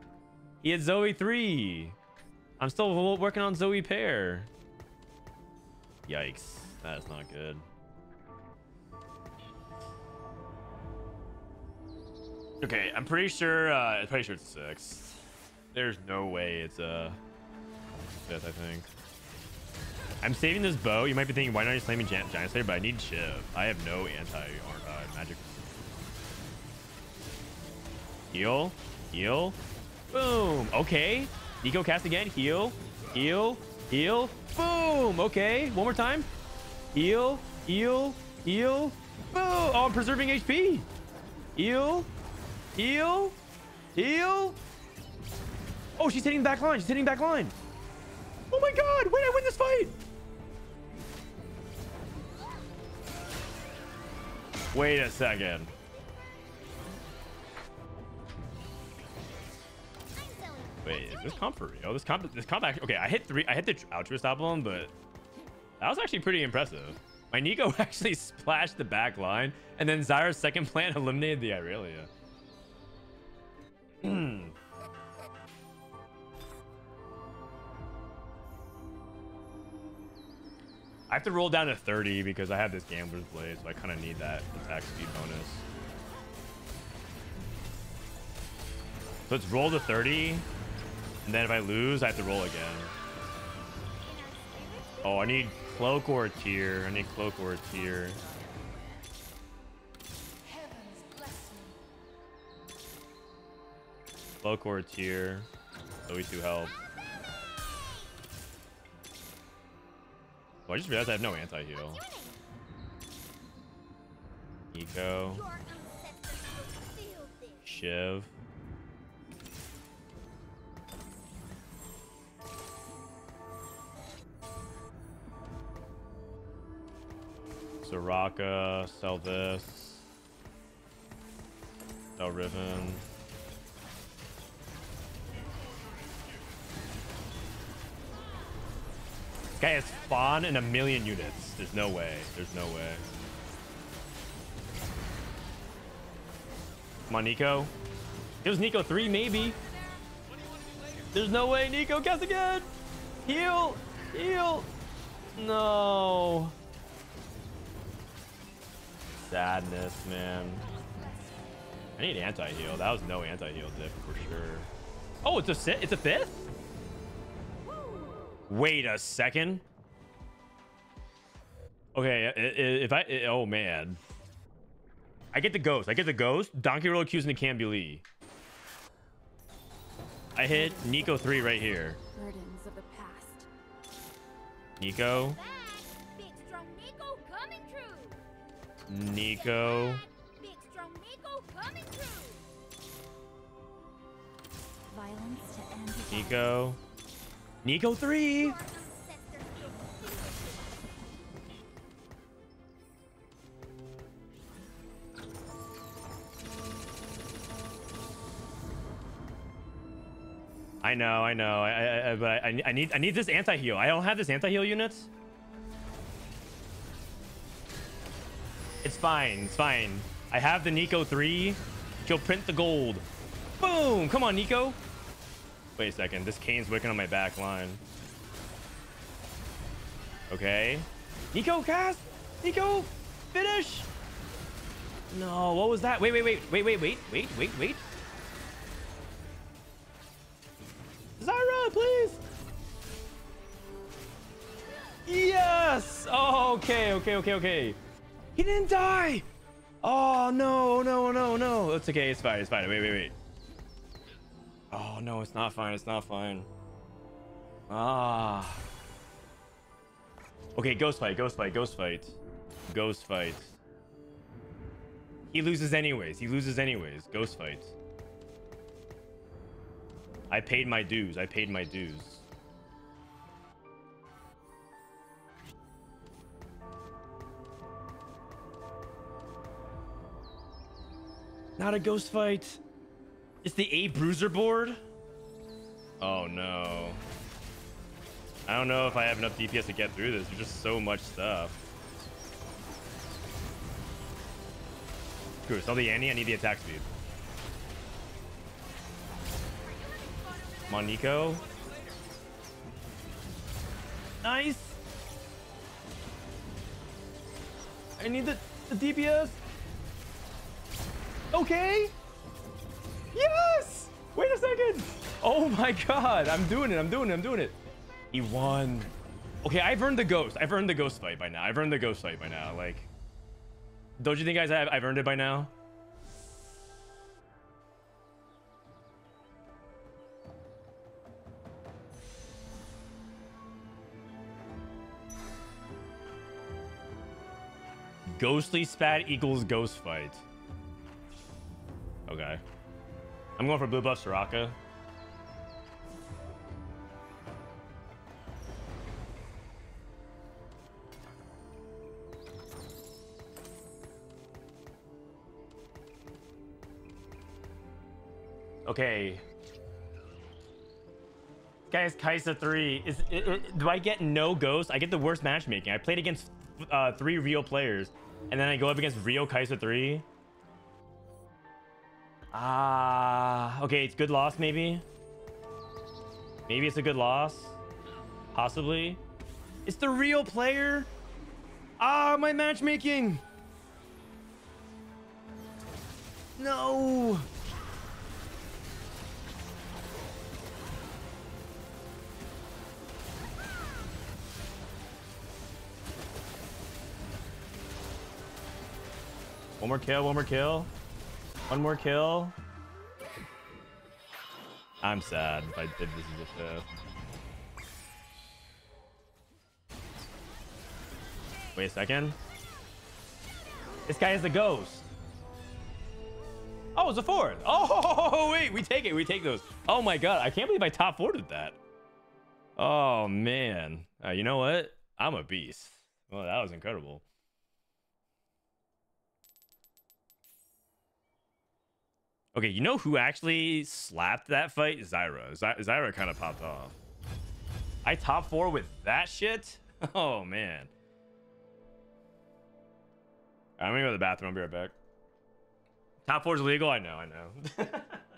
He had Zoe 3. I'm still working on Zoe pair. Yikes. That is not good. Okay, I'm pretty sure, uh, I'm pretty sure it's six. There's no way it's a fifth, I think. I'm saving this bow. You might be thinking, why not just slamming Giant, Giant Slayer? But I need Shiv. I have no anti-magic. Heal. Heal. Boom. Okay. Neeko cast again. Heal. Heal. Heal. Boom. Okay. One more time. Heal. Heal. Heal. Boom. Oh, I'm preserving HP. Heal. Heal. Heal. Oh, she's hitting back line. She's hitting back line. Oh my god. Wait, I win this fight. Wait a second. Wait, is this comp for real? This comp, this comp actually, okay, I hit three, I hit the altruist album, but that was actually pretty impressive. My Neeko actually splashed the back line, and then Zyra's second plan eliminated the Irelia. Hmm. I have to roll down to 30 because I have this Gambler's Blade, so I kind of need that attack speed bonus. So let's roll to 30 and then if I lose, I have to roll again. Oh, I need Cloak or tear. I need Cloak or tear. Cloak or tear. Always do help. Oh, I just realized I have no anti-heal. Eco. Shiv. Soraka, sell this. Sell Riven. Guy has spawn in a million units. There's no way. There's no way. Come on, Neeko. It was Neeko 3, maybe. There's no way. Neeko, cast again. Heal. Heal. No. Sadness, man. I need anti-heal. That was no anti-heal dip for sure. Oh, it's a si it's a fifth? Wait a second. Okay, if I oh man. I get the ghost. I get the ghost. Donkey Roll accusing the Cambuli. I hit Neeko 3 right here. Burdens of the past. Neeko. Neeko. Neeko. Neeko 3! I know, I know. I, I, but I, I need I need this anti-heal. I don't have this anti-heal unit. It's fine. It's fine. I have the Neeko 3. She'll print the gold. Boom! Come on, Neeko. Wait a second. This Kayn's wicking on my back line. Okay. Neeko, cast! Neeko! Finish! No, what was that? Wait, wait, wait, wait, wait, wait, wait, wait, wait. Zyra, please. Yes. Oh, okay, okay, okay, okay. He didn't die. Oh no, no, no, no. It's okay. It's fine. It's fine. Wait, wait, wait. Oh no, it's not fine. It's not fine. Ah. Okay, ghost fight. Ghost fight. Ghost fight. Ghost fight. He loses anyways. He loses anyways. Ghost fight. I paid my dues. I paid my dues. Not a ghost fight. It's the A bruiser board. Oh no. I don't know if I have enough DPS to get through this. There's just so much stuff. Cool. Sell the Annie. I need the attack speed. Monico. Nice. I need the, the DPS. Okay. Yes. Wait a second. Oh my god. I'm doing it. I'm doing it. I'm doing it. He won. Okay, I've earned the ghost. I've earned the ghost fight by now. I've earned the ghost fight by now. Like, don't you think guys I've, I've earned it by now? Ghostly spat equals ghost fight. Okay. I'm going for blue buff Soraka. Okay. Guys, Kai'Sa 3. Is it, it- do I get no ghost? I get the worst matchmaking. I played against uh, three real players, and then I go up against real Kai'Sa 3. Ah, okay, it's good loss maybe. Maybe it's a good loss. Possibly. It's the real player. Ah, my matchmaking. No. One more kill, one more kill. One more kill. I'm sad if I did this as a show. Wait a second. This guy is the ghost. Oh, it's a fourth. Oh, wait, we take it. We take those. Oh my god, I can't believe I top four did that. Oh man. Uh, you know what? I'm a beast. Well, that was incredible. Okay, you know who actually slapped that fight? Zyra. Zy- Zyra kind of popped off. I top four with that shit? Oh, man. I'm gonna go to the bathroom. I'll be right back. Top four is legal? I know, I know.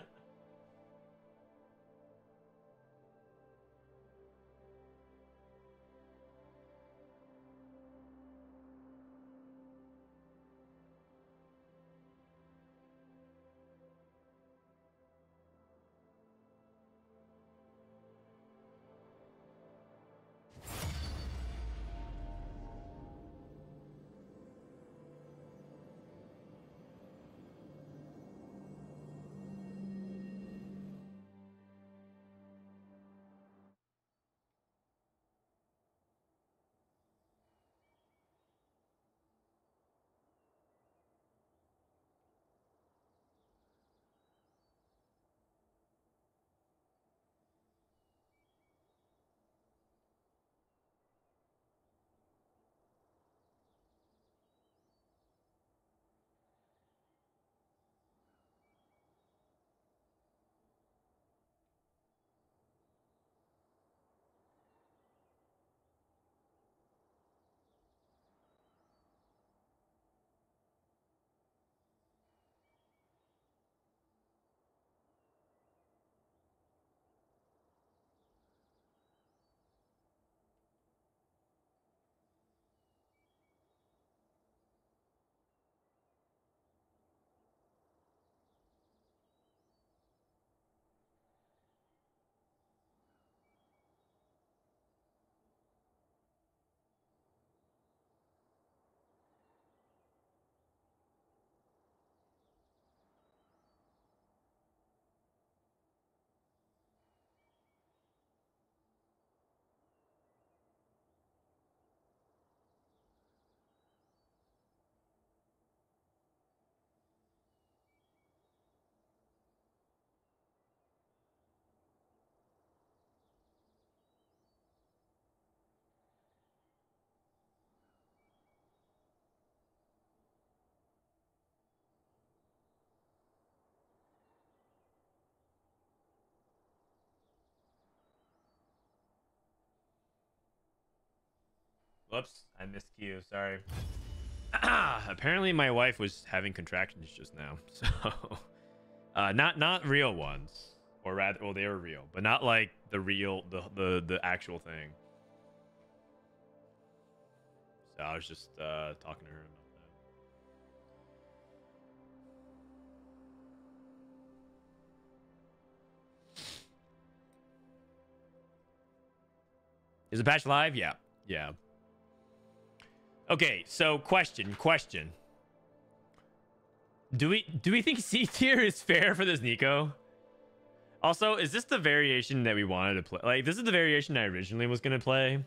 Whoops, I missed Q. Sorry. Apparently, my wife was having contractions just now, so uh, not not real ones, or rather, well, they were real, but not like the real the the the actual thing. So I was just uh, talking to her about that. Is the patch live? Yeah, yeah. Okay, so question, question. Do we do we think C tier is fair for this Neeko? Also, is this the variation that we wanted to play? Like, this is the variation I originally was gonna play,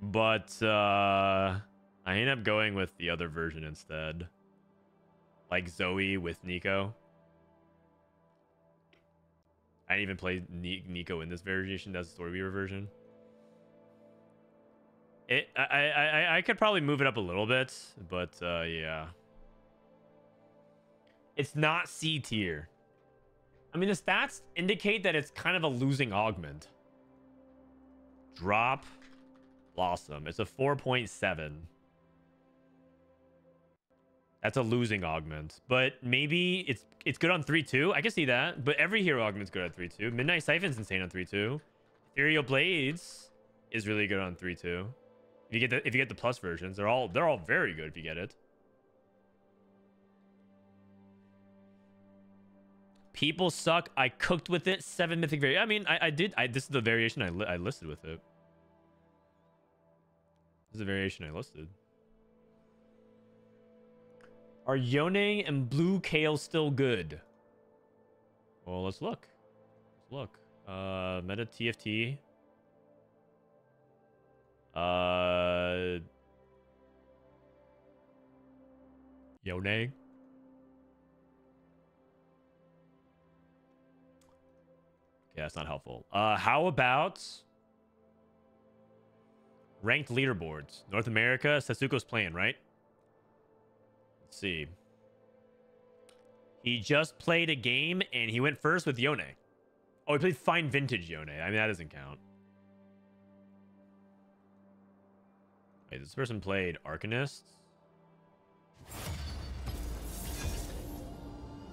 but uh I ended up going with the other version instead. Like Zoe with Neeko. I didn't even play Ni- Neeko in this variation. That's the Storyweaver version. It, I, I, I, could probably move it up a little bit, but uh, yeah. It's not C tier. I mean, the stats indicate that it's kind of a losing augment. Drop. Blossom. It's a 4.7. That's a losing augment. But maybe it's it's good on 3-2. I can see that. But every hero augment's good at 3-2. Midnight Siphon's insane on 3-2. Ethereal Blades is really good on 3-2. If you get the if you get the plus versions, they're all they're all very good if you get it. People suck. I cooked with it. Seven mythic variation. I mean, I, I did. I this is the variation I li- I listed with it. This is the variation I listed. Are Yone and Blue Kale still good? Well, let's look. Let's look. Uh, meta TFT. Uh, Yone. Yeah, that's not helpful. Uh, how about ranked leaderboards? North America, Sasuko's playing, right? Let's see. He just played a game and he went first with Yone. Oh, he played Fine Vintage Yone. I mean, that doesn't count. Wait, this person played Arcanist.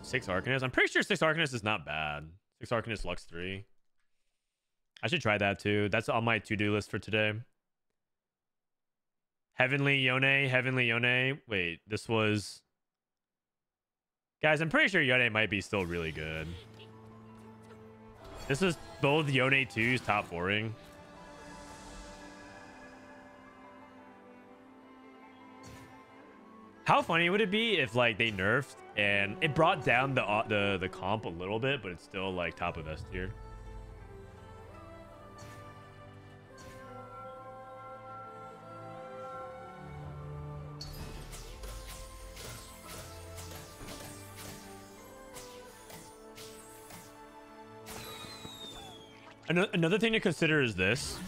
Six Arcanist. I'm pretty sure six Arcanist is not bad. Six Arcanist Lux 3. I should try that too. That's on my to-do list for today. Heavenly Yone, Heavenly Yone. Wait, this was... Guys, I'm pretty sure Yone might be still really good. This is both Yone 2's top fouring. How funny would it be if like they nerfed and it brought down the uh, the the comp a little bit, but it's still like top of S tier. Another thing to consider is this.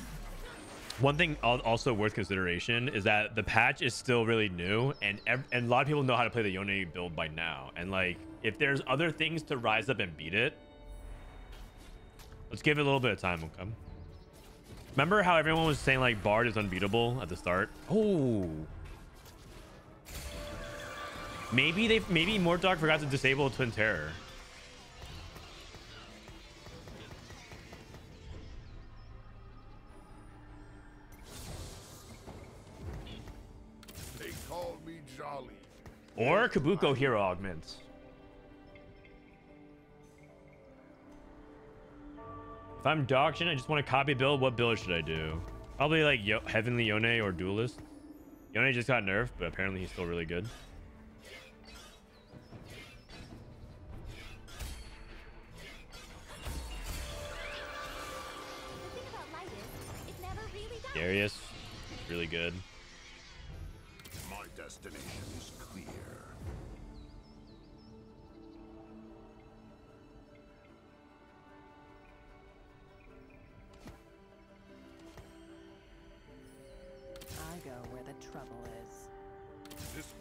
One thing also worth consideration is that the patch is still really new, and and a lot of people know how to play the Yone build by now. And like, if there's other things to rise up and beat it, let's give it a little bit of time. Okay. Remember how everyone was saying like Bard is unbeatable at the start? Oh. Maybe they maybe Mortdog forgot to disable Twin Terror. Or Kobuko Hero Augments. If I'm Doction, I just want to copy build. What build should I do? Probably like Yo Heavenly Yone or Duelist. Yone just got nerfed, but apparently he's still really good. The thing about light is, it never really dies. Darius, really good.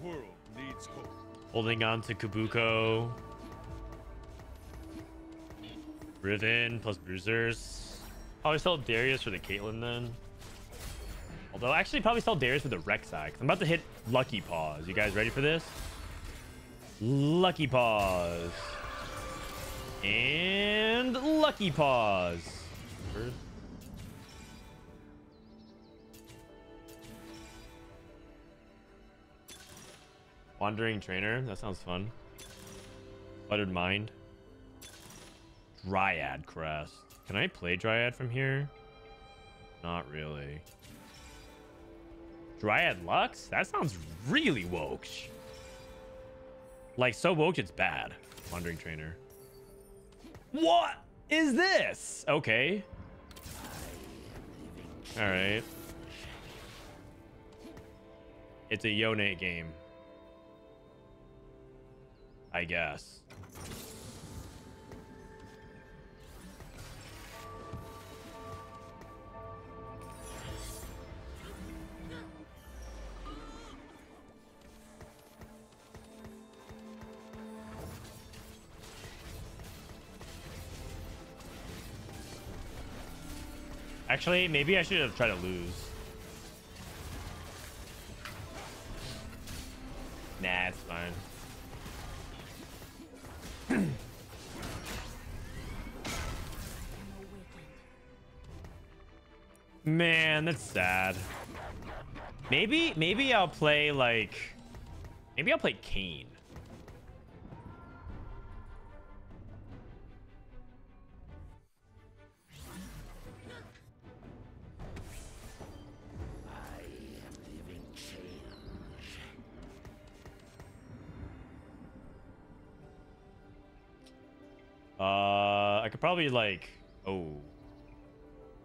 World needs hope. Holding on to Kobuko. Riven plus Bruisers. Probably sell Darius for the Caitlyn then. Although actually probably sell Darius for the Rek'Sai. I'm about to hit Lucky Paws. You guys ready for this? Lucky Paws. And Lucky Paws. Wandering Trainer. That sounds fun. Fluttered Mind. Dryad Crest. Can I play Dryad from here? Not really. Dryad Lux? That sounds really woke. Like, so woke it's bad. Wandering Trainer. What is this? Okay. Alright. It's a Yone game. I guess. Actually, maybe I should have tried to lose. Man, that's sad. Maybe, maybe I'll play like, maybe I'll play Kayn. Uh, I could probably like, oh,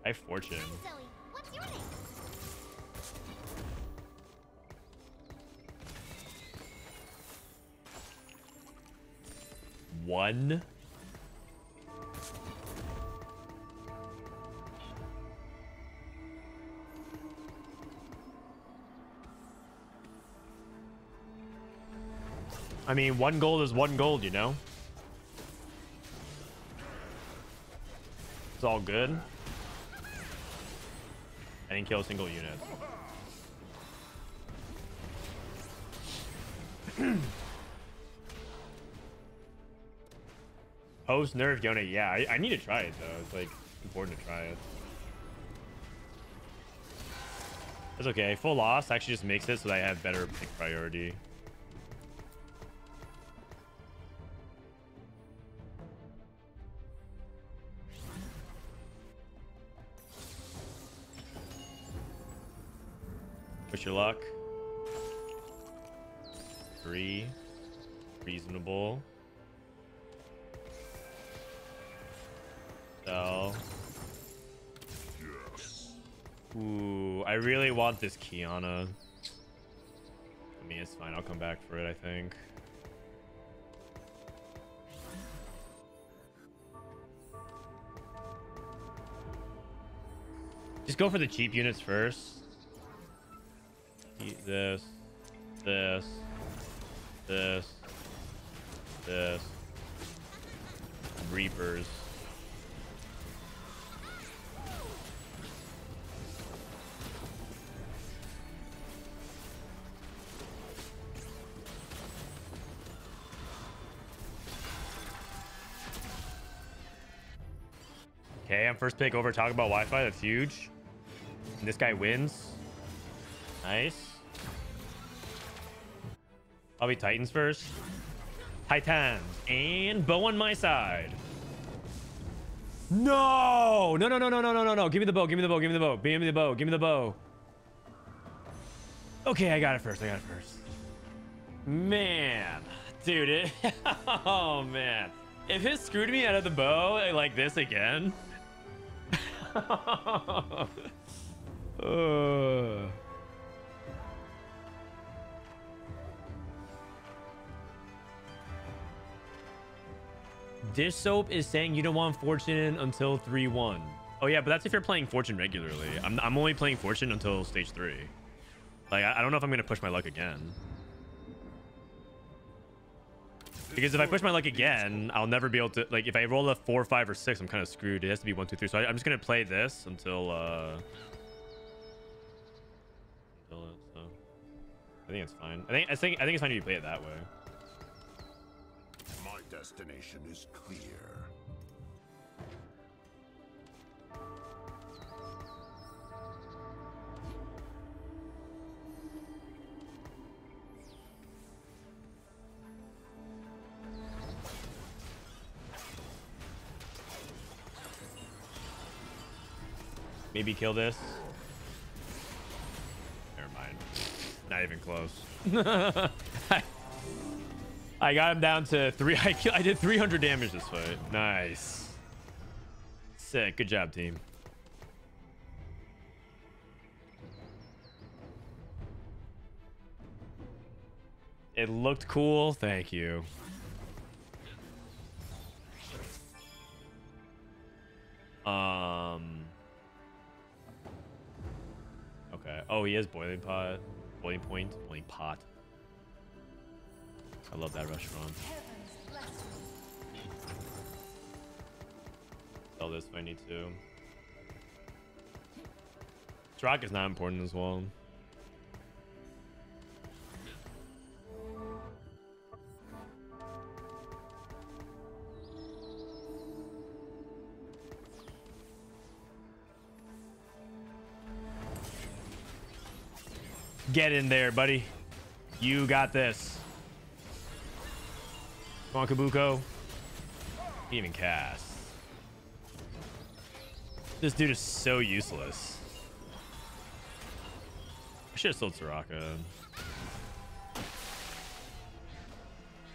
I have fortune. One. I mean, one gold is one gold, you know? It's all good. I didn't kill a single unit. Post nerf Yone. Yeah, I, I need to try it though. It's like important to try it. That's okay. Full loss actually just makes it so that I have better pick priority. Push your luck. Three. Reasonable. So. Ooh, I really want this Qiyana. I mean, it's fine. I'll come back for it, I think. Just go for the cheap units first. Eat this, this, this, this, Reapers. I'm first pick over talk about Wi-Fi. That's huge. And this guy wins. Nice. I'll be Titans first. Titans. And bow on my side. No! No, no, no, no, no, no, no, no. Give me the bow. Give me the bow. Give me the bow. Give me the bow. Give me the bow. Okay, I got it first. I got it first. Man. Dude, it... oh, man. If it screwed me out of the bow like this again... uh... Dishsoap is saying you don't want Fortune until 3-1. Oh, yeah, but that's if you're playing Fortune regularly. I'm, I'm only playing Fortune until stage 3. Like, I, I don't know if I'm going to push my luck again. Because if I push my luck again, I'll never be able to... Like, if I roll a 4, 5, or 6, I'm kind of screwed. It has to be 1, 2, 3. So I, I'm just going to play this until... Uh, until it, so. I think it's fine. I think, I, think, I think it's fine if you play it that way. My destination is clear. Maybe kill this. Never mind. Not even close. I, got him down to three. I, I did 300 damage this fight. Nice. Sick. Good job, team. It looked cool. Thank you. Um. Okay. Oh, he has boiling pot, boiling point, boiling pot. I love that restaurant. Sell this if I need to. Drock is not important as well. Get in there, buddy. You got this. Come on, Kobuko. Even cast. This dude is so useless. I should have sold Soraka.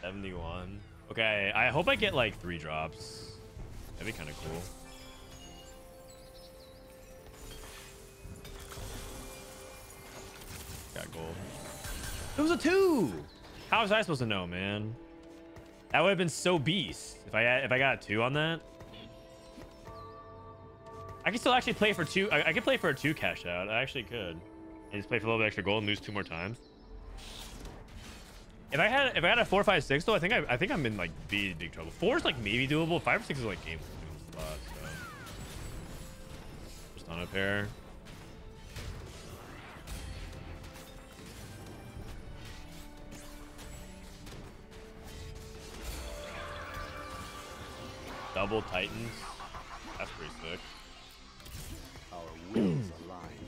71. Okay, I hope I get like three drops. That'd be kind of cool. Gold. It was a two. How was I supposed to know, man? That would have been so beast if I had, if I got a two on that. I could still actually play for two. I, I could play for a two cash out. I actually could. And just play for a little bit extra gold and lose two more times. If I had if I had a four, five, six though, I think I, I think I'm in like big big trouble. Four is like maybe doable. Five or six is like game spot. So just on a pair. Double Titans. That's pretty sick. Our wills align.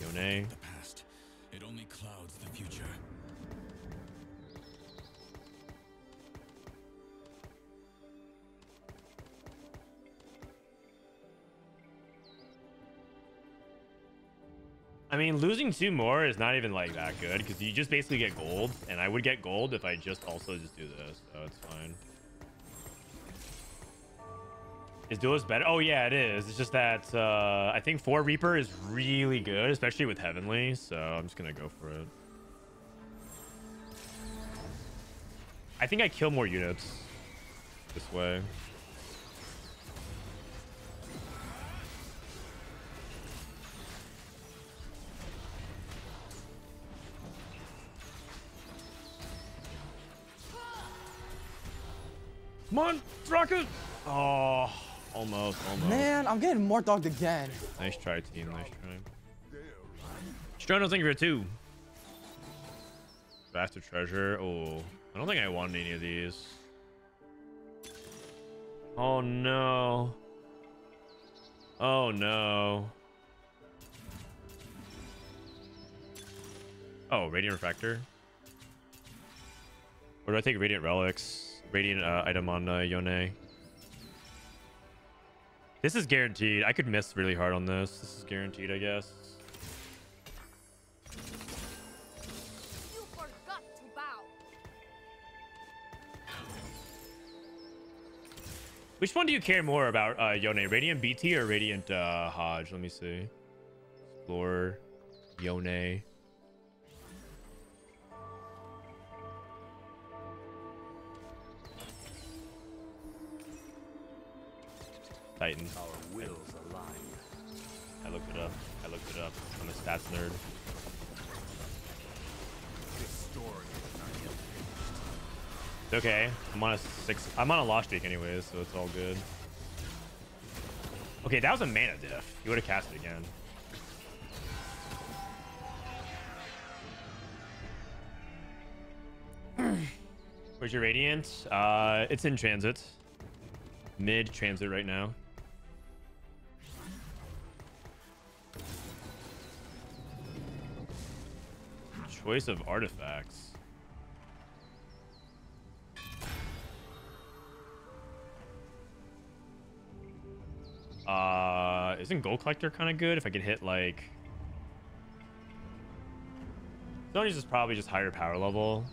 Yone. I mean, losing two more is not even like that good because you just basically get gold, and I would get gold if I just also just do this, so it's fine. Is Duelist better? Oh yeah, it is. It's just that uh, I think four Reaper is really good, especially with Heavenly. So I'm just gonna go for it. I think I kill more units this way. Come on, Rocket! Oh, almost, almost. Man, I'm getting more dogged again. Nice try, team. Nice try. Strono's thank you for two. Faster treasure. Oh, I don't think I want any of these. Oh no. Oh no. Oh, radiant refractor. Or do I take radiant relics? Radiant uh, item on uh, Yone. This is guaranteed. I could miss really hard on this. This is guaranteed, I guess. You forgot to bow. Which one do you care more about, uh, Yone? Radiant BT or Radiant uh, Hodge? Let me see. Explorer, Yone. Titan. Align. I looked it up. I looked it up. I'm a stats nerd. It's okay. I'm on a six. I'm on a lost streak anyways, so it's all good. Okay, that was a mana diff. You would have cast it again. Where's your radiant? Uh, it's in transit. Mid transit right now. Choice of artifacts. Uh, isn't Gold Collector kind of good if I could hit like... Zhonya's is probably just higher power level.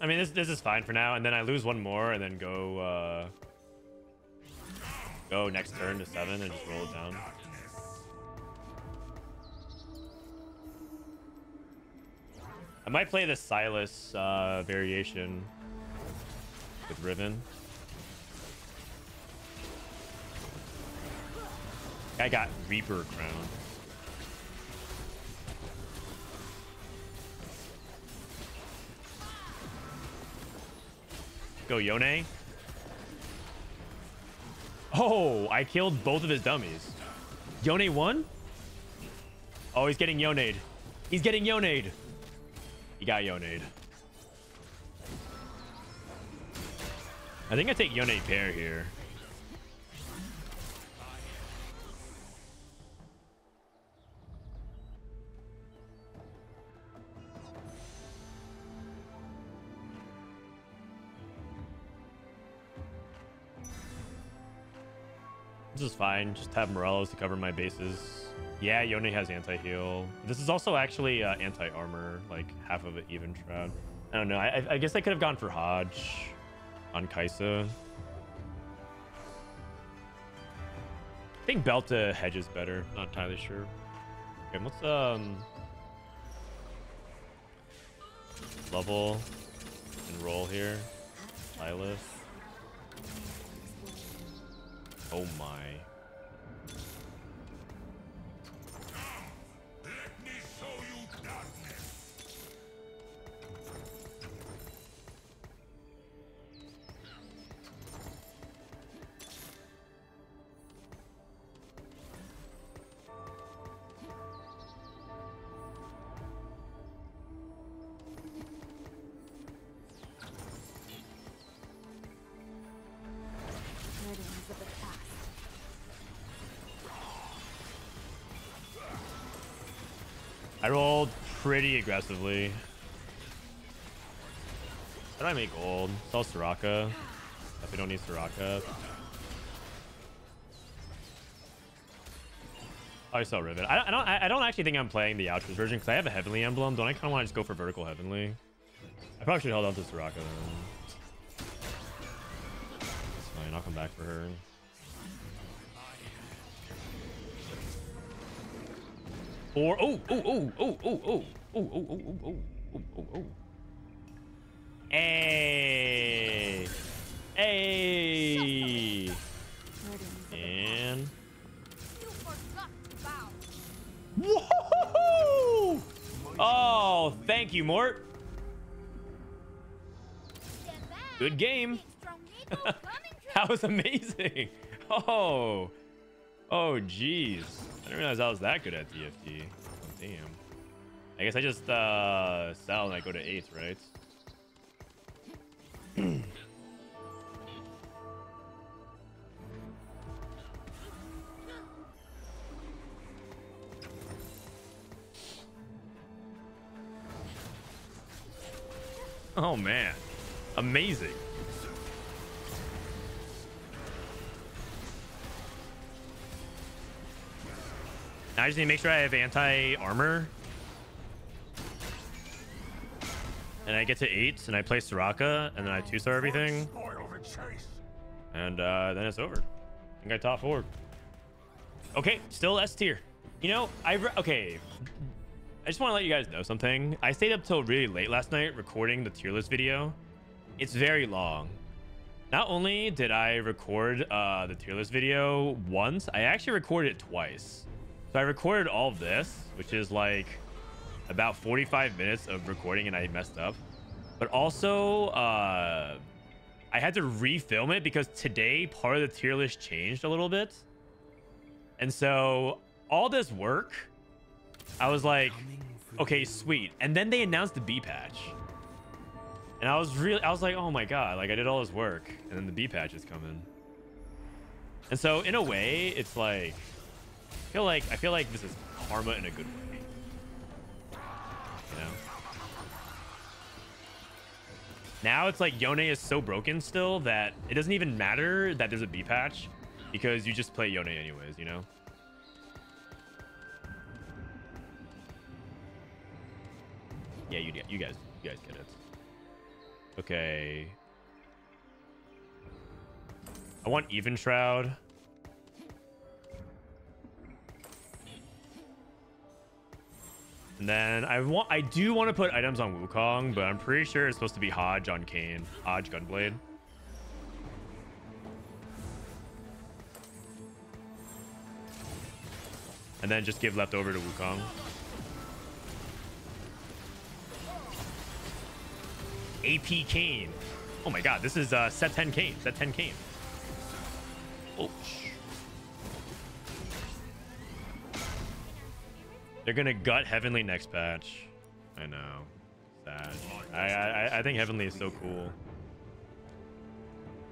I mean this this is fine for now, and then I lose one more, and then go uh, go next turn to seven and just roll it down. I might play the Sylas uh, variation with Riven. I got Reaper Crown. Go Yone. Oh, I killed both of his dummies. Yone won? Oh, he's getting Yonade. He's getting Yonade. He got Yonade. I think I take Yonade pair here. Is fine. Just have Morellos to cover my bases. Yeah, Yone has anti-heal. This is also actually uh, anti-armor, like half of it even Shroud. I don't know. I, I- guess I could have gone for Hodge on Kai'Sa. I think Belta hedges better. Not entirely sure. Okay, let's um level and roll here. Sylas. Oh my. Pretty aggressively. Do I make gold? Sell Soraka. If we don't need Soraka. Oh, I sell Riven. I don't, I don't. I don't actually think I'm playing the Outrage version because I have a Heavenly Emblem. Don't I kind of want to just go for Vertical Heavenly? I probably should hold on to Soraka then. It's fine. I'll come back for her. Or oh oh oh oh oh oh oh oh oh oh oh oh oh. Hey. Hey. And. Woohoo! Oh, thank you, Mort. Good game. That was amazing. Oh. Oh, jeez. I didn't realize I was that good at TFT. Oh, damn. I guess I just uh, sell and I go to eights, right? oh man, amazing. I just need to make sure I have anti-armor. And I get to eight, and I play Soraka, and then I two-star everything. And uh, then it's over. I think I top four. Okay, still S tier. You know, I okay. I just want to let you guys know something. I stayed up till really late last night recording the tier list video. It's very long. Not only did I record uh, the tier list video once, I actually recorded it twice. So I recorded all of this, which is like about 45 minutes of recording, and I messed up. But also, uh, I had to refilm it because today part of the tier list changed a little bit. And so all this work, I was like, okay, sweet. And then they announced the B patch. And I was really, I was like, oh my God, like I did all this work and then the B patch is coming. And so in a way, it's like, I feel like, I feel like this is karma in a good way. Know? Now it's like Yone is so broken still that it doesn't even matter that there's a B patch because you just play Yone anyways, you know? Yeah, you you guys you guys get it. Okay. I want even shroud. And then I want I do want to put items on Wukong, but I'm pretty sure it's supposed to be Hodge on Kayn. Hodge Gunblade. And then just give leftover to Wukong. AP Kayn. Oh my god, this is uh, set 10 Kayn. Set 10 Kayn. Oh, They're gonna gut Heavenly next patch. I know. Sad. I, I I think Heavenly is so cool.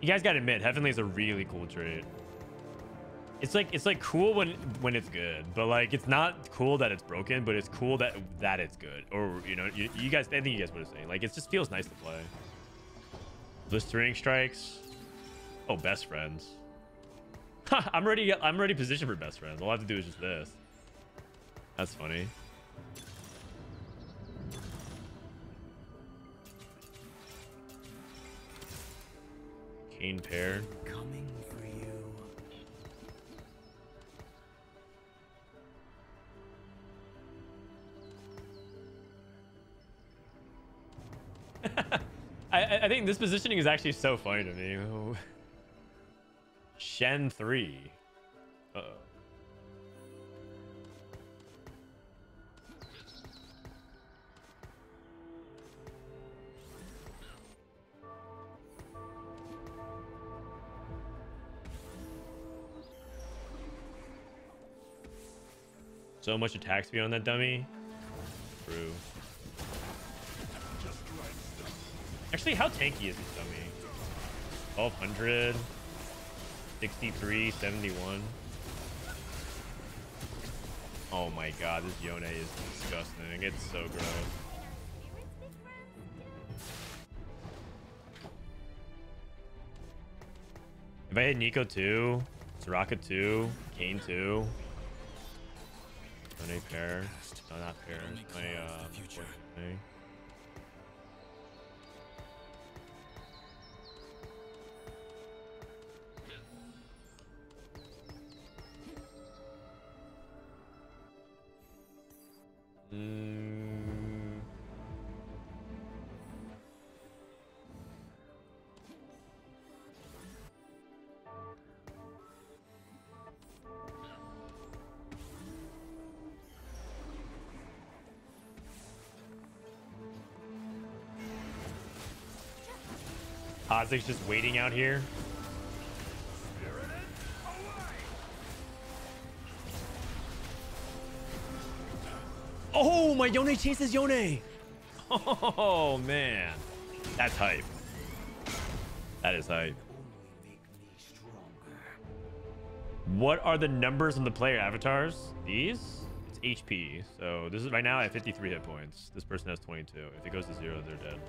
You guys gotta admit, Heavenly is a really cool trait. It's like it's like cool when when it's good, but like it's not cool that it's broken, but it's cool that that it's good. Or you know, you, you guys, I think you guys would I'm saying. Like it just feels nice to play. Blistering strikes. Oh, best friends. I'm ready. I'm ready positioned for best friends. All I have to do is just this. That's funny. Kayn pair. Coming for you. I, I- think this positioning is actually so funny to me. Shen 3. Uh So much attack speed on that dummy. True. Actually, how tanky is this dummy? 1200, 63, 71. Oh my god, this Yone is disgusting. It's so gross. If I hit Neeko 2, Soraka 2, Kayn 2, Yone pair. No, not pair. My, uh. Ozzy's just waiting out here. Oh, my Yone chases Yone. Oh, man. That's hype. That is hype. What are the numbers on the player avatars? These? It's HP. So this is right now at 53 hit points. This person has 22. If it goes to zero, they're dead.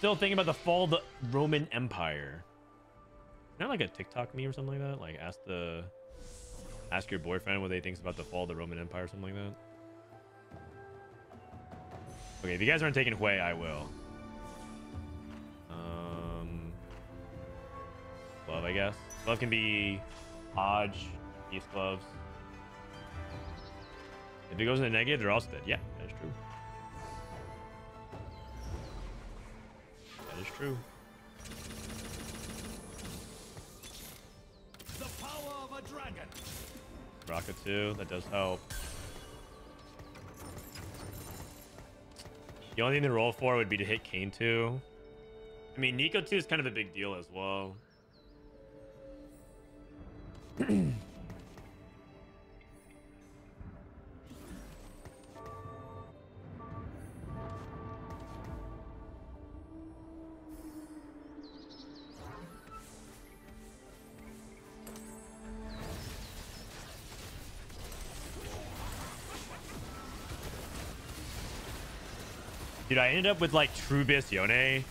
Still thinking about the fall of the Roman Empire. That like a TikTok meme or something like that? Like ask the ask your boyfriend what they thinks about the fall of the Roman Empire or something like that. Okay, if you guys aren't taking Hwei, I will. Um, glove, I guess. Glove can be Hodge, East gloves. If it goes in the negative, they're also dead. Yeah, that is true. True. The power of a dragon. Rocket 2, that does help. The only thing to roll for would be to hit Kayn 2. I mean, Neeko 2 is kind of a big deal as well. Dude, I ended up with like Trubis Yone,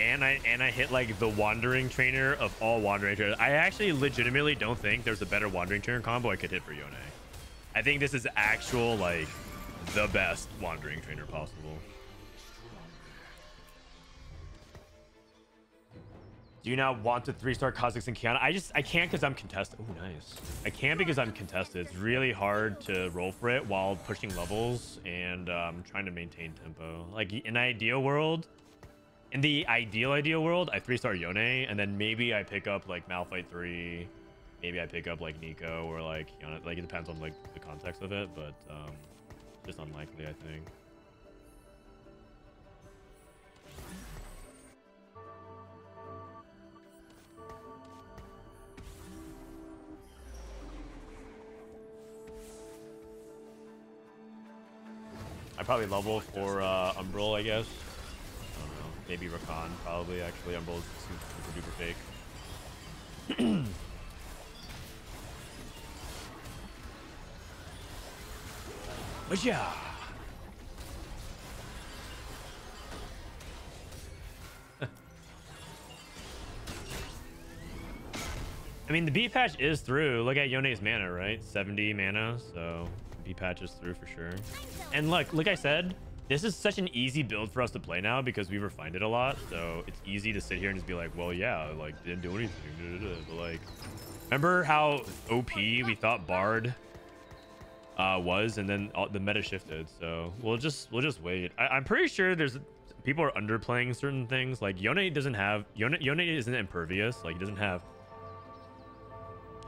and I and I hit like the Wandering Trainer of all Wandering Trainers. I actually legitimately don't think there's a better Wandering Trainer combo I could hit for Yone. I think this is actual like the best Wandering Trainer possible. Do you now want to three-star Kha'Zix and Qiyana? I just I can't because I'm contested. Oh, nice. I can't because I'm contested. It's really hard to roll for it while pushing levels and um, trying to maintain tempo. Like in ideal world, in the ideal ideal world, I three-star Yone and then maybe I pick up like Malphite three, maybe I pick up like Neeko or like Qiyana. Like it depends on like the context of it, but um, just unlikely I think. I probably level for uh, Umbral, I guess. I don't know. Maybe Rakan, probably. Actually, Umbral's super, super duper fake. but yeah. I mean, the B patch is through. Look at Yone's mana, right? 70 mana, so B patch is through for sure. And look, like I said, this is such an easy build for us to play now because we refined it a lot. So it's easy to sit here and just be like, well, yeah, like didn't do anything. But like, remember how OP we thought Bard uh, was, and then all, the meta shifted. So we'll just we'll just wait. I, I'm pretty sure there's people are underplaying certain things. Like Yone doesn't have Yone Yone isn't impervious. Like he doesn't have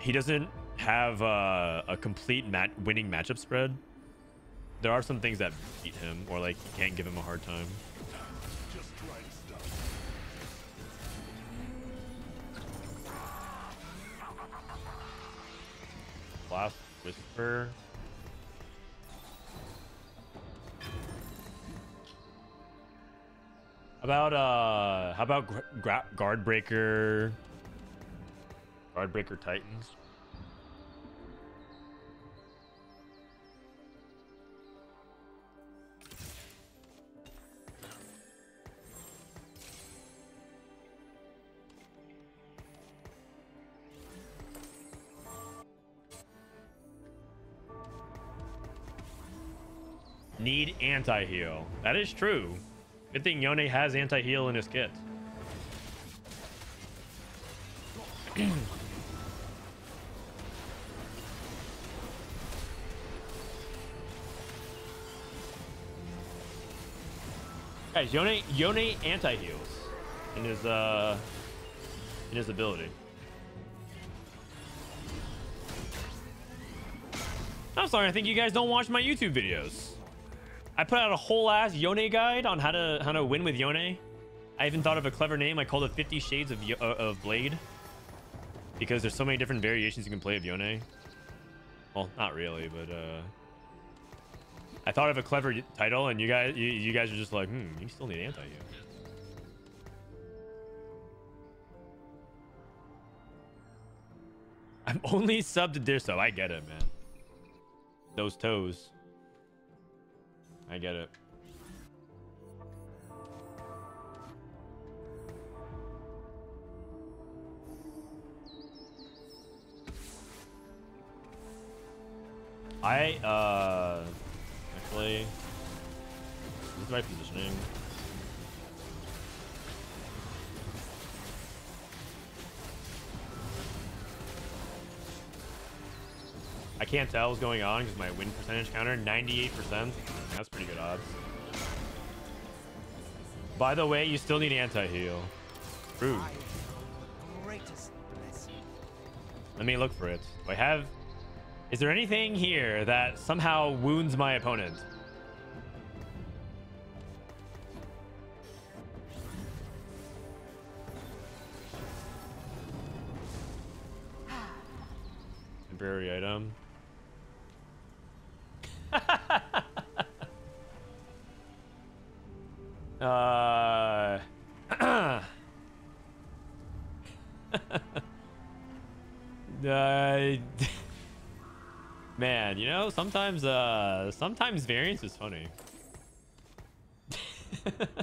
he doesn't have uh, a complete mat winning matchup spread. There are some things that beat him, or like you can't give him a hard time. Last whisper. About uh, how about Guardbreaker? Guard breaker titans. Need anti-heal. That is true. Good thing Yone has anti-heal in his kit. Guys, Yone Yone anti-heals in his uh in his ability. I'm sorry, I think you guys don't watch my YouTube videos. I put out a whole ass Yone guide on how to how to win with Yone. I even thought of a clever name. I called it 50 Shades of Yo- uh, of Blade because there's so many different variations you can play of Yone. Well, not really, but uh, I thought of a clever title, and you guys you, you guys are just like, hmm, you still need anti heal. I'm only subbed to Dirso. I get it, man. Those toes. I get it. I, uh, actually, this is my positioning. I can't tell what's going on because my win percentage counter 98%. By the way, you still need anti-heal. Let me look for it. Do I have... Is there anything here that somehow wounds my opponent? Sometimes uh sometimes variance is funny.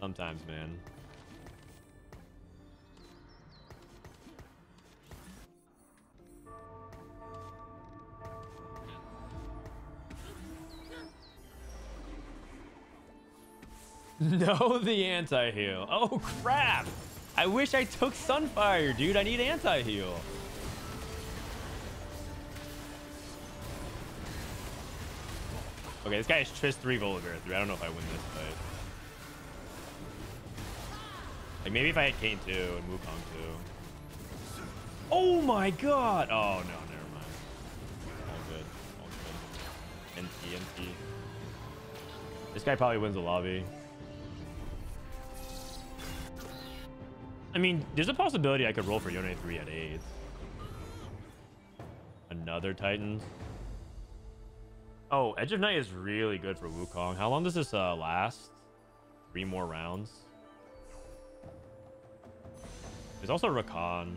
sometimes, man. No, the anti-heal. Oh, crap. I wish I took Sunfire, dude. I need anti-heal. Okay, this guy is Triss 3 Volibear 3. I don't know if I win this fight. Like, maybe if I had Kayn 2 and Wukong 2. Oh my god! Oh, no, never mind. All good. All good. NT, NT. This guy probably wins the lobby. I mean, there's a possibility I could roll for Yone 3 at 8. another Titan. Oh, Edge of Night is really good for Wukong. How long does this uh, last? Three more rounds. There's also Rakan.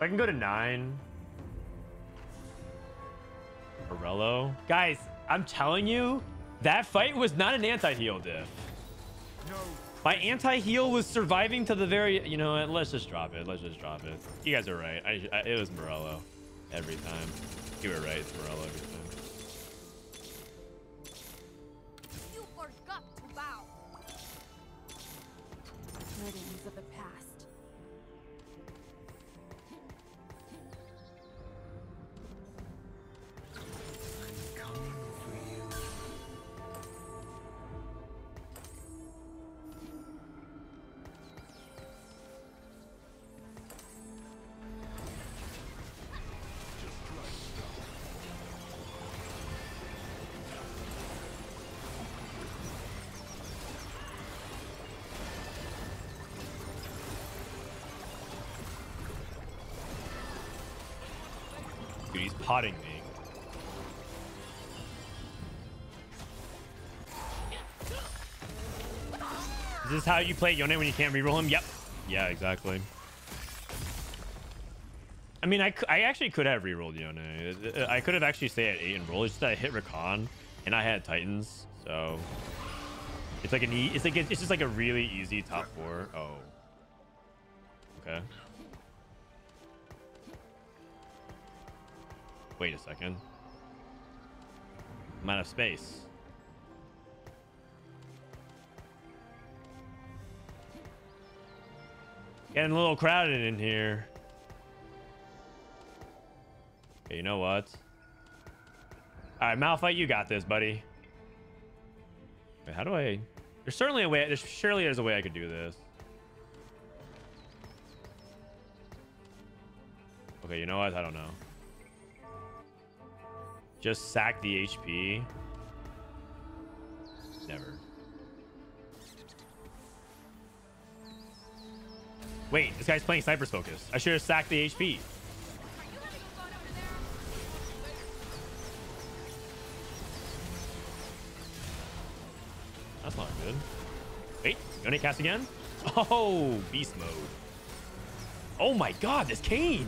I can go to nine. Morello. Guys, I'm telling you, that fight was not an anti-heal diff. My anti-heal was surviving to the very... You know what? Let's just drop it. Let's just drop it. You guys are right. I, I, it was Morello. Every time. You were right. It's Morello every time. Potting me. Is this how you play Yone when you can't reroll him? Yep. Yeah, exactly. I mean, I, I actually could have rerolled Yone. I could have actually stayed at 8 and rolled. It's just that I hit Rakan, and I had Titans, so... It's like an e it's like it's just like a really easy top four. Oh. Okay. Wait a second. I'm out of space. Getting a little crowded in here. Okay, you know what? All right, Malphite, you got this, buddy. Wait, how do I? There's certainly a way. There's surely there's a way I could do this. Okay, you know what? I don't know. Just sack the HP. Never. Wait, this guy's playing Sniper's Focus. I should have sacked the HP. That's not good. Wait, Yone cast again? Oh, beast mode. Oh my god, this Kayn!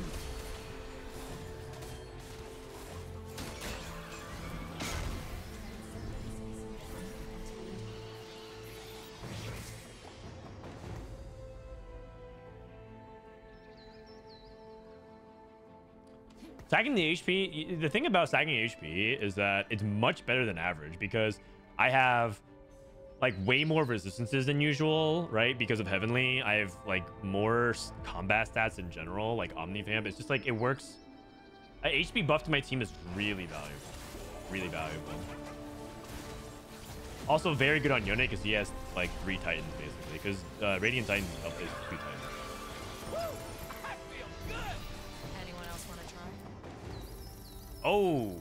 Stacking the HP, the thing about stacking HP is that it's much better than average because I have like way more resistances than usual, right? Because of Heavenly, I have like more combat stats in general, like Omnivamp. It's just like it works. A HP buff to my team is really valuable, really valuable. Also very good on Yone because he has like three Titans basically. Because uh, Radiant Titans is two Titans. Oh.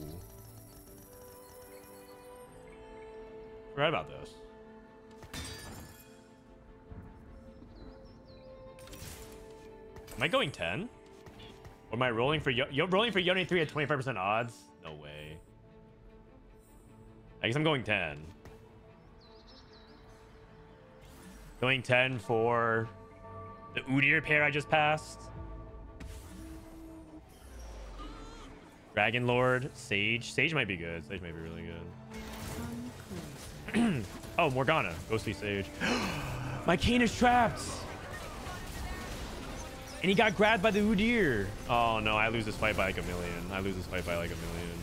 Forgot about this. Am I going 10? Or am I rolling for Yo- Yo- rolling for Yone 3 at 25% odds? No way. I guess I'm going 10. Going 10 for the Udyr pair I just passed. Dragon Lord, Sage. Sage might be good. Sage might be really good. oh, Morgana. Ghostly Sage. My Kayn is trapped. And he got grabbed by the Udyr. Oh, no. I lose this fight by like a million. I lose this fight by like a million.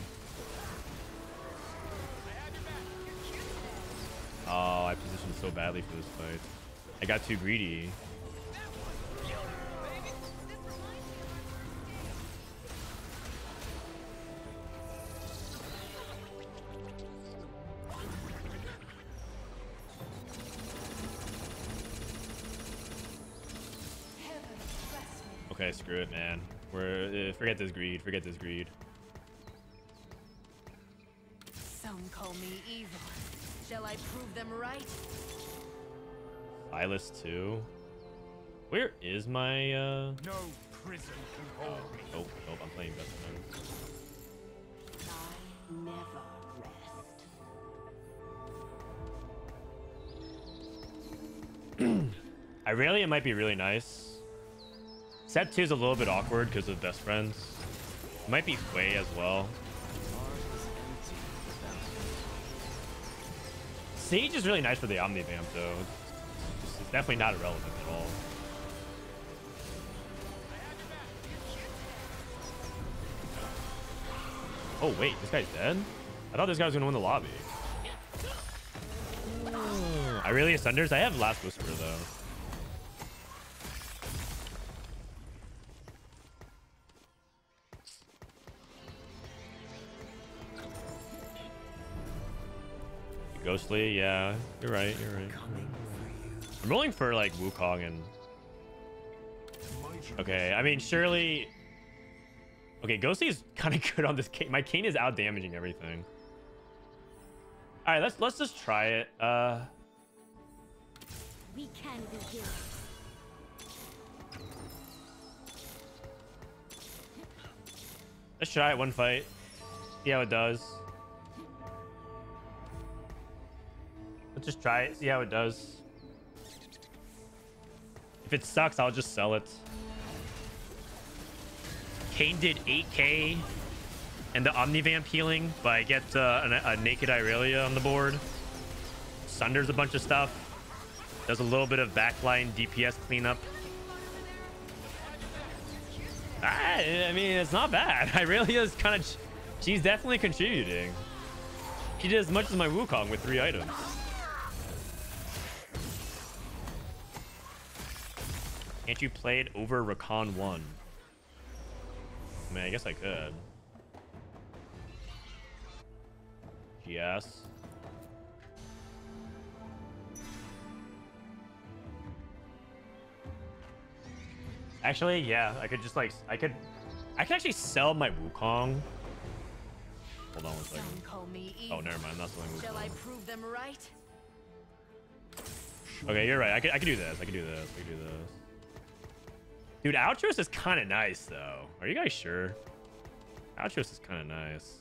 Oh, I positioned so badly for this fight. I got too greedy. Okay, screw it, man. We're uh, forget this greed. Forget this greed. Some call me evil. Shall I prove them right? Sylas too. Where is my uh No prison can hold me. Oh, oh, I'm playing best friends. I never rest. I really it might be really nice. Set two is a little bit awkward because of best friends. Might be Quay as well. Sage is really nice for the Omnivamp though. It's, definitely not irrelevant at all. Oh wait, this guy's dead? I thought this guy was gonna win the lobby. I really Sunders. I have Last Whisper though. Ghostly, yeah, you're right, you're right. I'm rolling for like Wukong and. Okay, I mean surely. Okay, Ghostly is kind of good on this. Kayn. My Kayn is out damaging everything. All right, let's let's just try it. Uh, We can be heroes. let's try it one fight. See how it does. Let's just try it. See how it does. If it sucks, I'll just sell it. Kayn did 8k and the Omnivamp healing, but I get uh, a, a Naked Irelia on the board. Sunders a bunch of stuff. Does a little bit of backline DPS cleanup. I, I mean, it's not bad. Irelia is kind of... She's definitely contributing. She did as much as my Wukong with three items. Can't you play it over Rakan 1? I mean, I guess I could. Yes. Actually, yeah, I could just like, I could, I could actually sell my Wukong. Hold on one second. Oh, never mind. That's the Shall I prove them right? Okay, you're right. I could, I could do this. I could do this. I could do this. Dude, Outros is kind of nice, though. Are you guys sure? Outros is kind of nice.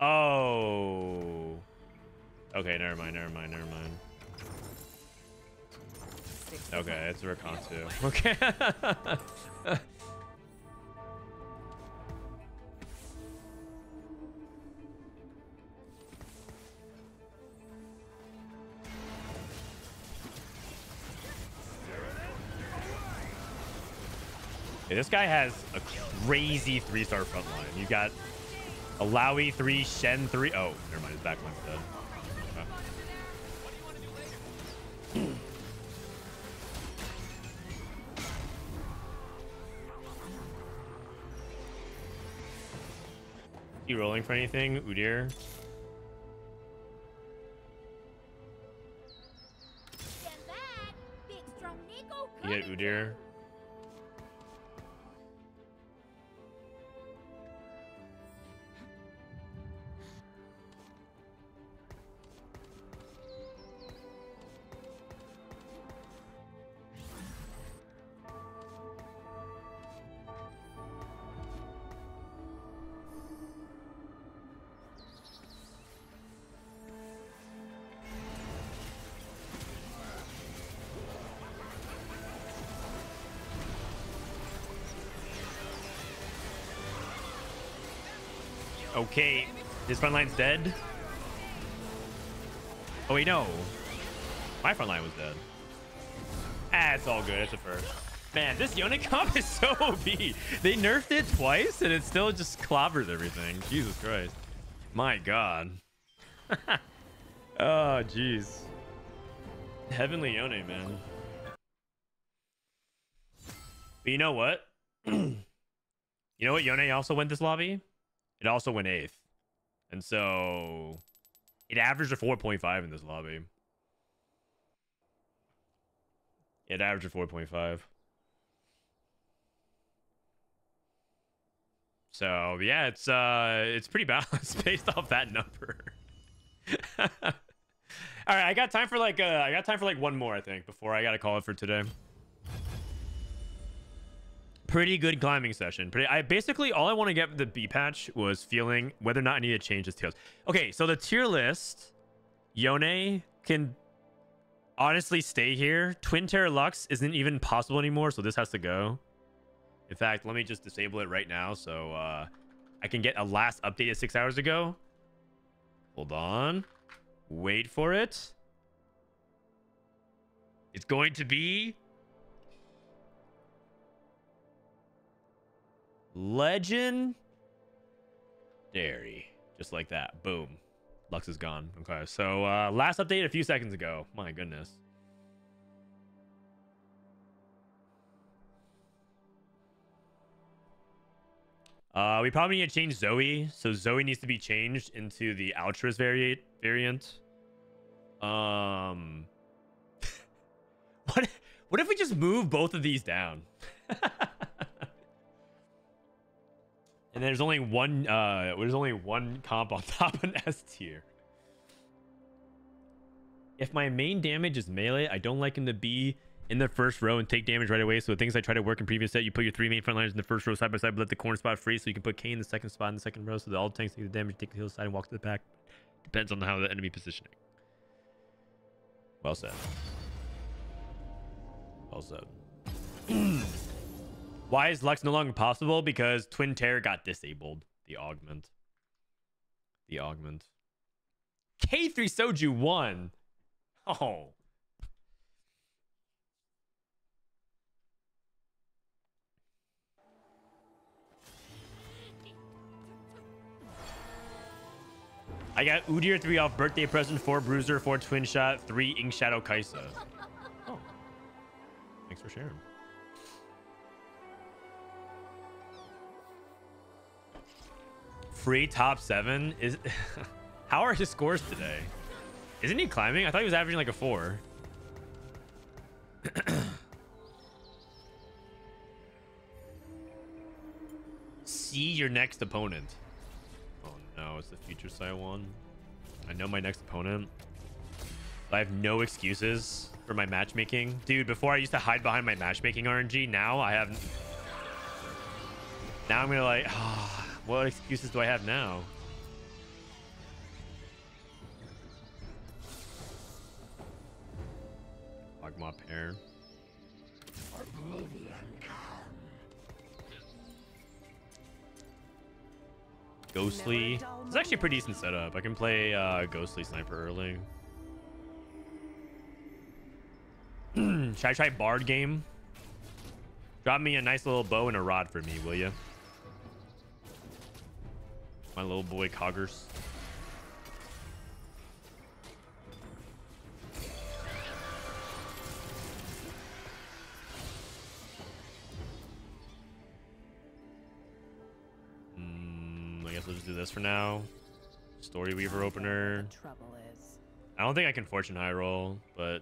Oh. Okay, never mind, never mind, never mind. Okay, it's Rakan too. Okay. Okay, this guy has a crazy three-star front line. You got a Illaoi 3, Shen 3. Oh, never mind. His back line's dead. Okay. You rolling for anything, Udyr? Stand back. Big strong Neeko You hit Udyr? Okay, his front line's dead. Oh wait, no. My front line was dead. Ah, it's all good. It's a first. Man, this Yone comp is so OP. They nerfed it twice and it still just clobbers everything. Jesus Christ. My God. oh, jeez. Heavenly Yone, man. But you know what? you know what Yone also went this lobby? It also went eighth. And so it averaged a 4.5 in this lobby. It averaged a 4.5. So yeah, it's uh it's pretty balanced based off that number. All right, I got time for like uh I got time for like one more, I think, before I gotta call it for today. Pretty good climbing session. Pretty, I basically all I want to get the B patch was feeling whether or not I need to change this tails. Okay, so the tier list, Yone can honestly stay here. Twin Terror Lux isn't even possible anymore, so this has to go. In fact, let me just disable it right now so uh, I can get a last update updated six hours ago. Hold on. Wait for it. It's going to be Legend Dairy. Just like that. Boom. Lux is gone. Okay. So uh last update a few seconds ago. My goodness. Uh, we probably need to change Zoe. So Zoe needs to be changed into the Altruist. Variant. Um, what? What if we just move both of these down? and there's only one. Uh, there's only one comp on top of S tier. If my main damage is melee, I don't like him to be in the first row and take damage right away. So the things I try to work in previous set, you put your three main frontliners in the first row side by side, but let the corner spot free, so you can put K in the second spot in the second row, so that all tanks take the damage, take the heal side, and walk to the back. Depends on how the enemy positioning. Well said. Well said. Why is Lux no longer possible? Because Twin Terror got disabled. The augment. The augment. K3 Soju 1. Oh. I got Udyr 3 off birthday present, 4 Bruiser, 4 Twin Shot, 3 Ink Shadow Kai'Sa. Oh. Thanks for sharing. Free top 7 is How are his scores today? Isn't he climbing? I thought he was averaging like a 4. See your next opponent. Oh no, it's the future one. I know my next opponent. I have no excuses for my matchmaking. Dude, before I used to hide behind my matchmaking RNG. Now I have... Now I'm gonna like... Ah. What excuses do I have now? Magma pair. Ghostly. It's actually a pretty decent setup. I can play uh, Ghostly Sniper early. Should I try Bard game? Drop me a nice little bow and a rod for me, will you? My little boy Coggers. Mm, I guess we'll just do this for now. Story Weaver opener. I don't think I can fortune high roll, but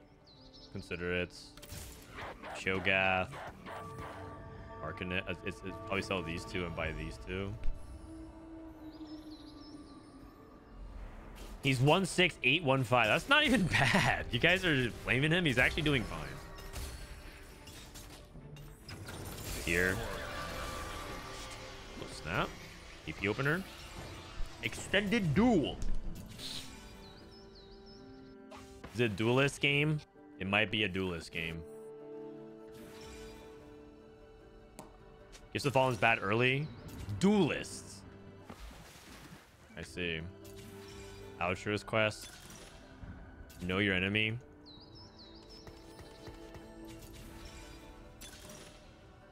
consider it. Cho'Gath. Arcanet. It's, it's probably sell these two and buy these two. He's 16815. That's not even bad. You guys are blaming him. He's actually doing fine. Here. Oh, snap. AP opener. Extended duel. Is it a duelist game? It might be a duelist game. Guess the Fallen's bad early. Duelists. I see. Altruist quest. Know your enemy.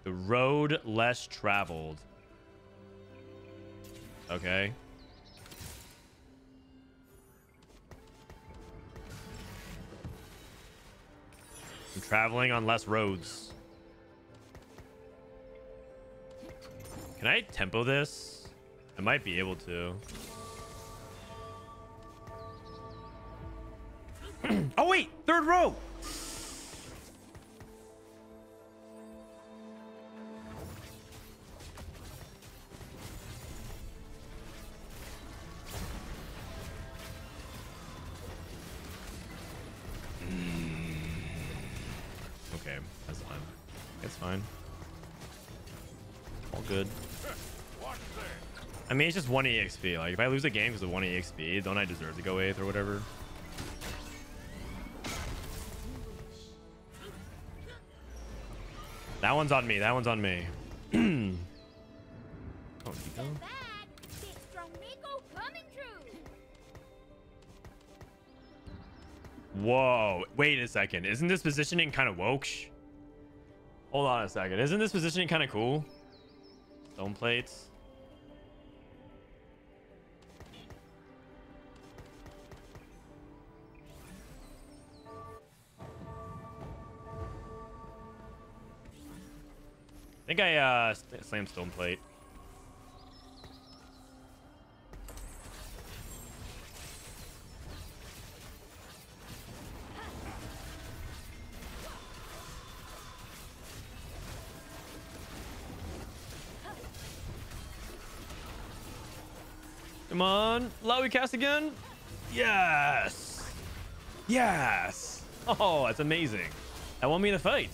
The road less traveled. Okay. I'm traveling on less roads. Can I tempo this? I might be able to. Wait, third row. Mm. Okay, that's fine. It's fine. All good. I mean, it's just one EXP. Like, if I lose a game because of one EXP, don't I deserve to go eighth or whatever? That one's on me. That one's on me. oh, Neeko? Bad. Big strong Neeko coming through. Whoa. Wait a second. Isn't this positioning kind of woke? Hold on a second. Isn't this positioning kind of cool? Stone plates. I uh, slammed stone plate. Come on, Lowy cast again. Yes. Yes. Oh, that's amazing. That won me in the fight.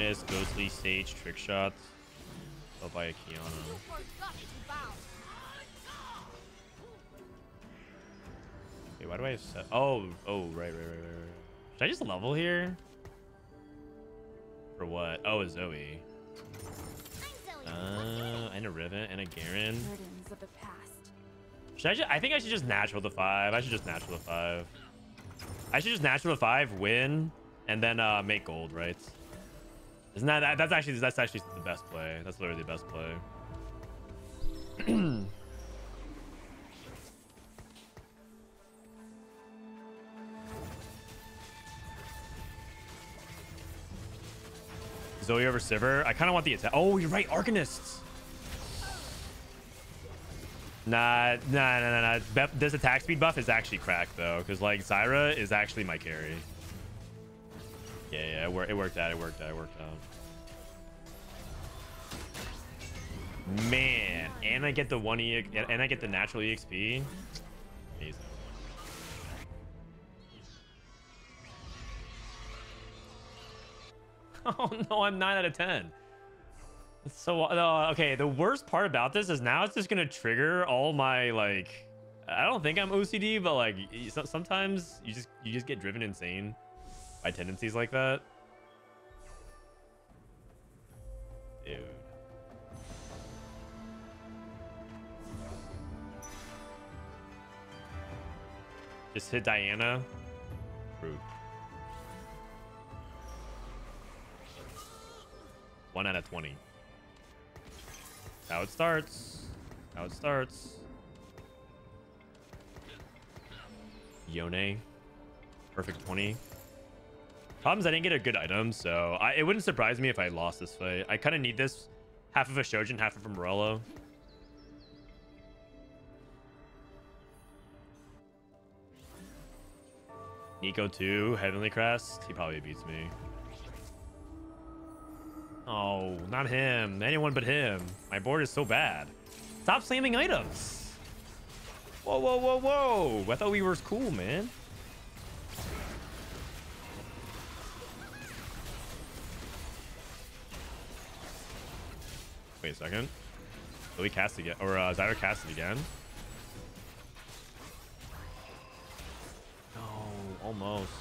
Arcanist, Ghostly, Sage, Trick Shots. Oh, by a Qiyana. Wait, why do I have set? Oh, oh, right, right, right, right, right. Should I just level here? For what? Oh, a Zoe. Uh, and a Riven and a Garen. Should I just, I think I should just natural the five. I should just natural the five. I should just natural the five, win, and then uh, make gold, right? Isn't that, that that's actually that's actually the best play. That's literally the best play. Zoe over Sivir. I kind of want the attack. Oh, you're right, Arcanists. Nah, nah, nah, nah, nah. This attack speed buff is actually cracked though, because like Zyra is actually my carry. Yeah, yeah, it, wor- it worked out. It worked out. It worked out. Man, and I get the one e and I get the natural exp. Amazing. Oh no, I'm nine out of ten. So uh, okay, the worst part about this is now it's just gonna trigger all my like. I don't think I'm OCD, but like so- sometimes you just you just get driven insane by tendencies like that. Dude. Just hit Diana. Rude. One out of 20. How it starts. How it starts. Yone. Perfect 20. Problems I didn't get a good item, so I, it wouldn't surprise me if I lost this fight. I kind of need this. Half of a Shojin, half of a Morello. Neeko 2, Heavenly Crest. He probably beats me. Oh, not him. Anyone but him. My board is so bad. Stop slamming items. Whoa, whoa, whoa, whoa. I thought we were cool, man. Wait a second. We cast again? Or uh, Zyra cast it again? No, almost.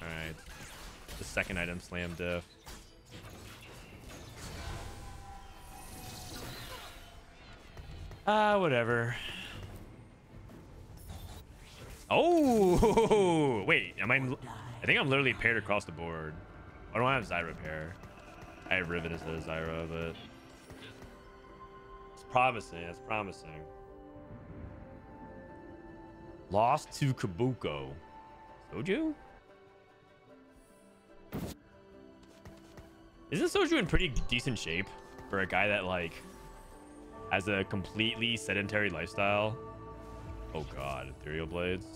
Alright. The second item, Slam Diff. Ah, whatever. Oh, wait. Am I? I think I'm literally paired across the board. I don't have Zyra pair. I have Rivet as a Zyra, but it's promising. It's promising. Lost to Kobuko. Soju? Isn't Soju in pretty decent shape for a guy that like has a completely sedentary lifestyle? Oh god, ethereal blades.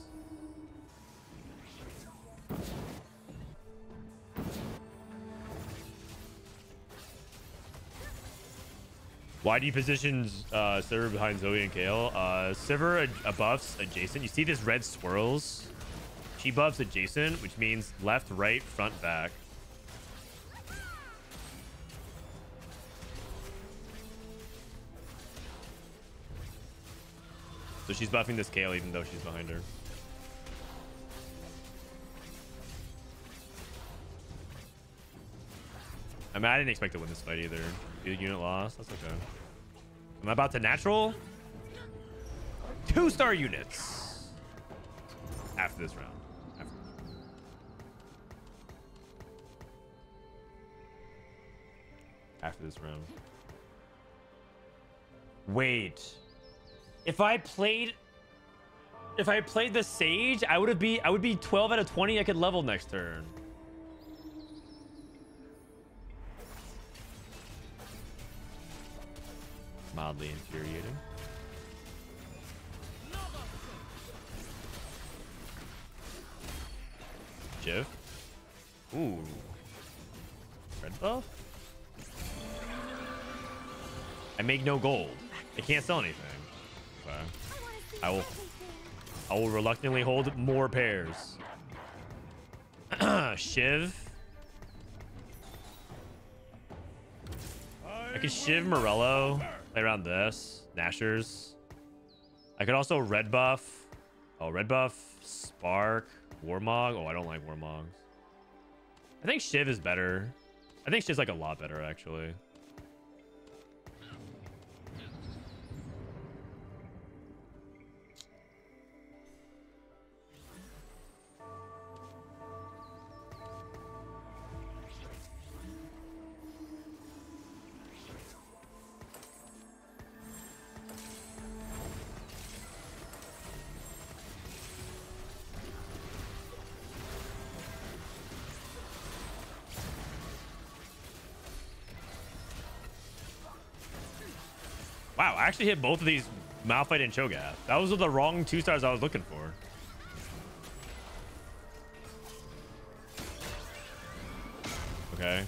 Why do you position uh, Sivir behind Zoe and Kale? Uh, Sivir uh, buffs adjacent. You see this red swirls? She buffs adjacent, which means left, right, front, back. So she's buffing this Kale even though she's behind her. Mean, I didn't expect to win this fight either. The unit lost. That's okay. Am I about to natural? Two star units. After this round. After. this round. After this round. Wait. If I played if I played the Sage, I would have be I would be 12 out of 20 I could level next turn. Mildly infuriating. Jiv. Ooh. Red buff? I make no gold. I can't sell anything. Okay. I will I will reluctantly hold more pairs. Shiv. I could Shiv Morello. Play around this. Nashor's. I could also red buff. Oh, red buff. Spark. Warmog. Oh, I don't like Warmogs. I think Shiv is better. I think Shiv's like a lot better, actually. Actually hit both of these Malphite and Cho'Gath. That was the wrong two stars I was looking for. Okay.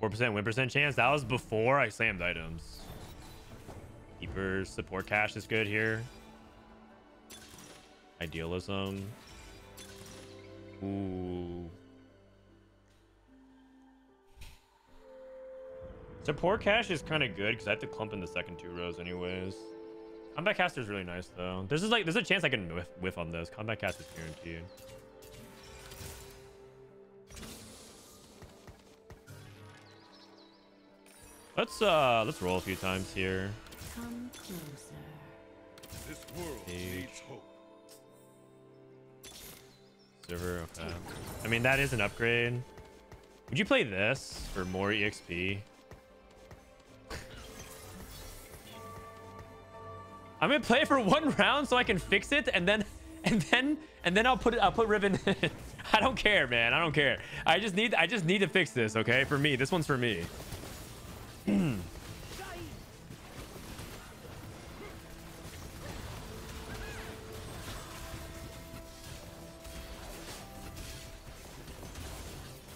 Four percent win percent chance. That was before I slammed items. Keeper support cash is good here. Idealism. Ooh. Support cash is kind of good because I have to clump in the second two rows anyways. Combat caster is really nice though. This is like there's a chance I can whiff, whiff on this. Combat cast is guaranteed. Let's uh let's roll a few times here. Come closer. This world Age. needs hope. Server, okay. I mean that is an upgrade. Would you play this for more EXP? I'm gonna play for one round so I can fix it and then and then and then I'll put it I'll put ribbon I don't care man. I don't care. I just need I just need to fix this okay? For me. This one's for me.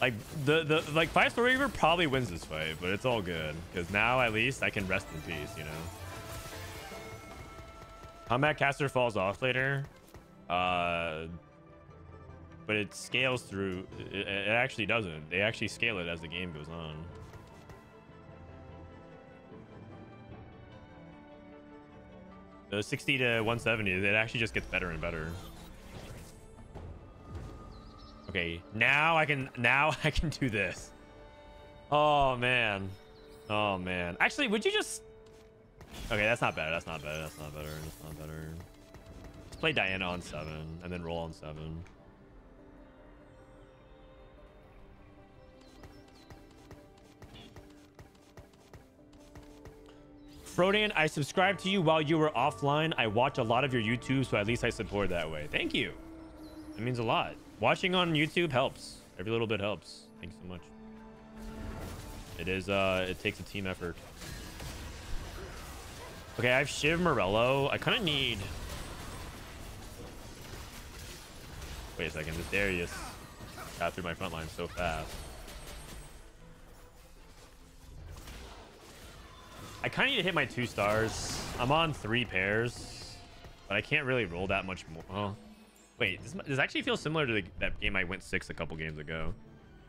Like the the like five star reaver probably wins this fight but it's all good. Because now at least I can rest in peace you know Combat caster falls off later. Uh, but it scales through. It, it actually doesn't. They actually scale it as the game goes on. The 60 to 170, it actually just gets better and better. Okay, now I can now I can do this. Oh man. Oh man. Actually, would you just Okay, that's not better. That's not better. That's not better. That's not better. Let's play Diana on seven and then roll on seven. Frodan, I subscribed to you while you were offline. I watch a lot of your YouTube, so at least I support that way. Thank you. That means a lot. Watching on YouTube helps. Every little bit helps. Thanks so much. It is, uh, it takes a team effort. Okay, I have Shiv Morello. I kind of need... Wait a second, this Darius. got through my front line so fast. I kind of need to hit my two stars. I'm on three pairs, but I can't really roll that much more. Wait, this, this actually feels similar to the, that game I went six a couple games ago.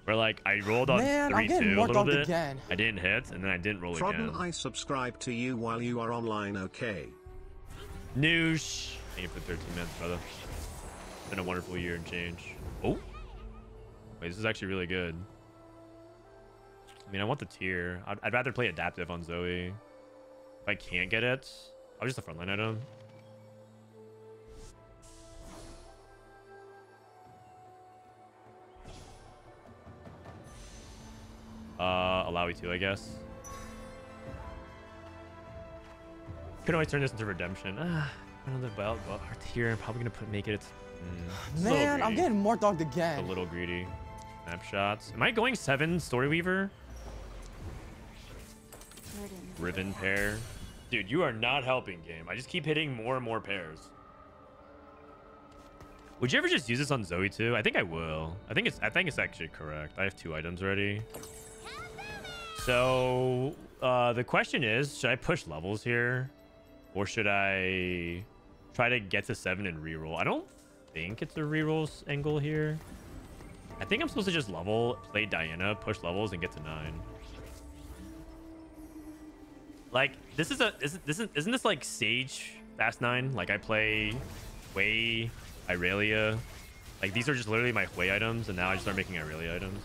Where like I rolled on Man, three two a little bit. again. I didn't hit, and then I didn't roll Frodan, again. I subscribe to you while you are online, okay? Noosh. Thank you for 13 minutes, brother. It's been a wonderful year and change. Oh. Wait, this is actually really good. I mean, I want the tier. I'd, I'd rather play adaptive on Zoe. If I can't get it, I'll just a frontline item. Uh, allow me to, I guess. Could always turn this into redemption. Ah, another belt, but our tier. I'm probably gonna put make it. Mm, a Man, I'm getting more dogged again. a little greedy. Snapshots. Am I going seven Story Weaver? Ribbon pair. Dude, you are not helping, game. I just keep hitting more and more pairs. Would you ever just use this on Zoe too? I think I will. I think it's I think it's actually correct. I have two items ready. So uh, the question is, should I push levels here? Or should I try to get to seven and reroll? I don't think it's a rerolls angle here. I think I'm supposed to just level, play Diana, push levels, and get to nine. Like this is a this, this isn't isn't this like Sage Fast Nine? Like I play Hwei, Irelia. Like these are just literally my Hwei items, and now I just start making Irelia items.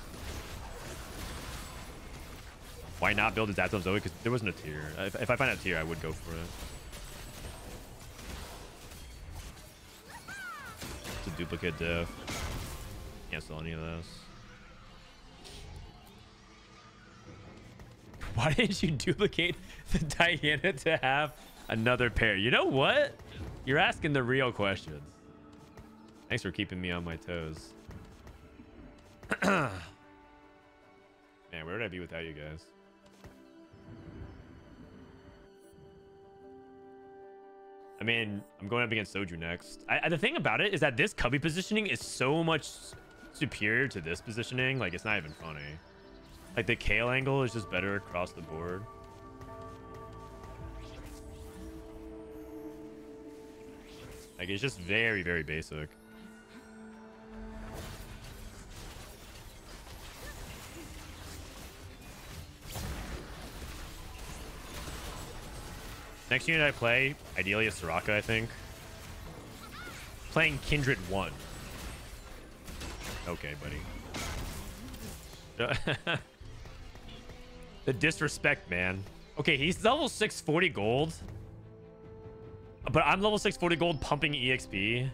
Why not build Adapt on Zoe? Because there wasn't a tier. If, if I find a tier, I would go for it. It's a duplicate diff. Can't sell any of this. Why didn't you duplicate the Diana to have another pair? You know what? You're asking the real questions. Thanks for keeping me on my toes. Man, where would I be without you guys? I mean, I'm going up against Soju next. I, the thing about it is that this cubby positioning is so much superior to this positioning. Like, it's not even funny. Like, the kale angle is just better across the board. Like, it's just very, very basic. Next unit I play, ideally a Soraka, I think. Playing Kindred 1. Okay, buddy. the disrespect, man. Okay, he's level 640 gold. But I'm level 640 gold pumping EXP.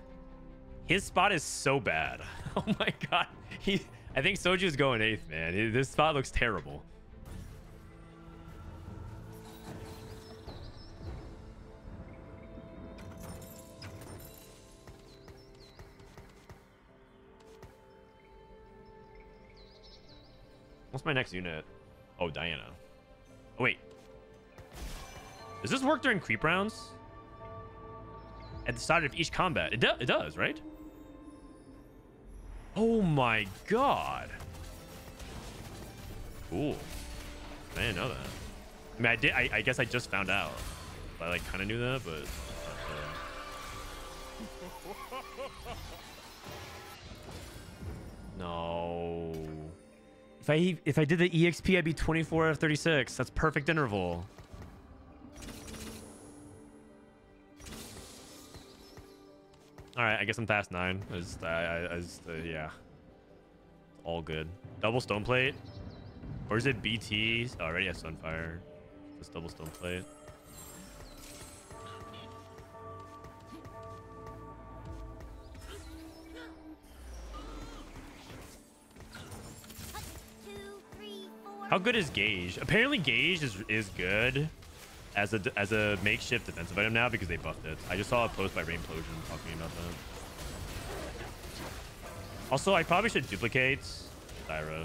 His spot is so bad. Oh my god. He I think Soju's going eighth, man. This spot looks terrible. What's my next unit? Oh, Diana. Oh, wait. Does this work during creep rounds? At the start of each combat. It, do it does, right? Oh my god. Cool. I didn't know that. I mean, I did. I, I guess I just found out. I like kind of knew that, but. uh, no. If I if I did the exp, I'd be 24 out of 36. That's perfect interval. All right, I guess I'm past nine. I just, I, I, I just, uh, yeah, all good. Double stone plate, or is it BT? Oh, already have Sunfire. Just double stone plate. How good is Gauge? Apparently, Gauge is is good as a as a makeshift defensive item now because they buffed it. I just saw a post by Rainplosion talking about that. Also, I probably should duplicate Tyra.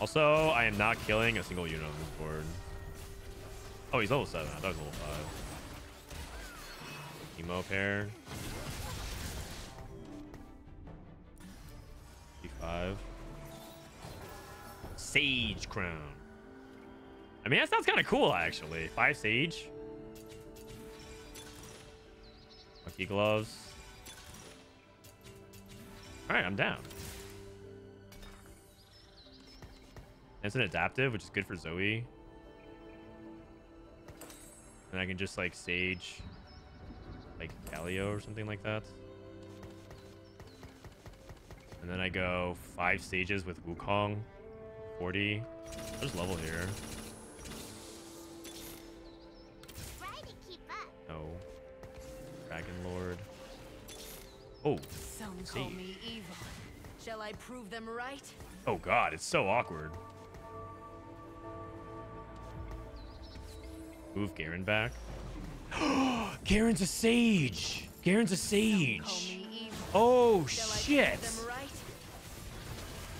Also, I am not killing a single unit on this board. Oh, he's level 7. I thought he was level 5. Emo pair. D5. Sage crown. I mean, that sounds kind of cool, actually. Five sage. Lucky gloves. All right, I'm down. It's an adaptive, which is good for Zoe. And I can just like sage like Galio or something like that. And then I go five stages with Wukong. 40. There's level here. Try to keep up. No. Dragon Lord. Oh. Some call call me evil. Shall I prove them right? Oh god, it's so awkward. Move Garen back. Garen's a sage. Garen's a sage. Oh shit.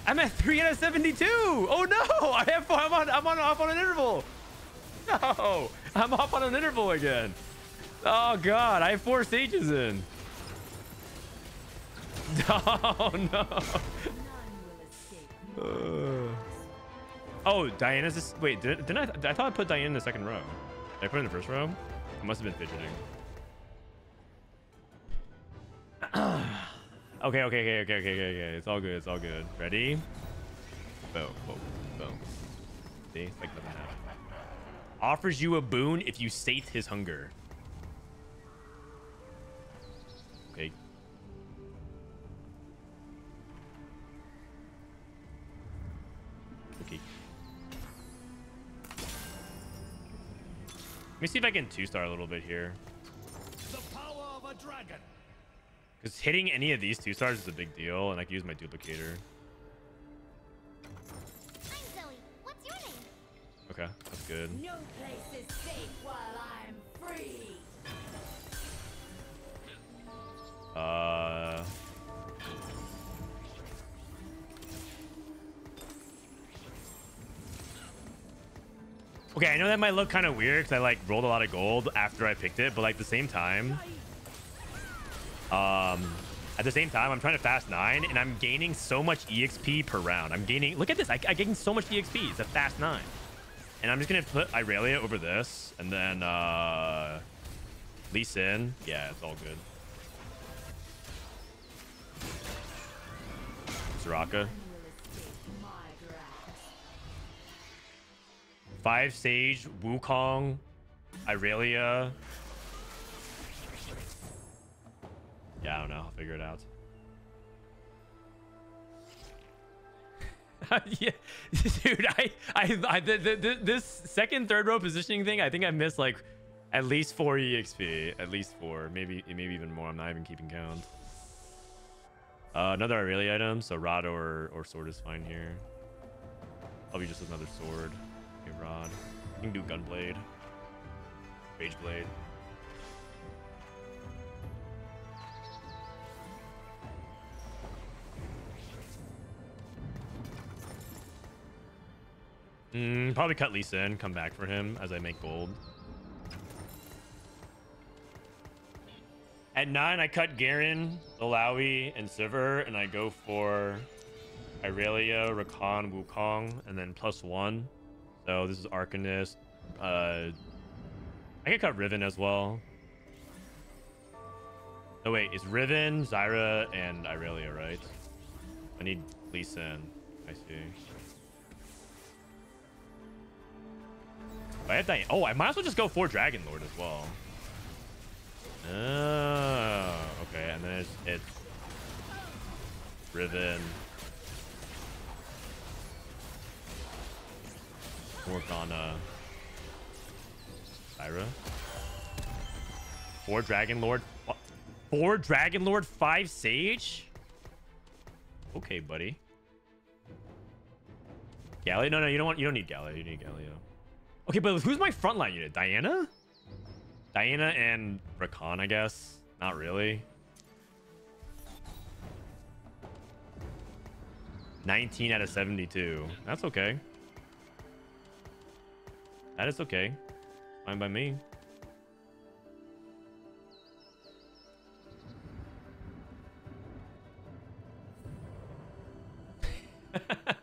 I'm at three out of seventy-two. Oh no! I have I'm on I'm on off on an interval. No, I'm off on an interval again. Oh god, I have four stages in. Oh no. Uh. Oh, Diana's this. Wait, did, didn't I? I thought I put Diana in the second row. Did I put her in the first row? I must have been fidgeting. okay, okay, okay, okay, okay, okay, okay. It's all good. It's all good. Ready? Boom, boom, boom. See, like nothing happened. Offers you a boon if you sate his hunger. Okay. Okay. Let me see if I can two-star a little bit here. The power of a dragon. Because hitting any of these two stars is a big deal, and I can use my duplicator. I'm Zoe. What's your name? Okay, that's good. No place is safe while I'm free. Uh. Okay, I know that might look kind of weird because I like rolled a lot of gold after I picked it, but like at the same time, um, at the same time, I'm trying to fast nine and I'm gaining so much EXP per round. I'm gaining, look at this, I, I gain so much EXP. It's a fast nine. And I'm just gonna put Irelia over this and then uh, Lee Sin. Yeah, it's all good. Soraka. Five Sage, Wukong, Irelia. Yeah, I don't know. I'll figure it out. yeah, dude, I, I, I the, the, this second, third row positioning thing, I think I missed like at least four exp, at least four, maybe, maybe even more. I'm not even keeping count. Uh, another Irelia item, so rod or or sword is fine here. Probably just another sword. Okay, rod. You can do gunblade, rage blade. Mm, probably cut Lee Sin, come back for him as I make gold. At 9, I cut Garen, Illaoi, and Sivir, and I go for Irelia, Rakan, Wukong, and then plus 1. So this is Arcanist. Uh, I can cut Riven as well. Oh wait, it's Riven, Zyra, and Irelia, right? I need Lee Sin. I see. I have Diana. Oh, I might as well just go for Dragon Lord as well. Oh, okay. And then it's, it's Riven. Morgana. Zyra. Four Dragon Lord. What? Four Dragon Lord, five Sage? Okay, buddy. Galio? No, no, you don't want you don't need Galio. You need Galio. Okay, but who's my frontline unit? Diana? Diana and Rakan, I guess. Not really. 19 out of 72. That's okay. That is okay. Fine by me.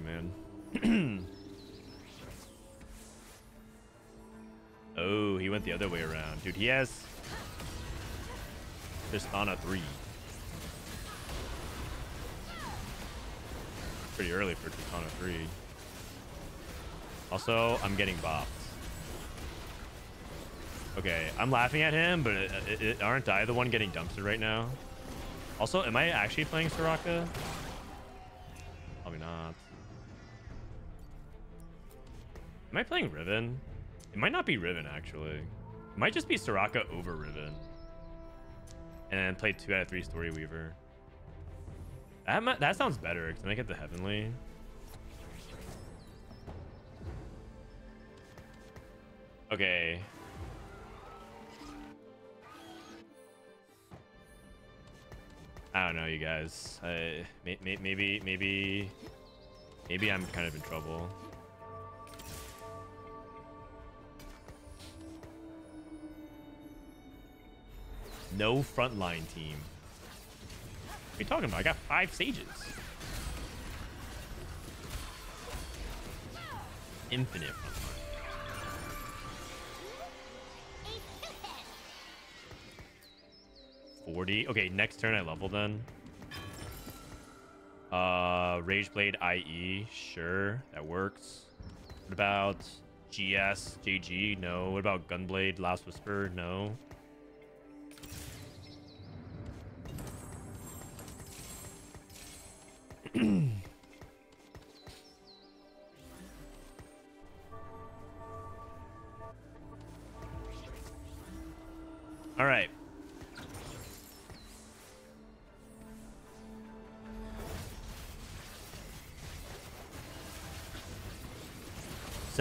man. oh, he went the other way around, dude. He has Tristana three. Pretty early for Tristana three. Also, I'm getting bopped. Okay, I'm laughing at him, but it, it, it- aren't I the one getting dumpstered right now? Also, am I actually playing Soraka? Riven? It might not be Riven, actually. It might just be Soraka over Riven. And then play 2 out of 3 Story Weaver. That, might, that sounds better, then I get the Heavenly. Okay. I don't know, you guys. I, may, may, maybe, maybe, maybe I'm kind of in trouble. No frontline team. What are you talking about? I got five sages. Infinite frontline. 40. Okay, next turn I level then. Uh, Rage Blade IE. Sure, that works. What about GS, JG? No. What about Gunblade, Last Whisper? No.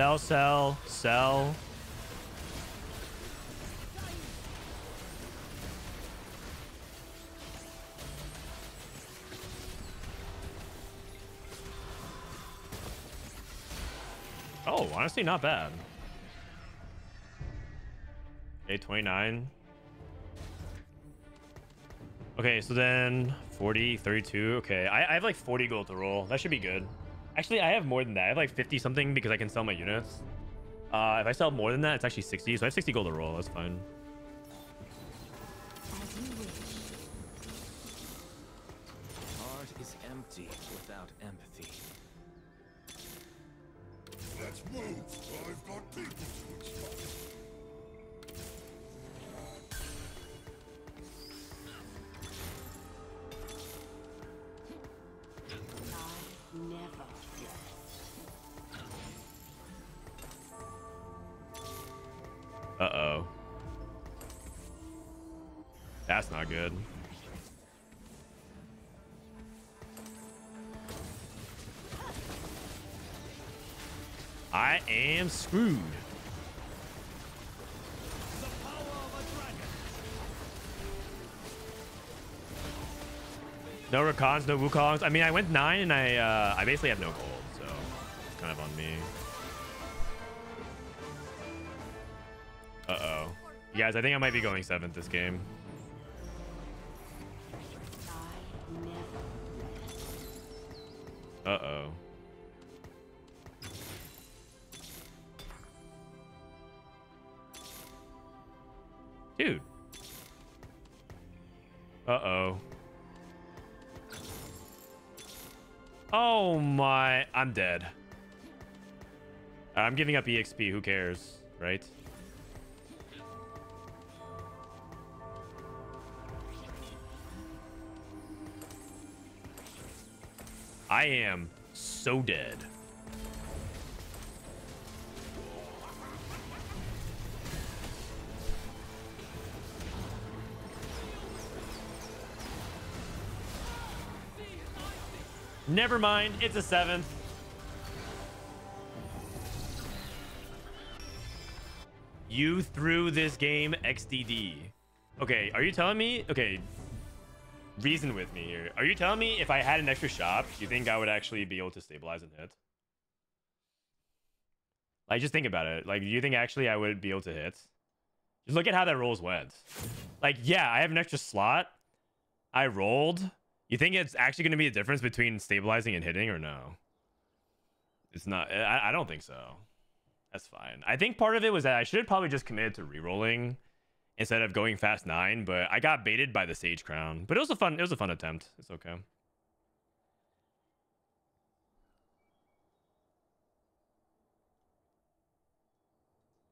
Sell, sell, sell. Oh, honestly, not bad. Okay, 29. Okay, so then 40, 32. Okay, I, I have like 40 gold to roll. That should be good. Actually, I have more than that. I have like 50 something because I can sell my units. Uh, if I sell more than that, it's actually 60. So I have 60 gold to roll. That's fine. Am screwed. No Rakans, no Wukongs. I mean, I went nine and I uh, I basically have no gold, so it's kind of on me. Uh-oh. You guys, I think I might be going seventh this game. I'm giving up EXP, who cares, right? I am so dead. Never mind, it's a seventh. You threw this game XDD. Okay, are you telling me? Okay, reason with me here. Are you telling me if I had an extra shop, you think I would actually be able to stabilize and hit? Like, just think about it. Like, do you think actually I would be able to hit? Just look at how that rolls went. Like, yeah, I have an extra slot. I rolled. You think it's actually going to be a difference between stabilizing and hitting or no? It's not. I, I don't think so. That's fine. I think part of it was that I should have probably just committed to re-rolling instead of going fast nine, but I got baited by the Sage Crown. But it was a fun. It was a fun attempt. It's okay.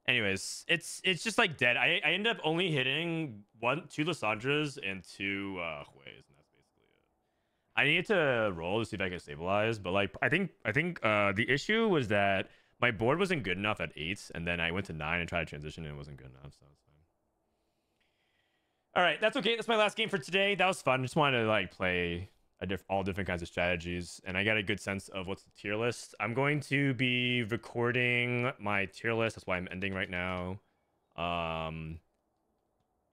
Anyways, it's it's just like dead. I I ended up only hitting one, two Lissandras and two uh, and that's basically it. I needed to roll to see if I could stabilize, but like I think I think uh, the issue was that my board wasn't good enough at eights, and then I went to nine and tried to transition, and it wasn't good enough. So it's fine. All right, that's okay. That's my last game for today. That was fun. Just wanted to like play a diff- all different kinds of strategies, and I got a good sense of what's the tier list. I'm going to be recording my tier list. That's why I'm ending right now. Um,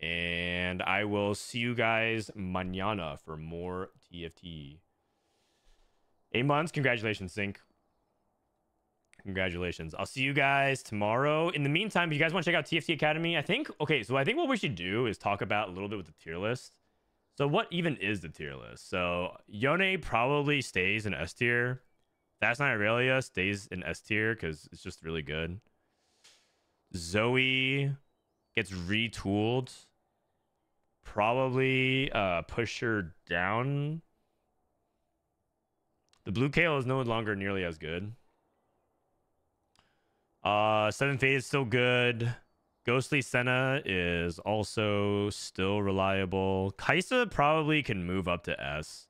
and I will see you guys mañana for more TFT. Months. Congratulations, Sync. Congratulations. I'll see you guys tomorrow. In the meantime, if you guys want to check out TFT Academy, I think, okay, so I think what we should do is talk about a little bit with the tier list. So what even is the tier list? So Yone probably stays in S tier. Fast Nine Irelia stays in S tier because it's just really good. Zoe gets retooled. Probably uh, push her down. The blue kale is no longer nearly as good. Uh, Seven Fate is still good. Ghostly Senna is also still reliable. Kai'Sa probably can move up to S.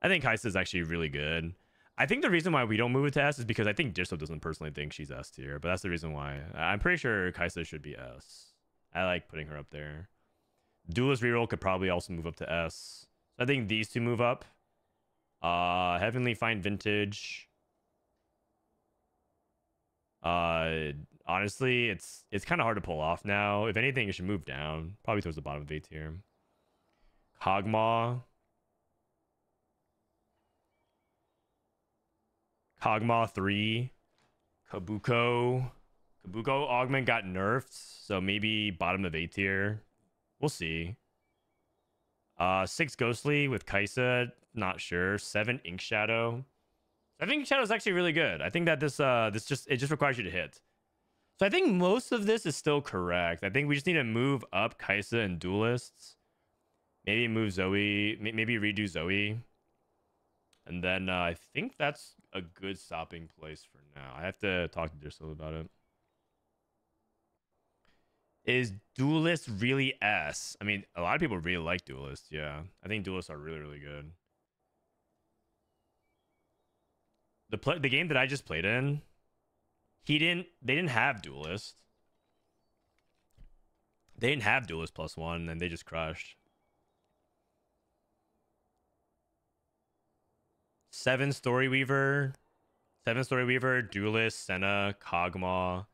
I think Kai'Sa is actually really good. I think the reason why we don't move it to S is because I think Disco doesn't personally think she's S tier, but that's the reason why. I'm pretty sure Kai'Sa should be S. I like putting her up there. Duelist reroll could probably also move up to S. I think these two move up. Uh, Heavenly Fine Vintage. Uh, honestly, it's it's kind of hard to pull off now. If anything, it should move down, probably towards the bottom of A tier. Kog'Maw. Kog'Maw 3. Kobuko. Kobuko Augment got nerfed, so maybe bottom of A tier. We'll see. Uh, 6 Ghostly with Kai'Sa, not sure. 7 Ink Shadow. I think Shadow is actually really good. I think that this uh this just it just requires you to hit. So I think most of this is still correct. I think we just need to move up Kai'Sa and duelists. Maybe move Zoe. Maybe redo Zoe. And then uh, I think that's a good stopping place for now. I have to talk to Dirsel about it. Is duelist really S? I mean, a lot of people really like duelists. Yeah, I think duelists are really really good. The play the game that I just played in, he didn't they didn't have duelist. They didn't have duelist plus one, and they just crushed. Seven Story Weaver, Seven Story Weaver, Duelist, Senna, Kog'Maw,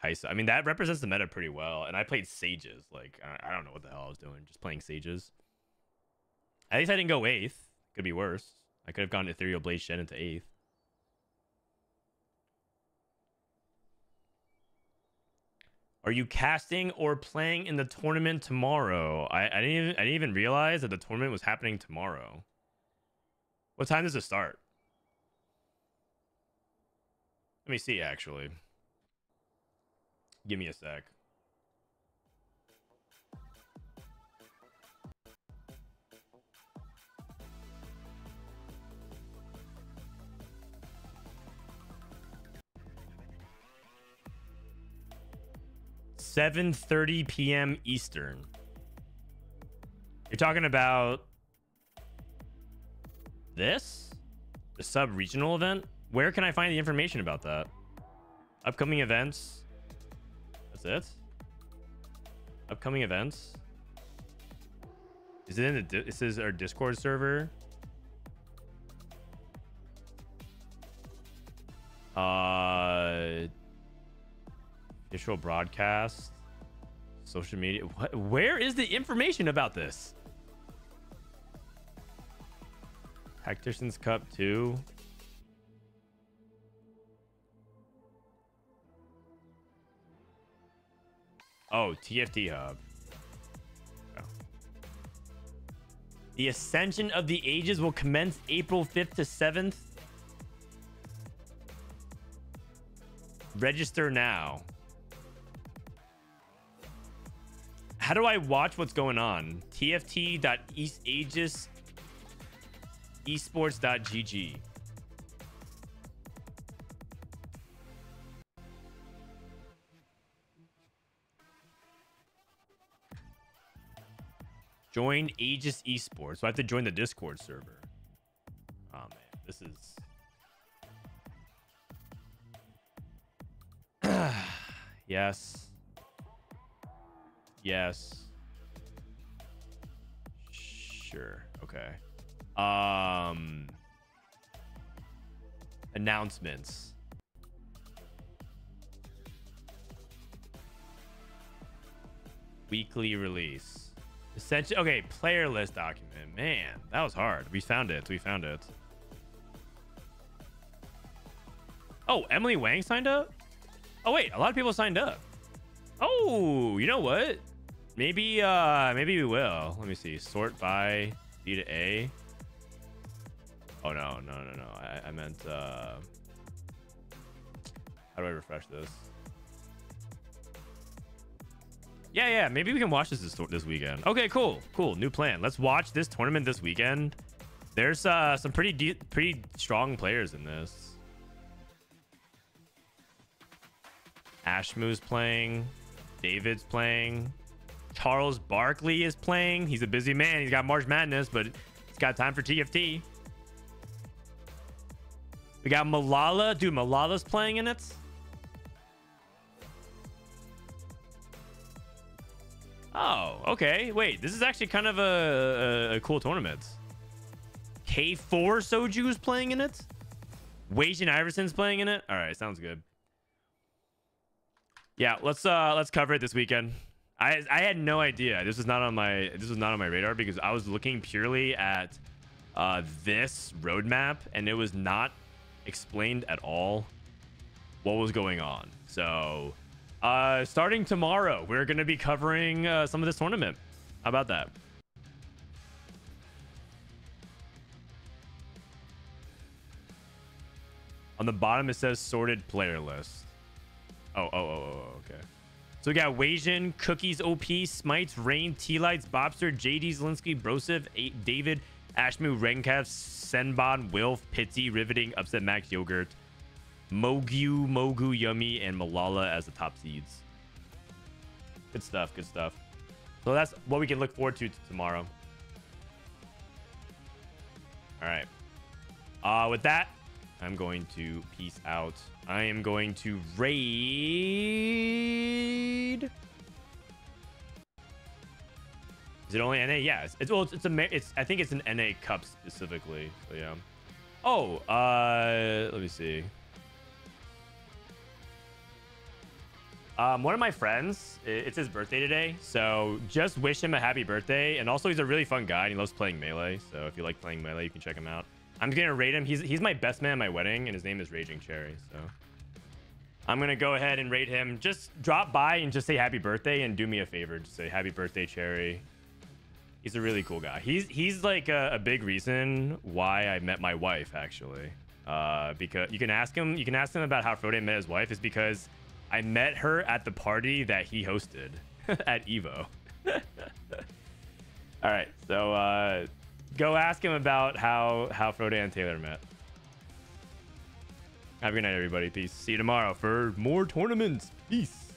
Kai'Sa. I mean that represents the meta pretty well. And I played Sages. Like I, don't know what the hell I was doing, just playing Sages. At least I didn't go eighth. Could be worse. I could have gone Ethereal Blade Shen into eighth. Are you casting or playing in the tournament tomorrow? I, I didn't even I didn't even realize that the tournament was happening tomorrow. What time does it start? Let me see actually. Give me a sec. Seven thirty p.m. Eastern. You're talking about this? The sub-regional event? Where can I find the information about that? Upcoming events? That's it? Upcoming events? Is it in the this is our Discord server? Uh official broadcast, social media. What, where is the information about this? Tacticians Cup 2. Oh, TFT Hub. Oh. The Ascension of the Ages will commence April 5th to 7th. Register now. How do I watch what's going on? TFT.eastaegis esports.gg. Join Aegis Esports. So I have to join the Discord server. Oh man, this is. yes. Yes. Sure. Okay. Um. Announcements. Weekly release. Essentially, okay, player list document. Man, that was hard. We found it. We found it. Oh, Emily Wang signed up? Oh, wait, a lot of people signed up. Oh, you know what? Maybe, uh, maybe we will. Let me see. Sort by B to A. Oh, no, no, no, no. I, I meant, uh, how do I refresh this? Yeah, yeah. Maybe we can watch this this, this weekend. Okay, cool, cool. New plan. Let's watch this tournament this weekend. There's uh, some pretty pretty strong players in this. Ashmu's playing. David's playing. Charles Barkley is playing. He's a busy man. He's got March Madness, but he's got time for TFT. We got Malala. Dude, Malala's playing in it. Oh, okay. Wait, this is actually kind of a, a, a cool tournament. K4 Soju's playing in it. Wasian Iverson's playing in it. All right, sounds good. Yeah, let's uh let's cover it this weekend. I I had no idea. This was not on my this was not on my radar because I was looking purely at uh this roadmap and it was not explained at all what was going on. So uh, starting tomorrow, we're going to be covering uh, some of this tournament. How about that? On the bottom, it says sorted player list. Oh, oh, oh, oh, oh okay. So we got Wasian, Cookies OP, Smites, Rain, T-Lights, Bobster, JD Zelinsky, Broseph, David, Ashmu, Renkav, Senbon, Wilf, Pitsy, Riveting, Upset Max, Yogurt, Mogu, Mogu, Yummy, and Malala as the top seeds. Good stuff. Good stuff. So that's what we can look forward to tomorrow. All right. Uh, with that, I'm going to peace out. I am going to raid. Is it only NA? It's, it's well, it's, it's a it's I think it's an NA cup specifically. So yeah. Oh, uh, let me see. Um, one of my friends, it's his birthday today, so just wish him a happy birthday. And also, he's a really fun guy, and he loves playing Melee. So if you like playing Melee, you can check him out. I'm gonna rate him. He's he's my best man at my wedding, and his name is Raging Cherry. So I'm gonna go ahead and rate him. Just drop by and just say happy birthday, and do me a favor, just say happy birthday, Cherry. He's a really cool guy. He's he's like a, a big reason why I met my wife, actually. Uh, because you can ask him, you can ask him about how Frode met his wife. Is because I met her at the party that he hosted at Evo. All right, so uh, go ask him about how how Frode and Taylor met. Have a good night, everybody. Peace. See you tomorrow for more tournaments. Peace.